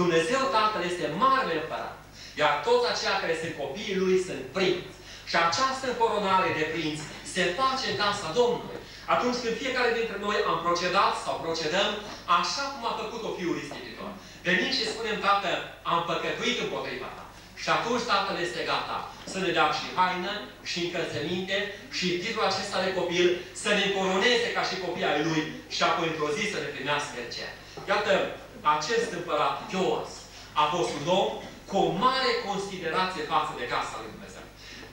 Dumnezeu Tatăl este marele împărat. Iar toți aceia care sunt copiii Lui sunt prinți. Și această coronare de prinți se face în casa Domnului. Atunci când fiecare dintre noi am procedat sau procedăm așa cum a făcut-o Fiul Ispititor. Venim și spunem, Tată, am păcătuit împotriva ta. Și atunci Tatăl este gata să ne dea și haină, și încălțăminte, și titlul acesta de copil, să ne coroneze ca și copii ai Lui și apoi într-o zi să ne primească în cer. Iată, acest împărat Ioas a fost un om cu o mare considerație față de casa lui Dumnezeu.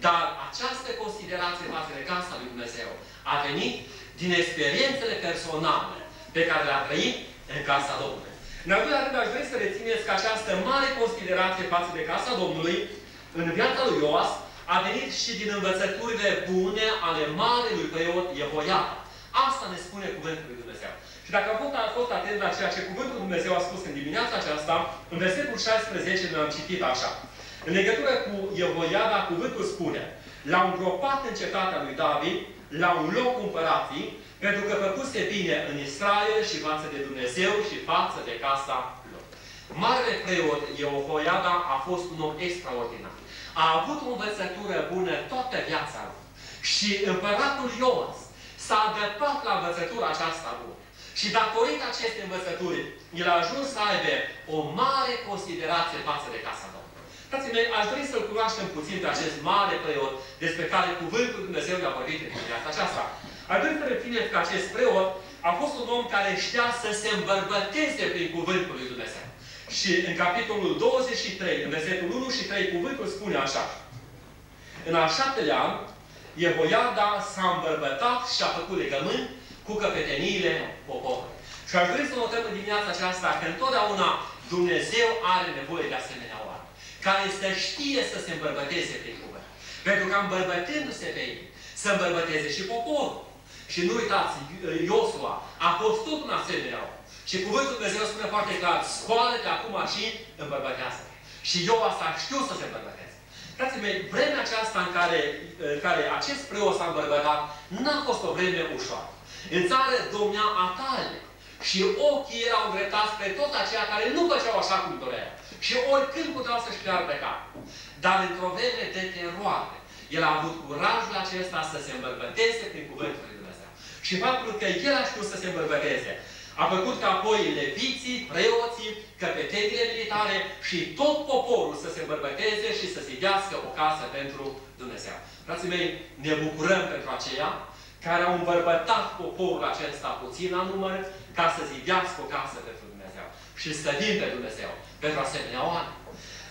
Dar această considerație față de casa lui Dumnezeu a venit din experiențele personale pe care le-a trăit în casa Domnului. În al doilea rând, aș vrea să rețineți că această mare considerație față de casa Domnului, în viața lui Ioas, a venit și din învățăturile bune ale marelui preot Ievoiada. Asta ne spune Cuvântul lui Dumnezeu. Și dacă am fost, a fost atent la ceea ce Cuvântul lui Dumnezeu a spus în dimineața aceasta, în versetul 16 ne-am citit așa. În legătură cu Ievoiada, Cuvântul spune, l-au îngropat în cetatea lui David, la un loc cumpărații, pentru că făcuse bine în Israel și față de Dumnezeu și față de casa lor. Marele preot Iehoiada a fost un om extraordinar. A avut o învățătură bună toată viața lui. Și împăratul Ioas s-a adăpat la învățătura aceasta bună. Și datorită acestei învățături, el a ajuns să aibă o mare considerație față de casa Domnului. Frații mei, aș dori să-l cunoaștem puțin pe acest mare preot despre care Cuvântul Dumnezeu ne-a vorbit în viața aceasta. Aș dori să rețineți că acest preot a fost un om care știa să se îmbărbăteze prin Cuvântul lui Dumnezeu. Și în capitolul 23, în versetul 1 și 3, cuvântul spune așa. În al șaptelea an, Iehoiada s-a îmbărbătat și a făcut legământ cu căpeteniile poporului. Și aș dori să notăm în dimineața aceasta că întotdeauna Dumnezeu are nevoie de asemenea oameni, care să știe să se îmbărbăteze prin cuvânt. Pentru că îmbărbătându-se pe ei, să îmbărbăteze și poporul. Și nu uitați, Iosua a fost tot un asemenea om. Și cuvântul Dumnezeu spune foarte clar, scoală-te acum și îmbărbătează. Și Ioas a știut să se îmbărbăteze. Frații mei, vremea aceasta în care, în care acest preot s-a îmbărbătat, n-a fost o vreme ușoară. În țară domnea atale. Și ochii erau îndreptați pe tot aceia care nu făceau așa cum doreau. Și oricând puteau să-și piardă capul. Dar într-o vreme de teroare, el a avut curajul acesta să se îmbărbăteze prin cuvântul lui Dumnezeu. Și faptul că el a știut să se îmbărbăteze, a făcut ca apoi leviții, preoții, căpetenile militare și tot poporul să se îmbărbăteze și să zidească o casă pentru Dumnezeu. Frații mei, ne bucurăm pentru aceia care au îmbărbătat poporul acesta puțin la număr ca să zidească o casă pentru Dumnezeu. Și stădim pe Dumnezeu pentru asemenea oameni.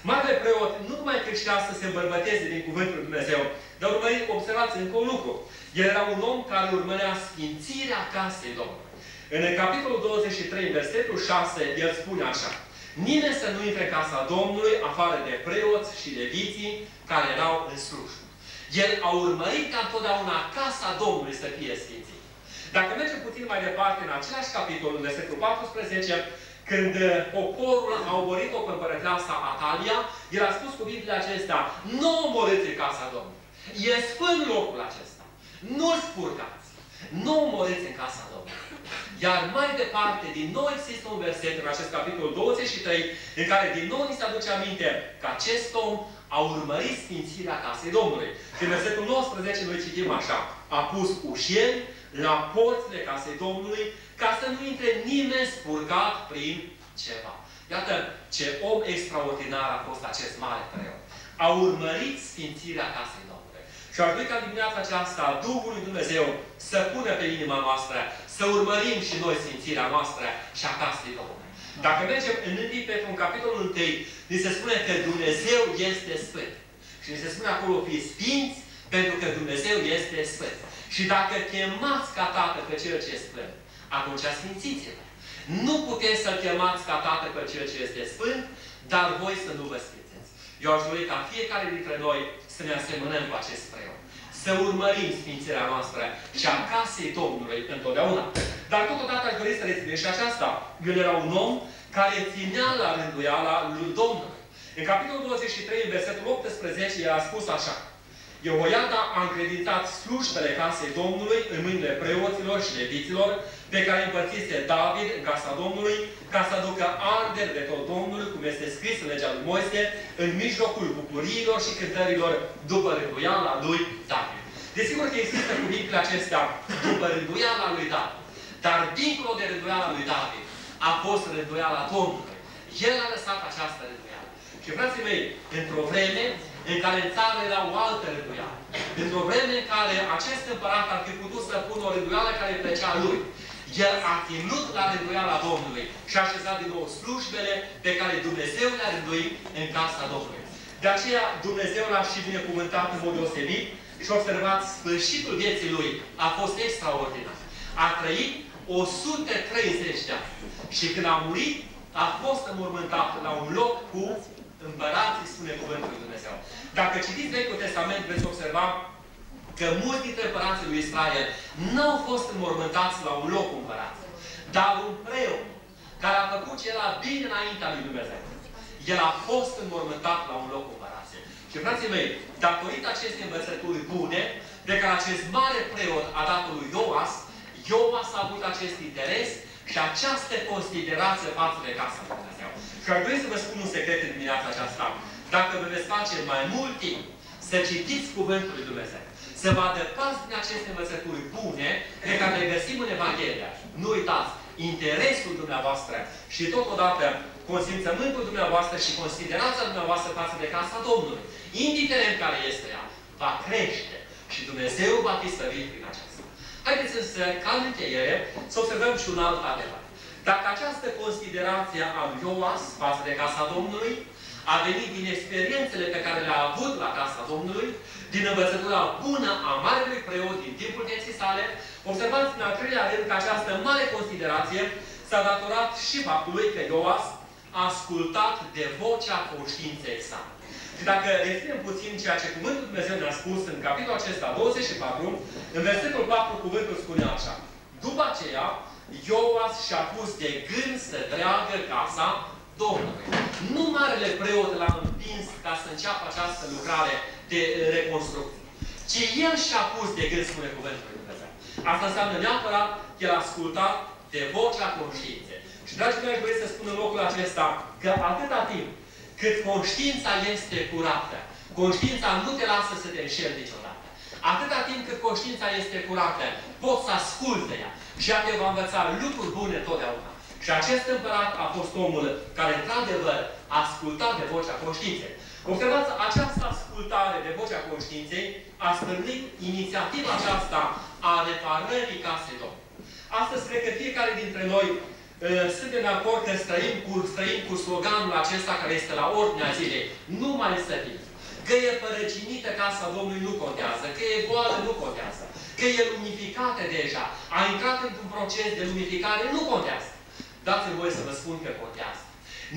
Marele preot nu numai că știa să se îmbărbăteze din Cuvântul Lui Dumnezeu, dar urmări, observați încă un lucru. El era un om care urmărea sfințirea casei Domnului. În capitolul 23, versetul 6, el spune așa. Nimeni să nu intre în casa Domnului, afară de preoți și leviții care erau în slujbă. El a urmărit ca întotdeauna casa Domnului să fie sfințit. Dacă mergem puțin mai departe, în același capitol, în versetul 14, când uh, poporul a oborit-o pe împărăteasa Atalia, el a spus cuvintele acestea, nu omorâți în casa Domnului. E sfânt locul acesta. Nu-l spurcați. Nu omorâți în casa Domnului. Iar mai departe, din nou există un verset în acest capitol 23, în care din nou ni se aduce aminte că acest om a urmărit sfințirea casei Domnului. În versetul 19 noi citim așa, a pus ușieri la porțile casei Domnului ca să nu intre nimeni spurcat prin ceva. Iată ce om extraordinar a fost acest mare preot. A urmărit sfințirea casei Domnului. Și aș dori ca dimineața aceasta Duhul lui Dumnezeu să pună pe inima noastră, să urmărim și noi sfințirea noastră și a casei Domnului. Dacă mergem în 1 Petru, în capitolul 1, ni se spune că Dumnezeu este Sfânt. Și ni se spune acolo, fiți sfinți, pentru că Dumnezeu este Sfânt. Și dacă chemați ca Tată pe Cel ce este Sfânt, atunci sfințiți-vă. Nu puteți să-L chemați ca Tată pe Cel ce este Sfânt, dar voi să nu vă sfințeți. Eu aș dori ca fiecare dintre noi să ne asemănăm cu acest preot. Să urmărim sfințirea noastră și a casei Domnului întotdeauna. Dar totodată aș dori să reținem și aceasta. El era un om care ținea la rânduiala lui Domnului. În capitolul 23, în versetul 18, el a spus așa. Iehoiada a încredințat slujbele casei Domnului în mâinile preoților și leviților, pe care îi împărțise David în casa Domnului, ca să aducă arderi de tot Domnului, cum este scris în legea lui Moise, în mijlocul bucuriilor și cântărilor după rânduiala lui David. Desigur că există cuvintele acestea după rânduiala lui David. Dar dincolo de rânduiala lui David a fost rânduiala Domnului. El a lăsat această rânduială. Și frații mei, într-o vreme în care în țară era o altă rânduială, într-o vreme în care acest împărat ar fi putut să pună o rânduială care plăcea lui, el a ținut la rânduiala Domnului și a așezat din nou slujbele pe care Dumnezeu le-a rânduit în casa Domnului. De aceea Dumnezeu l-a și binecuvântat în mod deosebit și observați, sfârșitul vieții lui a fost extraordinar. A trăit 130 de ani. Și când a murit, a fost înmormântat la un loc cu împărații, spune Cuvântul lui Dumnezeu. Dacă citiți Vechiul Testament, veți observa că mulți dintre împărații lui Israel nu au fost înmormântați la un loc împărat, dar un preot care a făcut ce era bine înaintea lui Dumnezeu. El a fost înmormântat la un loc împărat. Și frații mei, datorită acestei învățături bune, de care acest mare preot a dat lui Ioas, Ioas a avut acest interes și această considerație față de casa lui Dumnezeu. Și ar dori să vă spun un secret în dimineața aceasta. Dacă vă veți face mai mult timp să citiți Cuvântul lui Dumnezeu, să vă adăpați din aceste învățături bune pe care le găsim în Evanghelia. Nu uitați, interesul dumneavoastră și totodată consimțământul dumneavoastră și considerația dumneavoastră față de casa Domnului, indiferent care este ea, va crește și Dumnezeu va fi slăvit prin aceasta. Haideți însă, ca în încheiere, să observăm și un alt adevăr. Dacă această considerație a lui Ioas față de casa Domnului a venit din experiențele pe care le-a avut la casa Domnului, din învățătura bună a Marelui Preot din timpul vieții sale, observați în al treilea rând că această mare considerație s-a datorat și faptului că Ioas a ascultat de vocea conștiinței sale. Și dacă reținem puțin ceea ce Cuvântul Dumnezeu ne-a spus în capitolul acesta 24, în versetul 4 cuvântul spune așa. După aceea, Ioas și-a pus de gând să treagă casa Domnului. Nu marele preot l-a împins ca să înceapă această lucrare de reconstrucție. Ci el și-a pus de gând, spune Cuvântul Lui Dumnezeu. Asta înseamnă neapărat că el a ascultat de vocea conștiinței. Și, dragii mei, aș dori să spun în locul acesta că atâta timp cât conștiința este curată, conștiința nu te lasă să te înșeli niciodată. Atâta timp cât conștiința este curată, poți să asculte ea și ea te va învăța lucruri bune totdeauna. Și acest împărat a fost omul care, într-adevăr, a ascultat de vocea conștiinței. Observați, această ascultare de vocea conștiinței a stârnit inițiativa aceasta a reparării casei Domnului. Astăzi, cred că fiecare dintre noi uh, suntem de acord că străim cu, străim cu sloganul acesta care este la ordinea zilei. Nu mai sătim. Că e părăcinită casa Domnului nu contează. Că e goală nu contează. Că e lumificată deja. A intrat într-un proces de lumificare nu contează. Dați-mi voi să vă spun că contează.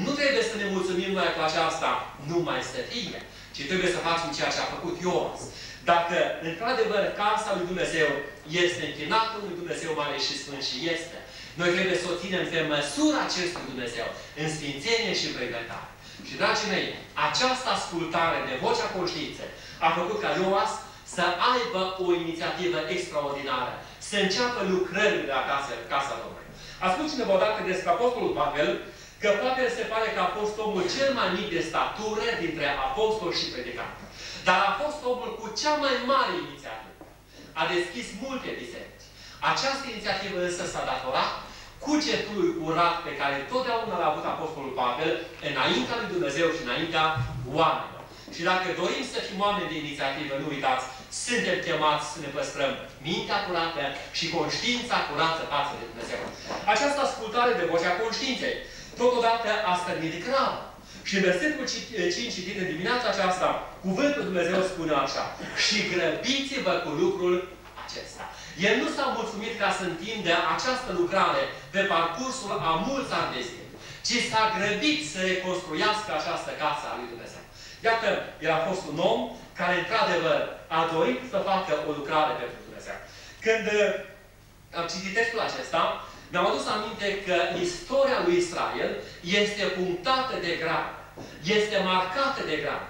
Nu trebuie să ne mulțumim noi cu aceasta numai să fie, ci trebuie să facem ceea ce a făcut Ioas. Dacă, într-adevăr, casa lui Dumnezeu este închinată lui Dumnezeu mare și sfânt și este, noi trebuie să o ținem pe măsura acestui Dumnezeu, în sfințenie și pregătare. Și, dragii mei, această ascultare de vocea conștiinței a făcut ca Ioas să aibă o inițiativă extraordinară, să înceapă lucrările la casa, casa Domnului. A spus cineva odată despre Apostolul Pavel, că Pavel se pare că a fost omul cel mai mic de statură dintre apostoli și predicanți. Dar a fost omul cu cea mai mare inițiativă. A deschis multe biserici. Această inițiativă însă s-a datorat cugetului curat pe care totdeauna l-a avut Apostolul Pavel înaintea lui Dumnezeu și înaintea oamenilor. Și dacă dorim să fim oameni de inițiativă, nu uitați, suntem chemați să ne păstrăm mintea curată și conștiința curată față de Dumnezeu. Această ascultare de vocea conștiinței totodată a stănit grav. Și în versetul 5 citit în dimineața aceasta, Cuvântul Dumnezeu spune așa, și grăbiți-vă cu lucrul acesta. El nu s-a mulțumit ca să întinde această lucrare pe parcursul a mulți ani de zi, ci s-a grăbit să reconstruiască această casă a lui Dumnezeu. Iată, el a fost un om care, într-adevăr, a dorit să facă o lucrare pentru Dumnezeu. Când uh, am citit textul acesta, mi-am adus aminte că istoria lui Israel este punctată de grab. Este marcată de grab.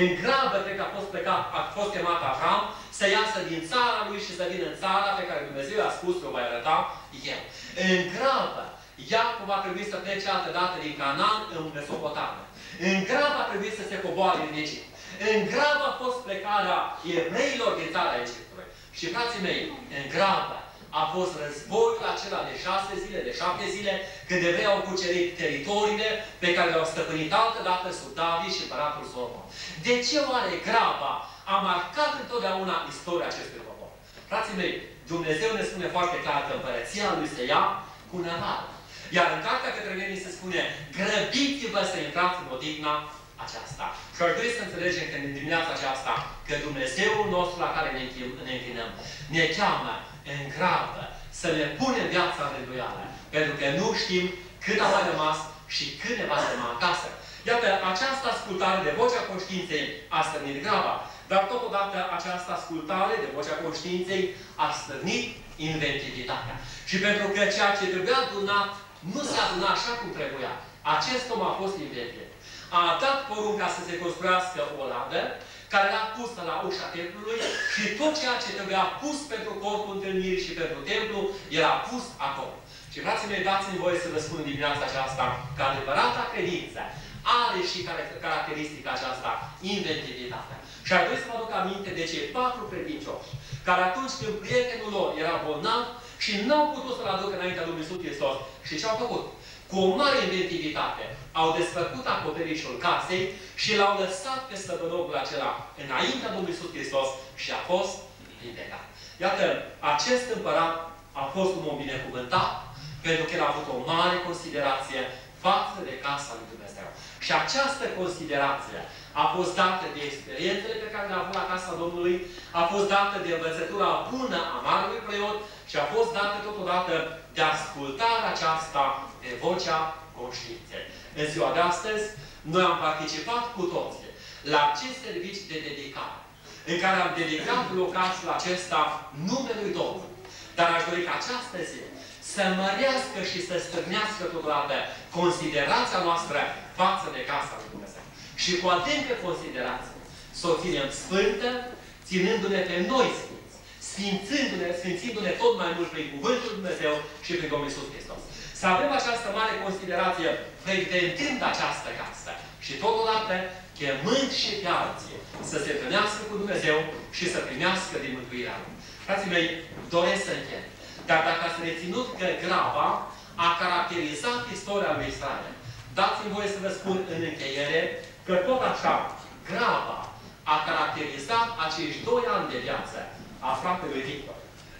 În grabă, cred că a fost, plecat, a fost chemat Avram să iasă din țara lui și să vină în țara pe care Dumnezeu a spus că o va arăta el. În grabă, Iacov a trebuit să plece altă dată din Canaan în Mesopotamia. În grabă a trebuit să se coboare în Egipt. În grabă a fost plecarea evreilor din țara Egiptului. Și frații mei, în grabă, a fost războiul acela de șase zile, de șapte zile, când evrei au cucerit teritoriile pe care le-au stăpânit altă dată sub David și împăratul Solomon. De ce oare graba a marcat întotdeauna istoria acestui popor? Frații mei, Dumnezeu ne spune foarte clar că împărăția lui se ia cu năvală. Iar în cartea către mine se spune, grăbiți-vă să intrați în odihna aceasta. Și ar trebui să înțelegem că în dimineața aceasta că Dumnezeul nostru la care ne închinăm ne cheamă în grabă să ne punem viața în rânduială. Pentru că nu știm cât a mai rămas și cât ne va răma acasă. Iată, această ascultare de vocea conștiinței a stârnit graba, dar totodată această ascultare de vocea conștiinței a stârnit inventivitatea. Și pentru că ceea ce trebuia adunat nu se aduna așa cum trebuia. Acest om a fost inventiv. A dat porunca să se construiască o ladă, care era pusă la ușa templului și tot ceea ce trebuia pus pentru corpul întâlnirii și pentru templu era pus acolo. Și frații mei, dați-mi voie să vă spun dimineața aceasta că adevărata credință are și caracteristica aceasta, inventivitatea. Și ar trebui să mă aduc aminte de cei patru credincioși, care atunci când prietenul lor era bolnav și nu au putut să-l aducă înaintea lui Iisus Hristos. Și ce au făcut? Cu o mare inventivitate au desfăcut acoperișul casei și l-au lăsat pe stăpânogul acela înaintea Domnului Iisus Hristos și a fost vindecat. Iată, acest împărat a fost un om binecuvântat pentru că el a avut o mare considerație față de casa lui Dumnezeu. Și această considerație a fost dată de experiențele pe care le-a avut la casa Domnului, a fost dată de învățătura bună a Marului Preot și a fost dată totodată de ascultarea aceasta de vocea conștiinței. În ziua de astăzi, noi am participat cu toții la acest serviciu de dedicare, în care am dedicat locașul acesta numelui Domnului. Dar aș dori ca această zi să mărească și să stârnească totodată considerația noastră față de casa lui Dumnezeu. Și cu adâncă considerație să o ținem sfântă, ținându-ne pe noi sfinți, sfințându-ne, sfințindu-ne tot mai mult prin Cuvântul Dumnezeu și prin Domnul Iisus Hristos. Să avem această mare considerație frecventând această casă și totodată chemând și pe alții să se întâlnească cu Dumnezeu și să primească din mântuirea Lui. Frații mei, doresc să închem. Dar dacă ați reținut că grava a caracterizat istoria lui Israel, dați-mi voie să vă spun în încheiere că tot așa, grava a caracterizat acești doi ani de viață a fratelui Victor.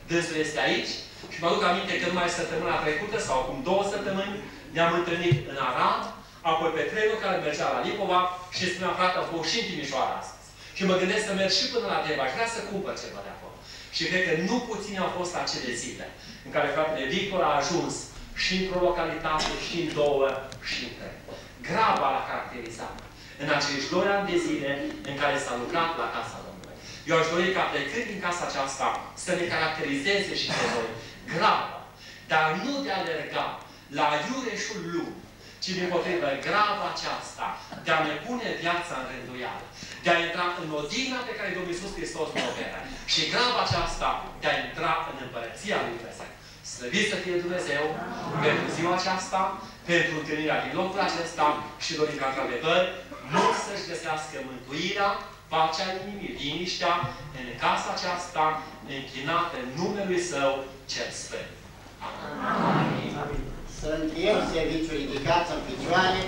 Dânsul este aici și mă aduc aminte că numai săptămâna trecută sau acum două săptămâni ne-am întâlnit în Arad, apoi pe trenul care mergea la Lipova și spunea, frate, am fost și în Timișoara astăzi. Și mă gândesc să merg și până la Deva. Aș vrea să cumpăr ceva de acolo. Și cred că nu puține au fost acele zile în care fratele Victor a ajuns și într-o localitate, și în două, și în trei. Graba l-a caracterizat în acești doi ani de zile în care s-a lucrat la Casa Domnului. Eu aș dori ca plecând din casa aceasta să ne caracterizeze și pe noi graba, dar nu de a alerga la iureșul lumii, ci din potrivă graba aceasta de a ne pune viața în rânduială, de a intra în odina pe care Domnul Iisus Hristos ne oferă și graba aceasta de a intra în împărăția lui Dumnezeu. Slăvit să fie Dumnezeu pentru ziua aceasta, pentru întâlnirea din locul acesta și dorim ca într-adevăr mulți să-și găsească mântuirea, pacea inimii, liniștea în casa aceasta închinată în numelui Său cel Sfânt.
Amin. Să încheiem serviciul ridicați în picioare,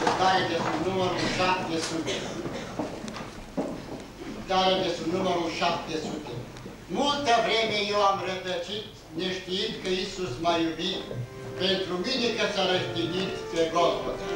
cântare de sub numărul 700. Cântare de sub numărul 700. Multă vreme eu am rătăcit, neștiind că Iisus m-a iubit, pentru mine că s-a răstignit pe Golgota.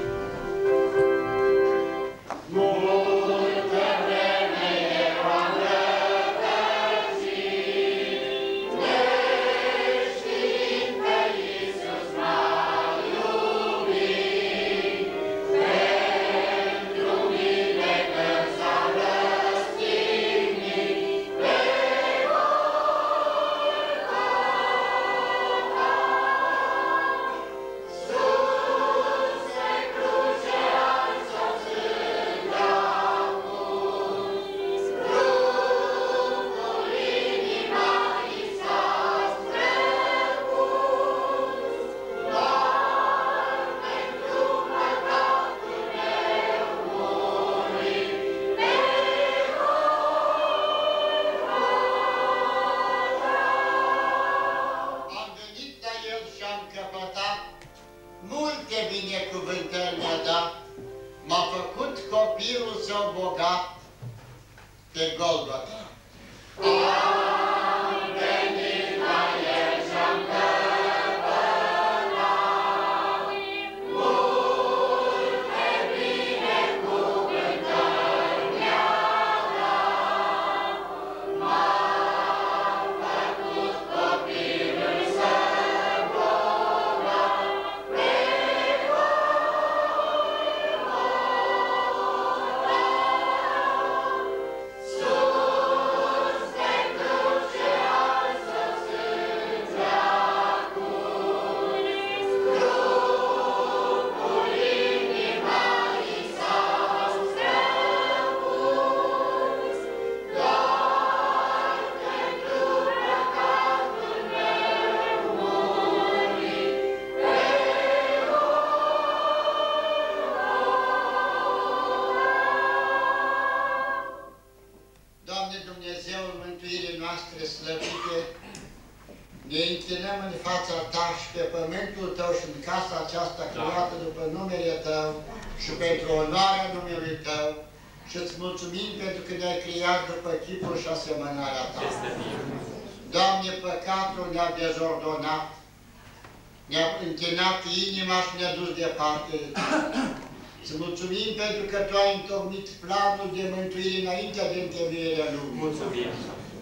Întocmit planul de mântuire înaintea de întemeierea lumii.
Mulțumim.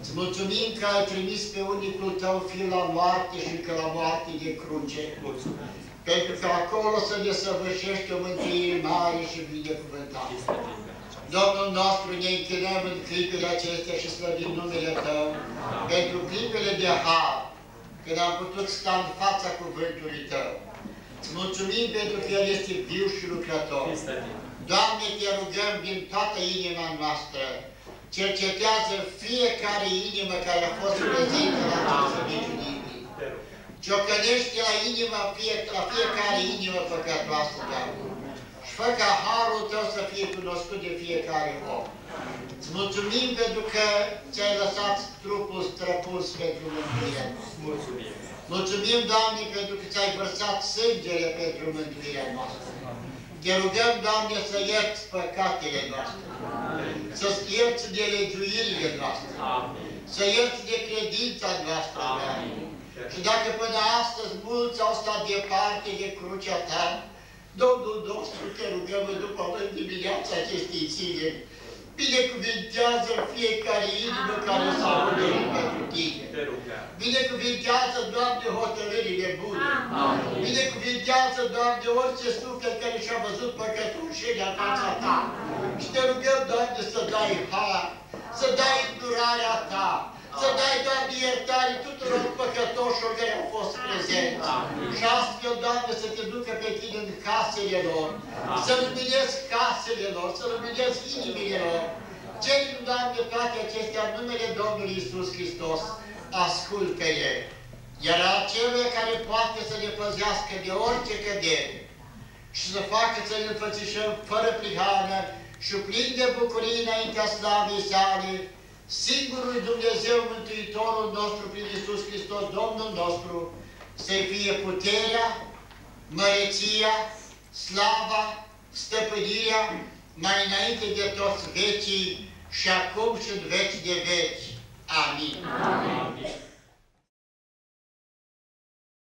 Îți mulțumim că ai trimis pe unicul Tău Fiu la moarte și că la moarte de cruce.
Mulțumim.
Pentru că acolo să ne săvârșește o mântuire mare și binecuvântată. Domnul nostru, ne închinăm în clipele acestea și slăvim numele Tău pentru clipele de har, când am putut sta în fața cuvântului Tău. Îți mulțumim pentru că El este viu și lucrător. Doamne, te rugăm din toată inima noastră, cercetează fiecare inimă care a fost prezentă la această niciunime. Ciocănește la inima, fie, la fiecare inimă păcătoasă, Doamne. Și fă ca harul Tău să fie cunoscut de fiecare om. Îți mulțumim pentru că ți-ai lăsat trupul străpus pentru mântuirea noastră.
Mulțumim.
Mulțumim, Doamne, pentru că ți-ai vărsat sângele pentru mântuirea noastră. Te rugăm, Doamne, să ierți păcatele noastre, să ierți de legiuirile noastre, să ierți de credința noastră, Doamne. Și dacă până astăzi mulți au stat departe de crucea Ta, Domnul nostru, te rugăm după în dimineața acestei zile, binecuvintează fiecare inimă care s-a hotărât pentru Tine. Binecuvintează, Doamne, hotărârile bune. Binecuvintează, Doamne, orice suflet care și-a văzut păcătușenia în fața Ta. Și te rugăm, Doamne, să dai har, să dai îndurarea Ta, să dai, Doamne, iertare tuturor păcătoșilor care au fost prezenți. Și astfel, Doamne, să te ducă pe Tine în casele lor, să luminezi casele lor, să luminezi inimile lor. Cerim, Doamne, toate acestea în numele Domnului Iisus Hristos, ascultă-le. Iar acele care poate să ne păzească de orice cădere și să facă să ne înfățișăm fără prihană și plin de bucurie înaintea slavei sale, singurul Dumnezeu Mântuitorul nostru prin Iisus Hristos, Domnul nostru, să-i fie puterea, măreția, slava, stăpânirea, mai înainte de toți vecii și acum și în veci de veci. Amin. Amin.